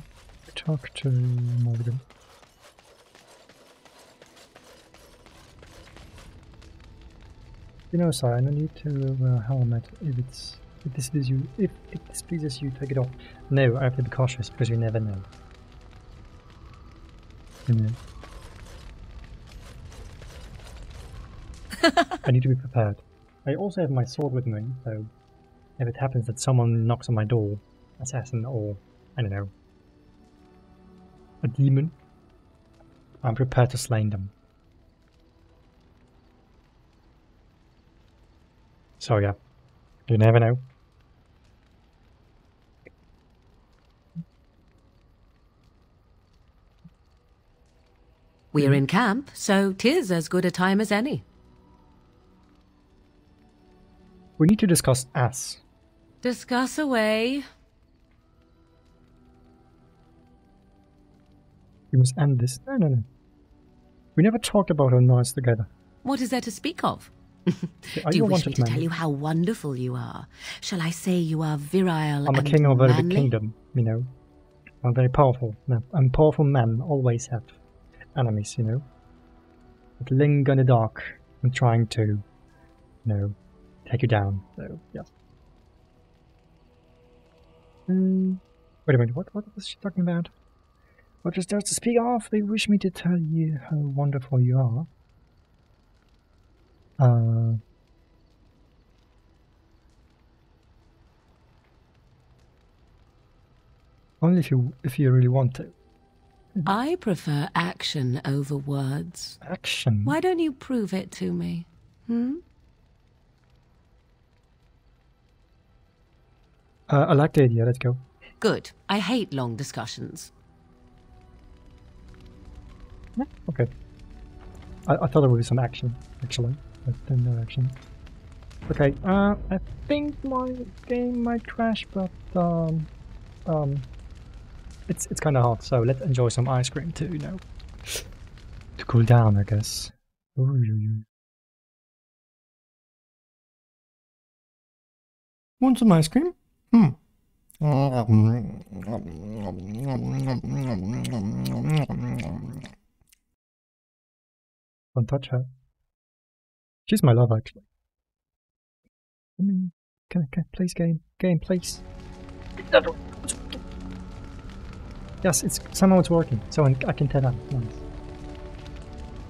talk to Morrigan. You know, sir, I don't need to wear a helmet if it's if this pleases you. If it displeases you, take it off. No, I have to be cautious because you never know. I need to be prepared. I also have my sword with me, so if it happens that someone knocks on my door, assassin or I don't know, a demon, I'm prepared to slay them. So yeah, you never know. We're hmm. in camp, so 'tis as good a time as any. We need to discuss ass. Discuss away. We must end this. No, no, no. We never talked about our nights together. What is there to speak of? Do you wish me to man? tell you how wonderful you are? Shall I say you are virile I'm a king of a manly? kingdom, you know. I'm very powerful. No, and powerful men always have enemies, you know. But linger in the dark and trying to, you know, take you down. So, yeah. Hmm. wait a minute, what, what was she talking about? What is there to speak of? They wish me to tell you how wonderful you are. Uh, only if you if you really want to. I prefer action over words. Action? Why don't you prove it to me? Hmm? Uh, I like the idea. Let's go. Good. I hate long discussions. Yeah, okay. I, I thought there would be some action, actually, but then no action. Okay, uh, I think my game might crash, but um, um, it's it's kind of hot, so let's enjoy some ice cream too, you know, to cool down, I guess. Want some ice cream? Hmm. Don't touch her. She's my love, actually. I mean, can I, can I please game? Game, please. Yes, it's somehow it's working, so I, can tell that. Nice.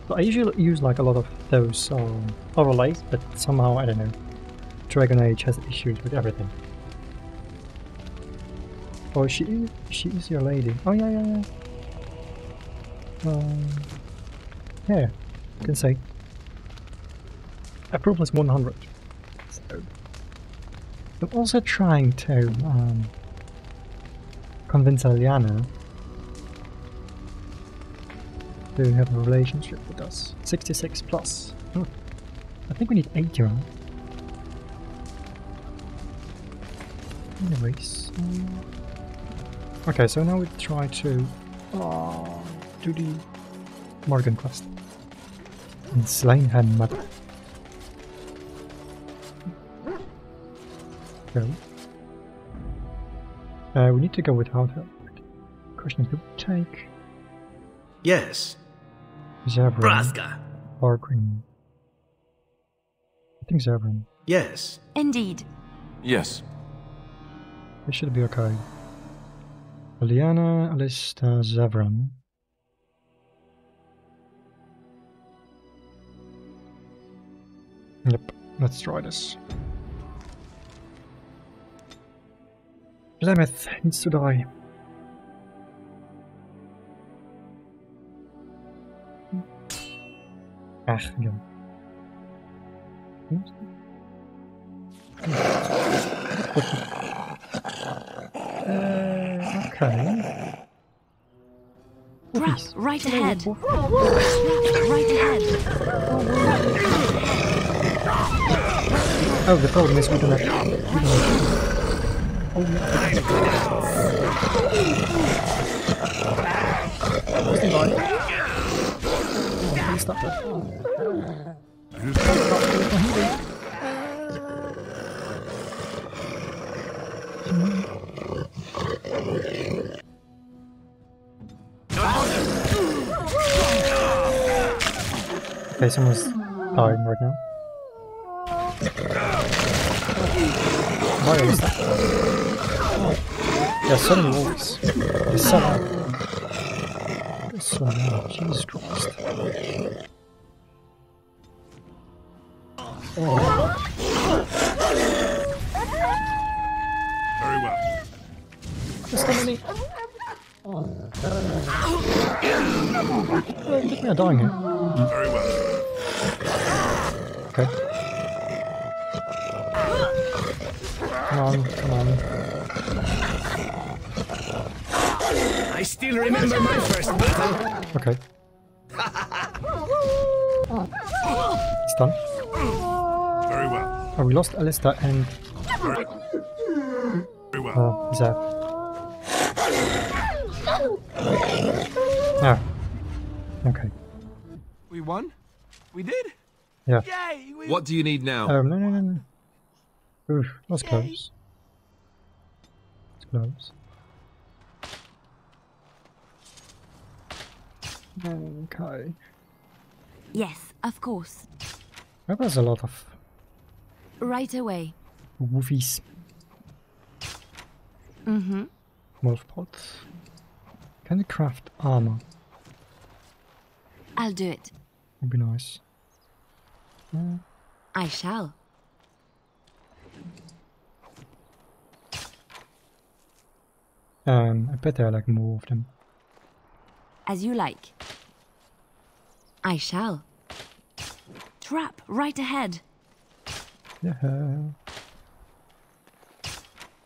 I usually use like a lot of those um, overlays, but somehow I don't know. Dragon Age has issues with everything. Oh, she is she is your lady. Oh yeah, yeah, yeah. Um, yeah, you can say. Approval is 100. So, I'm also trying to um, convince Leliana to have a relationship with us. 66 plus. Hmm. I think we need 80 right? Anyways. um, Okay, so now we try to uh, do the Morrigan quest. And slay her mother. Go. Uh, we need to go without her. Question do we take Yes. Zevran Braska. or Green? I think Zevran. Yes. Indeed. Yes. It should be okay. Leliana, Alistair, Zevran. Yep, let's try this. Flemeth needs to die. Ach, ja. Uh, okay. Brap, right ahead. Brap, right ahead. Oh, the problem is we don't have. We don't have Oh, yeah. Where's the line? Please stop that. Okay, someone's dying right now. Why is that? Wolves. They're so. So. Jesus Christ. Oh. Very well. Just so many. Oh, at me, I'm dying here. Very well. Okay. Come on, come on. I still remember my first battle. Okay. It's done. Very well. Oh, we lost Alistair and Very, very well. uh, Zap. Ah. Okay. We won? We did? Yeah. Yay! We... What do you need now? Um, no, no, no, no. Oof, that was close. It's close. Okay. Yes, of course. Well, was a lot of Right away. woofies. Mm-hmm. Wolf pots. Can you craft armor? I'll do it. Would be nice. Yeah. I shall. Um, I bet there are like more of them. As you like. I shall. Trap right ahead. Yeah.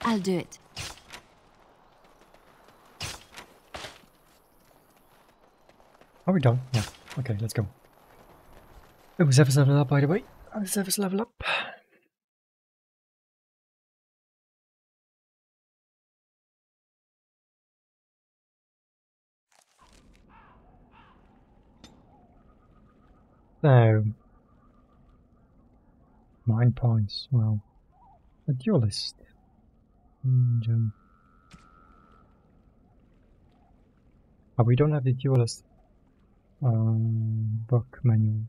I'll do it. Are we done? Yeah. Okay, let's go. It was Zephyr's level up, by the way. Oh, Zephyr's level up. So, nine points. Well, a duelist. Um, oh, we don't have the duelist um, book manual.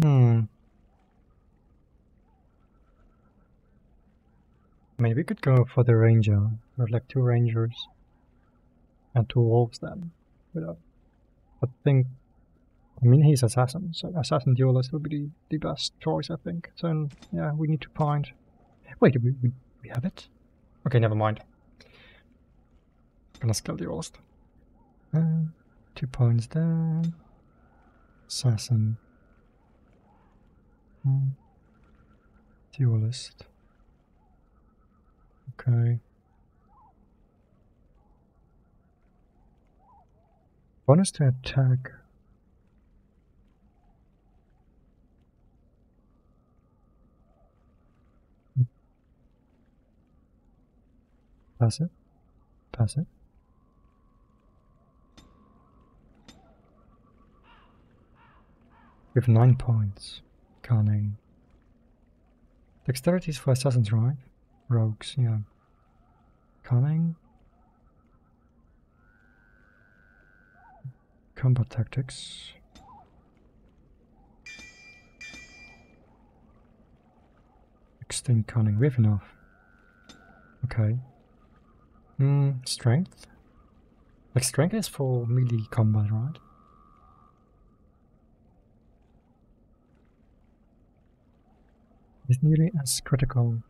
Hmm. I mean, we could go for the ranger. Are like two rangers and two wolves then. Without, I think. I mean, he's assassin, so assassin duelist would be the, the best choice, I think. So yeah, we need to find. Wait, we we, we have it? Okay, never mind. I'm Gonna skill duelist. Uh, two points there. Assassin. Hmm. Duelist. Okay. Bonus to attack. Passive. Passive. We have nine points. Cunning. Dexterity is for assassins, right? Rogues, yeah. Cunning. Combat tactics. Extend cunning. We have enough. Okay. Hmm, strength? Like strength is for melee combat, right? It's nearly as critical.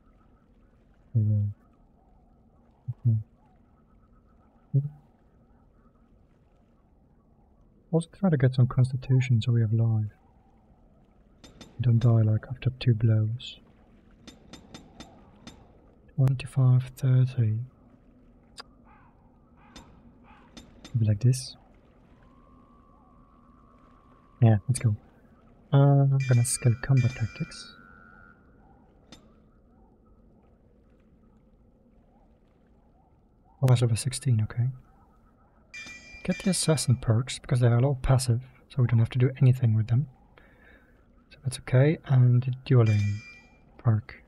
Mhm. Mhm. Mhm. Also try to get some constitution so we have life. We don't die like after two blows. 25, 30. Maybe like this. Yeah, let's go. Uh, I'm gonna skill combat tactics. Oh, that's over 16, okay. Get the assassin perks, because they are all passive, so we don't have to do anything with them. So that's okay, and the dueling perk.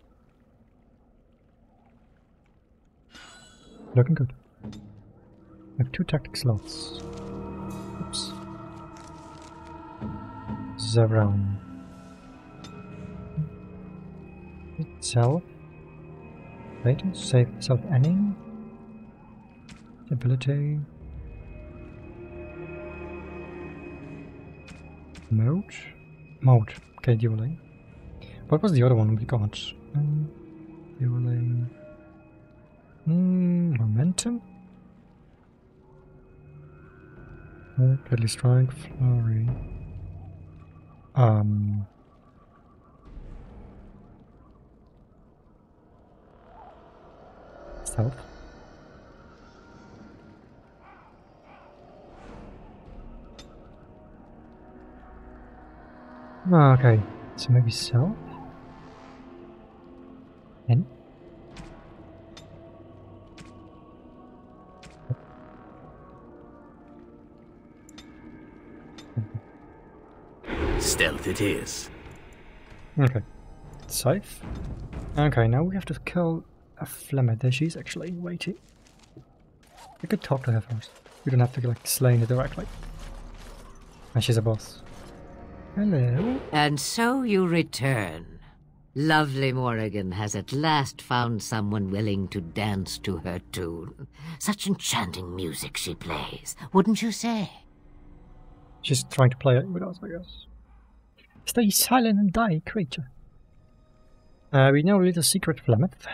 Looking good. We have two tactic slots. Oops. Zevran. Itself. Later, save self ending. Ability. Mode? Mode. Okay, dueling. What was the other one we got? Um, dueling. Mm, momentum? Deadly Strike, Flurry. Um. Stealth. Ah, okay, so maybe stealth? And? Stealth it is. Okay. Safe. Okay, now we have to kill a Flemeth. She's actually waiting. We could talk to her first. We don't have to like slay her directly. And she's a boss. Hello. And so you return. Lovely Morrigan has at last found someone willing to dance to her tune. Such enchanting music she plays, wouldn't you say? She's trying to play it with us, I guess. Stay silent and die, creature. Uh, we know a little secret, Flemeth.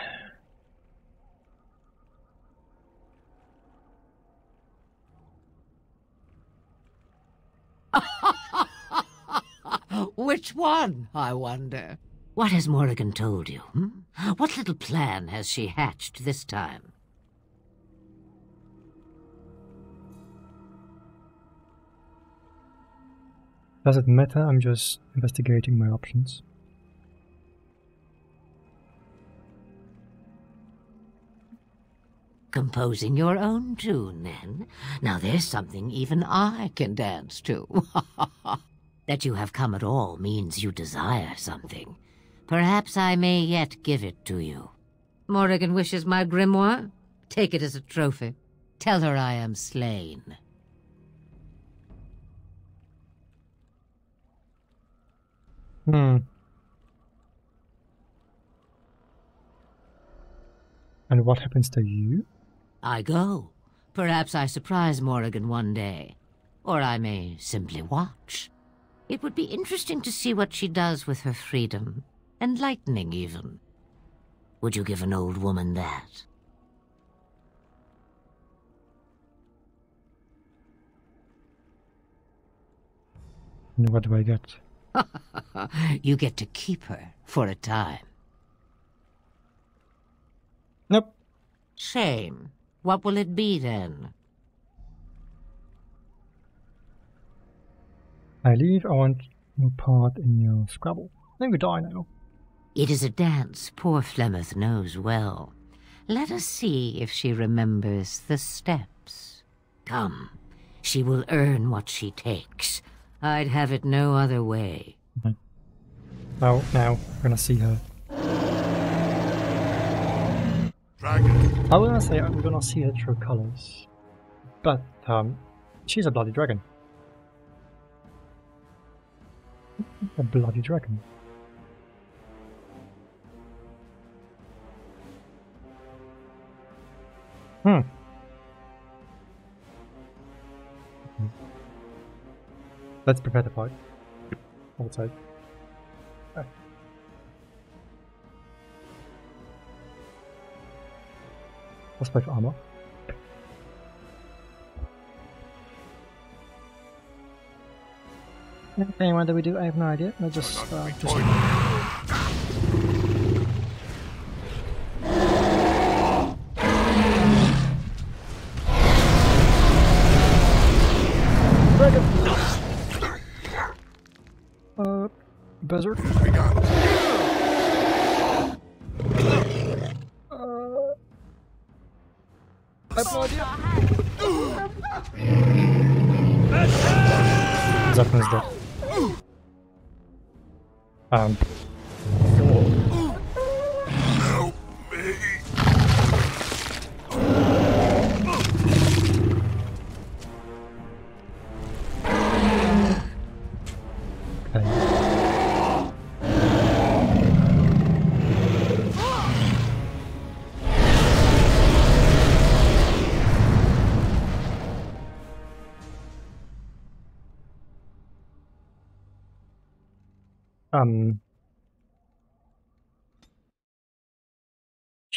Which one, I wonder? What has Morrigan told you? Hmm? What little plan has she hatched this time? Does it matter? I'm just investigating my options. Composing your own tune, then? Now there's something even I can dance to. that you have come at all means you desire something. Perhaps I may yet give it to you. Morrigan wishes my grimoire? Take it as a trophy. Tell her I am slain. Hmm. And what happens to you? I go. Perhaps I surprise Morrigan one day. Or I may simply watch. It would be interesting to see what she does with her freedom. Enlightening, even. Would you give an old woman that? And what do I get? you get to keep her for a time. Nope. Shame. What will it be then? I leave. I want no part in your Scrabble. Then we die now. It is a dance poor Flemeth knows well. Let us see if she remembers the steps. Come, she will earn what she takes. I'd have it no other way. Okay. Oh, now we're gonna see her. Dragon. I was gonna say we're gonna see her true colors, but um, she's a bloody dragon. A bloody dragon. Hmm. Let's prepare the fight. Outside. Ah. Plus five armor. Okay, what do we do? I have no idea. Let's just, uh, just... Buzzard.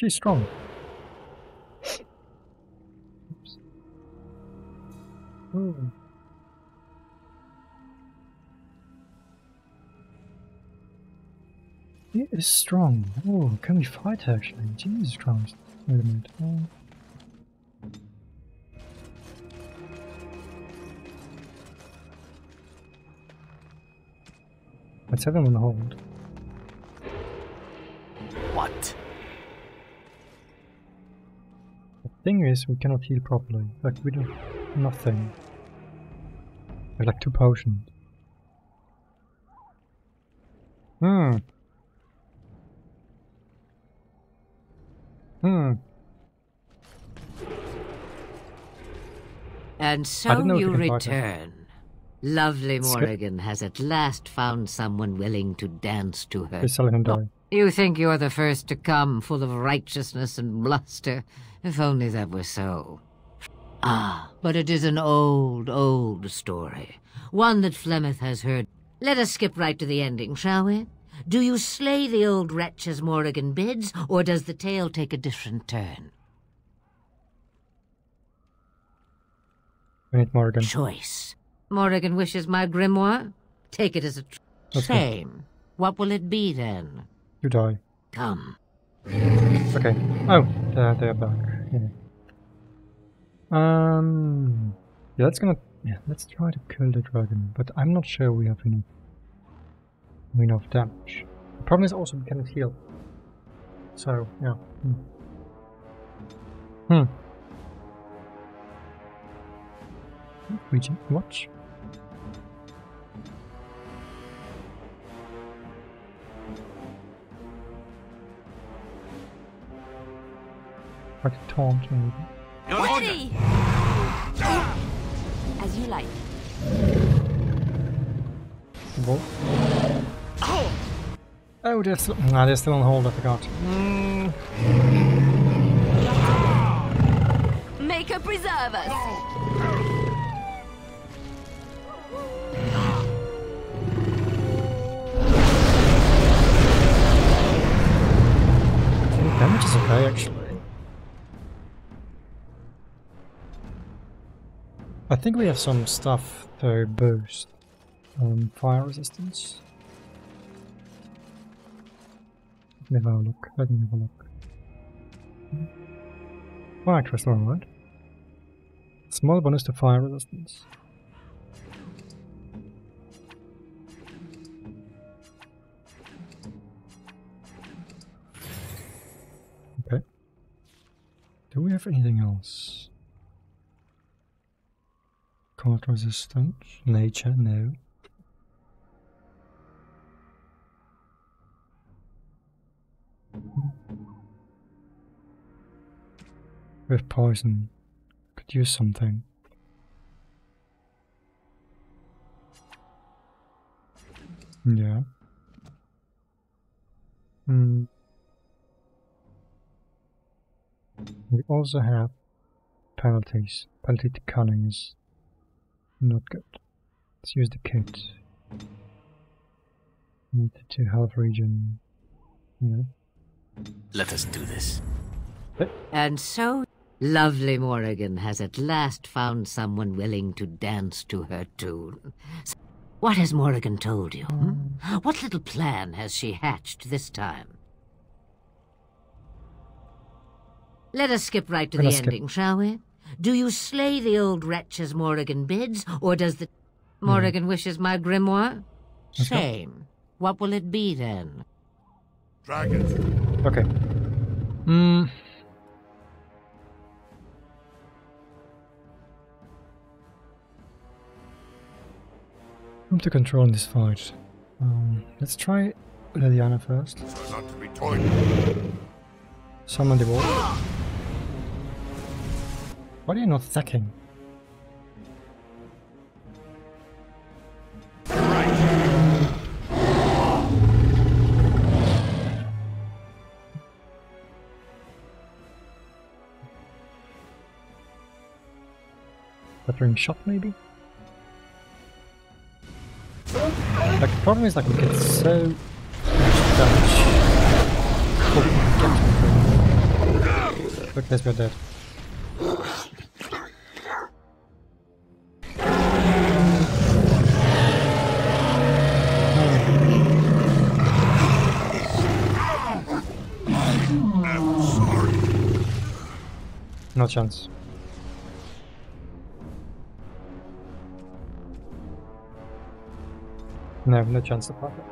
She's strong. Oops. He is strong. Oh, can we fight her actually? Jesus Christ. Wait a minute. Oh. Let's have him on hold. What? Thing is, we cannot heal properly. Like, we do nothing. We have like two potions. Hmm. Hmm. And so don't know if you you can fight her. return. Lovely. Morrigan has at last found someone willing to dance to her. Please tell him die. You think you're the first to come, full of righteousness and bluster. If only that were so. Ah, but it is an old, old story. One that Flemeth has heard. Let us skip right to the ending, shall we? Do you slay the old wretch as Morrigan bids, or does the tale take a different turn? We need Morgan. Choice. Morrigan wishes my grimoire? Take it as a tr- Okay. shame. What will it be then? You die. Come. Okay. Oh, uh, they're back. Yeah. Um. Yeah, that's gonna. Yeah, let's try to kill the dragon, but I'm not sure we have enough. Enough damage. The problem is also we cannot heal. So yeah. Hmm. Hmm. Watch. Like a taunt maybe. Ready! As you like. Wolf. Oh, they're still, nah, they're still on hold, I forgot. Mm. Make her preserve us. Damage is okay, actually. I think we have some stuff to boost um, fire resistance. Let me have a look. Let me have a look. Fire crystal, right? Small bonus to fire resistance. Okay. Do we have anything else? Cold resistance? Nature? No. With poison. Could use something. Yeah. Hmm. We also have penalties. Penalty to cunning is not good. Let's use the kit. Need to health region. Yeah. Let us do this. And so, lovely Morrigan has at last found someone willing to dance to her tune. S- What has Morrigan told you? hmm? What little plan has she hatched this time? Let us skip right to Let the us skip. ending, shall we? Do you slay the old wretch as Morrigan bids, or does the... Morrigan wishes my grimoire? Let's go. Shame. What will it be then? Dragons. Okay. Hmm. Whom to control in this fight? Um, let's try Leliana first. So not to be Summon the wall. Why are you not stacking? Battering shot maybe? Like the problem is like we get so much damage. can get. Look, there's we're dead. No chance. No, no chance to fight her.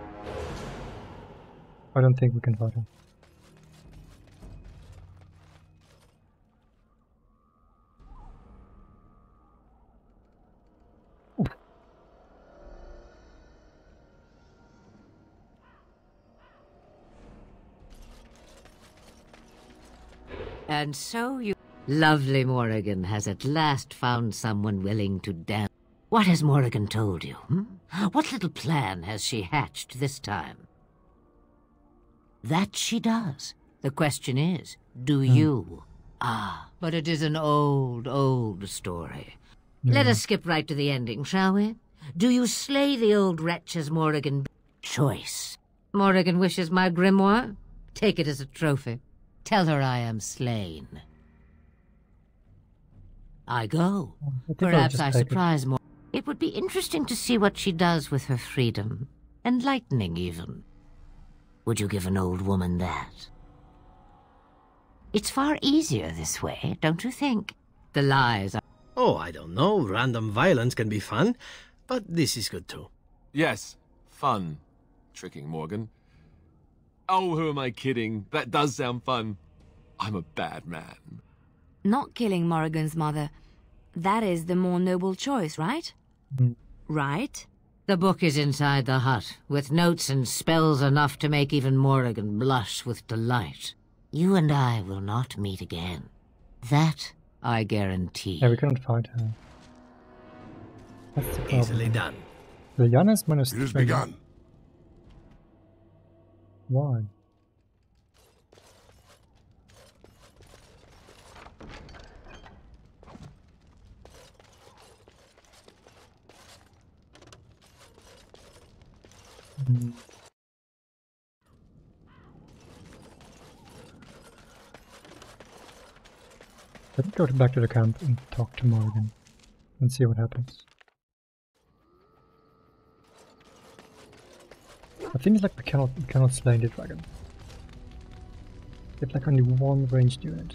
I don't think we can fight him. And so you... Lovely Morrigan has at last found someone willing to dance. What has Morrigan told you? Hmm? What little plan has she hatched this time? That she does. The question is, do you? Ah, but it is an old, old story. Let us skip right to the ending, shall we? Do you slay the old wretch as Morrigan... Choice. Morrigan wishes my grimoire? Take it as a trophy. Tell her I am slain. I go. Oh, I think I'll Perhaps I take it. surprise more. It would be interesting to see what she does with her freedom. Enlightening, even. Would you give an old woman that? It's far easier this way, don't you think? The lies are... Oh, I don't know. Random violence can be fun, but this is good too. Yes, fun. Tricking Morgan. Oh, who am I kidding? That does sound fun. I'm a bad man. Not killing Morrigan's mother. That is the more noble choice, right? Mm. Right? The book is inside the hut, with notes and spells enough to make even Morrigan blush with delight. You and I will not meet again. That I guarantee. Yeah, we couldn't find her. That's the problem. Easily done. Leliana's minus It has three. begun. Why? Hmm. Let me go back to the camp and talk to Morgan and see what happens. I think it's like we cannot we cannot slay the dragon. It's like only one ranged unit.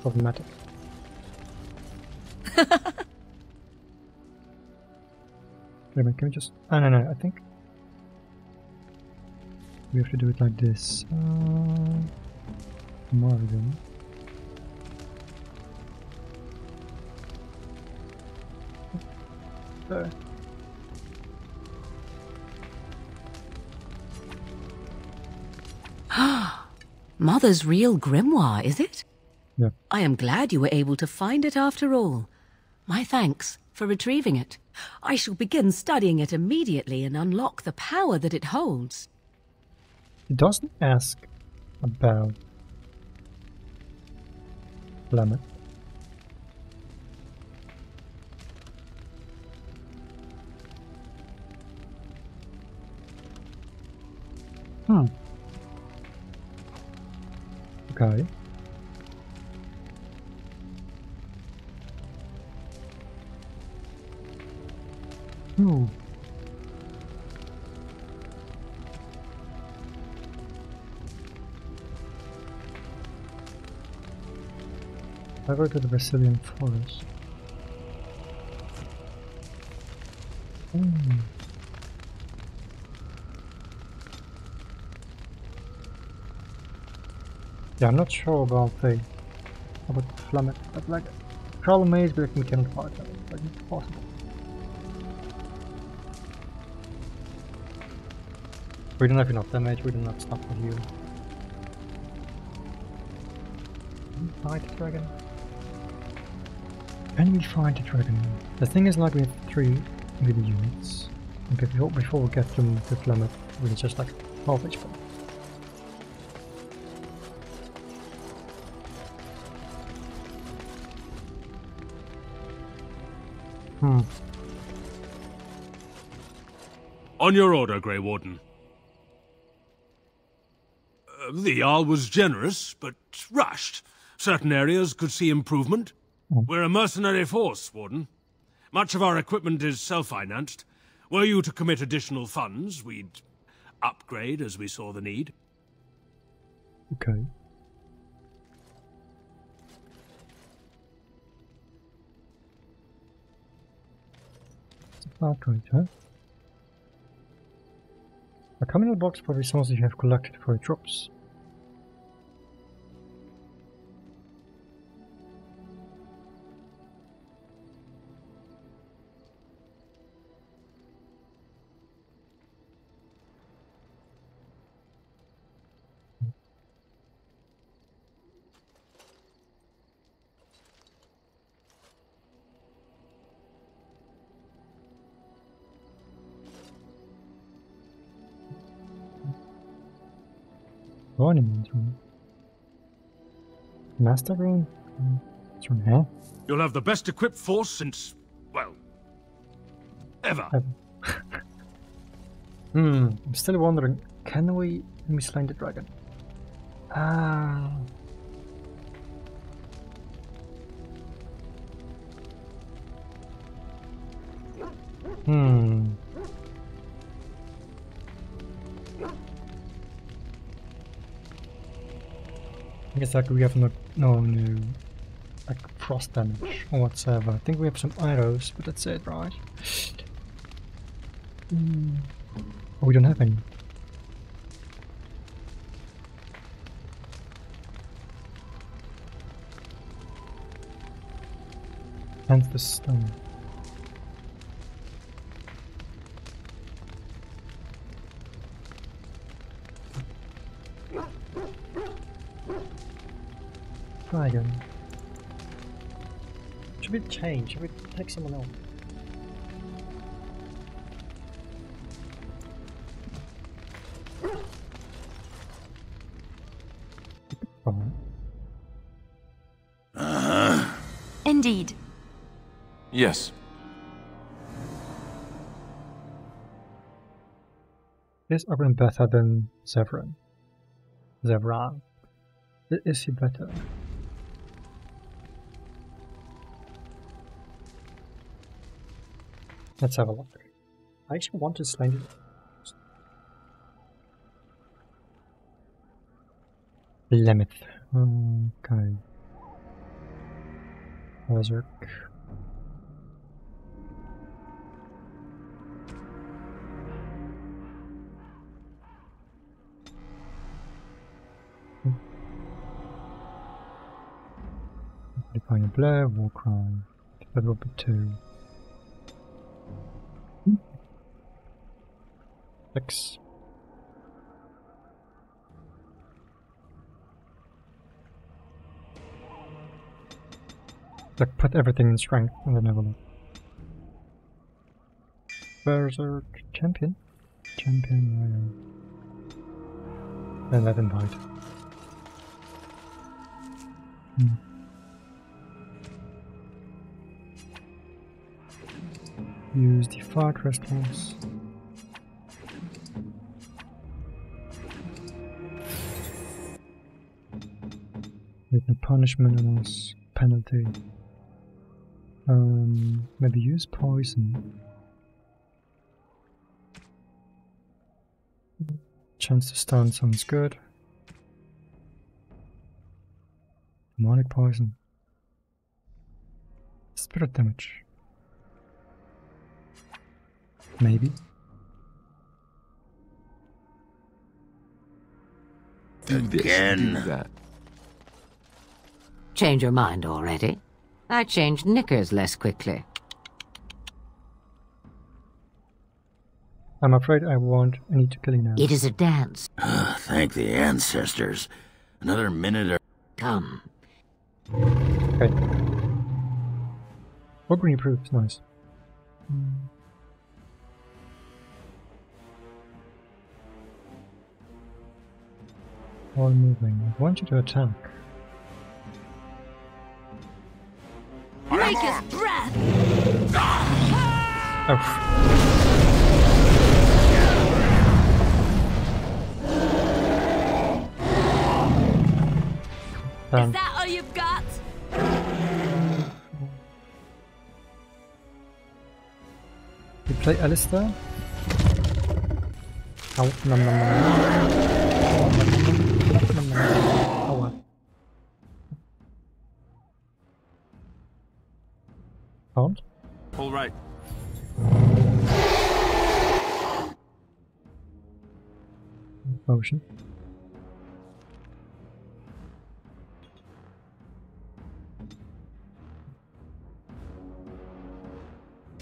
Problematic. Wait a minute, can we just... Ah, no, no, I think... We have to do it like this. Uh, Morgan. There. Mother's real grimoire, is it? Yeah. I am glad you were able to find it after all. My thanks for retrieving it. I shall begin studying it immediately and unlock the power that it holds. Doesn't ask about Lemon. Hmm. Okay. Hmm. I go to the Brecilian forest. Hmm. Yeah, I'm not sure about the about the Flemeth, but like Troll Maze, but we cannot fight them. Like it's possible. We don't have enough damage, we do not stop for you. Fight the dragon. Can we fight the dragon? The thing is like we have three the units. And before, before we get them to the we're just like half HP. Hmm. On your order, Grey Warden. The Jarl was generous, but rushed. Certain areas could see improvement. Mm-hmm. We're a mercenary force, Warden. Much of our equipment is self-financed. Were you to commit additional funds, we'd upgrade as we saw the need. Okay. It's a upgrade, huh? A communal box for resources you have collected for your troops. Ornament room. Master room? It's from here. You'll have the best equipped force since, well, ever. Hmm, I'm still wondering, can we slay the dragon? Ah. Hmm. Guess like we have no no no like frost damage or whatsoever. I think we have some arrows, but that's it, right? Hmm. Oh, we don't have any. And the stone. Try. Should we change? Should we take someone else? Uh-huh. Indeed. Yes. Is Oghren better than Zevran? Zevran. Is he better? Let's have a look. I actually want to slay it. Lemeth. Okay. Berserk. Define a blur, Warcry. That will be two. Six. Like put everything in strength and then have a look. Berserk champion? Champion uh, and let invite. Hmm. Use the far crystals. Punishment and also penalty. Um, maybe use poison. Chance to stun sounds good. Demonic poison. Spirit damage. maybe. Do this, Again. Do that. Change your mind already? I changed knickers less quickly. I'm afraid I won't. I need to kill you now. It is a dance. Thank the ancestors. Another minute or... Come. Okay. What green proofs? Nice. Hmm. All moving. I want you to attack. Make us breath! Oh. Is Um, that all you've got? you play Alistair? Ow, nom, nom, nom, nom. Nom, Motion.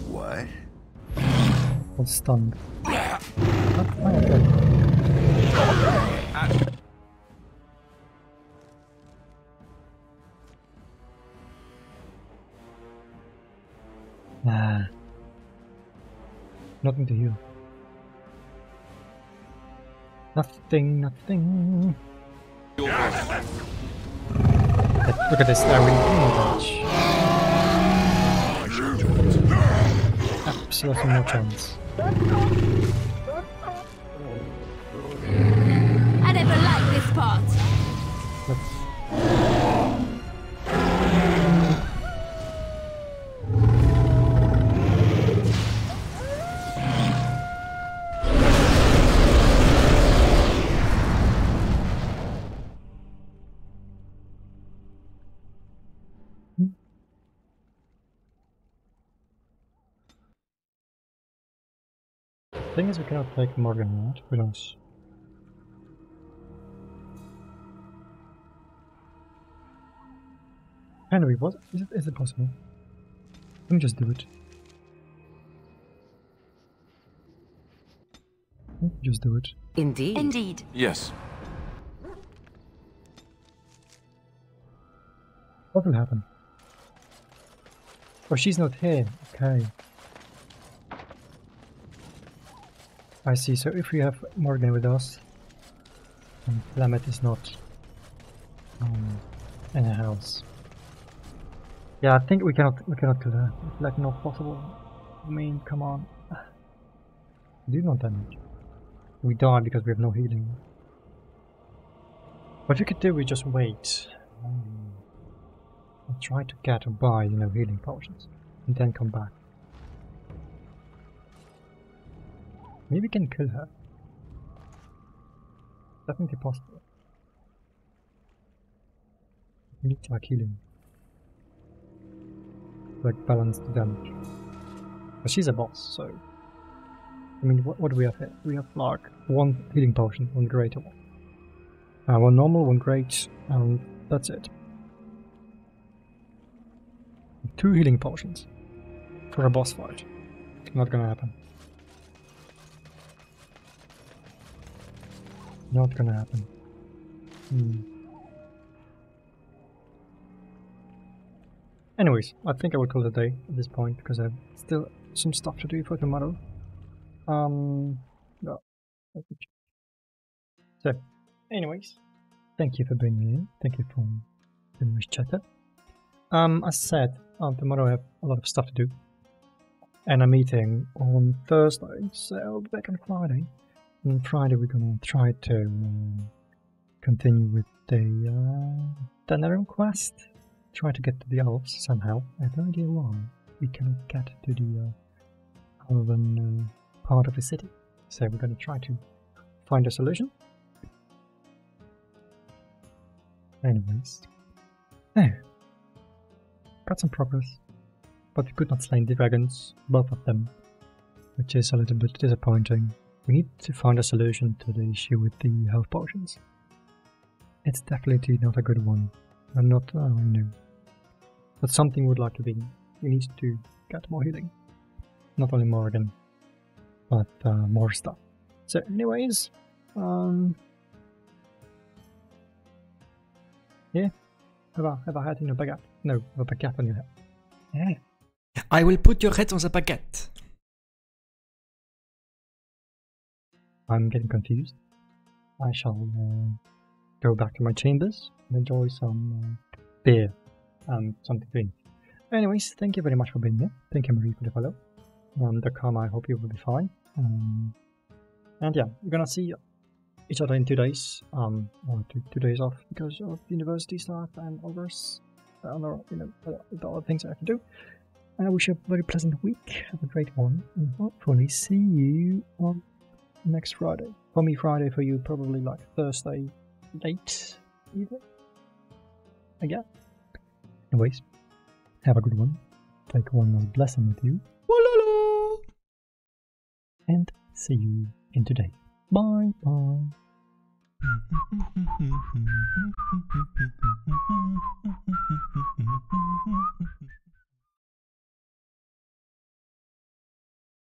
What? I'm stunned. Oh, okay. Nothing, nothing. Look at, look at this, I damage. Absolutely no chance. Thing is, we cannot take Morgan out with us. Henry, what is it? Is it possible? Let me just do it. Just do it. Indeed. Indeed. Yes. What will happen? Oh, she's not here. Okay. I see. So if we have Morgan with us, and Flemeth is not um, in the house. Yeah, I think we cannot we cannot kill her. It's like not possible. I mean, come on. Do not damage. We die because we have no healing. What we could do is just wait. Um, and try to get or buy, you know, healing potions. And then come back. Maybe we can kill her. Definitely possible. We need like healing. Like balance the damage. But she's a boss, so. I mean, what, what do we have here? We have like one healing potion, one greater one. Uh, one normal, one great, and that's it. Two healing potions for a boss fight. Not gonna happen. Not gonna happen. Hmm. Anyways, I think I will call it a day at this point because I have still some stuff to do for tomorrow. Um, yeah. So, anyways, thank you for me in. Thank you for the nice chatter. Um, as said, um, tomorrow I have a lot of stuff to do. And a meeting on Thursday, so I'll be back on Friday. And Friday we're gonna try to um, continue with the uh, Denerim quest. Try to get to the elves somehow. I have no idea why we cannot get to the uh, uh, part of the city. So we're gonna try to find a solution. Anyways. Oh. Got some progress. But we could not slay the dragons, both of them. which is a little bit disappointing. We need to find a solution to the issue with the health potions. It's definitely not a good one. I'm not, uh, know. But something would like to be. We need to get more healing. Not only Morrigan, but uh, more stuff. So, anyways, um, yeah, have a, have a hat in baguette. No, have a baguette on your head. Yeah. I will put your head on the baguette. I'm getting confused. I shall uh, go back to my chambers and enjoy some uh, beer and something to drink. Anyways, thank you very much for being here. Thank you, Marie, for the follow. Um, the karma, I hope you will be fine. Um, and yeah, we're gonna see each other in two days. Um, or two, two days off because of university stuff and others, other you know, the other things I have to do. And I wish you a very pleasant week. Have a great one, and hopefully see you on next Friday. For me, Friday. For you, probably like Thursday late evening. Again. Anyways, have a good one. Take one more blessing with you. And see you in today. Bye bye.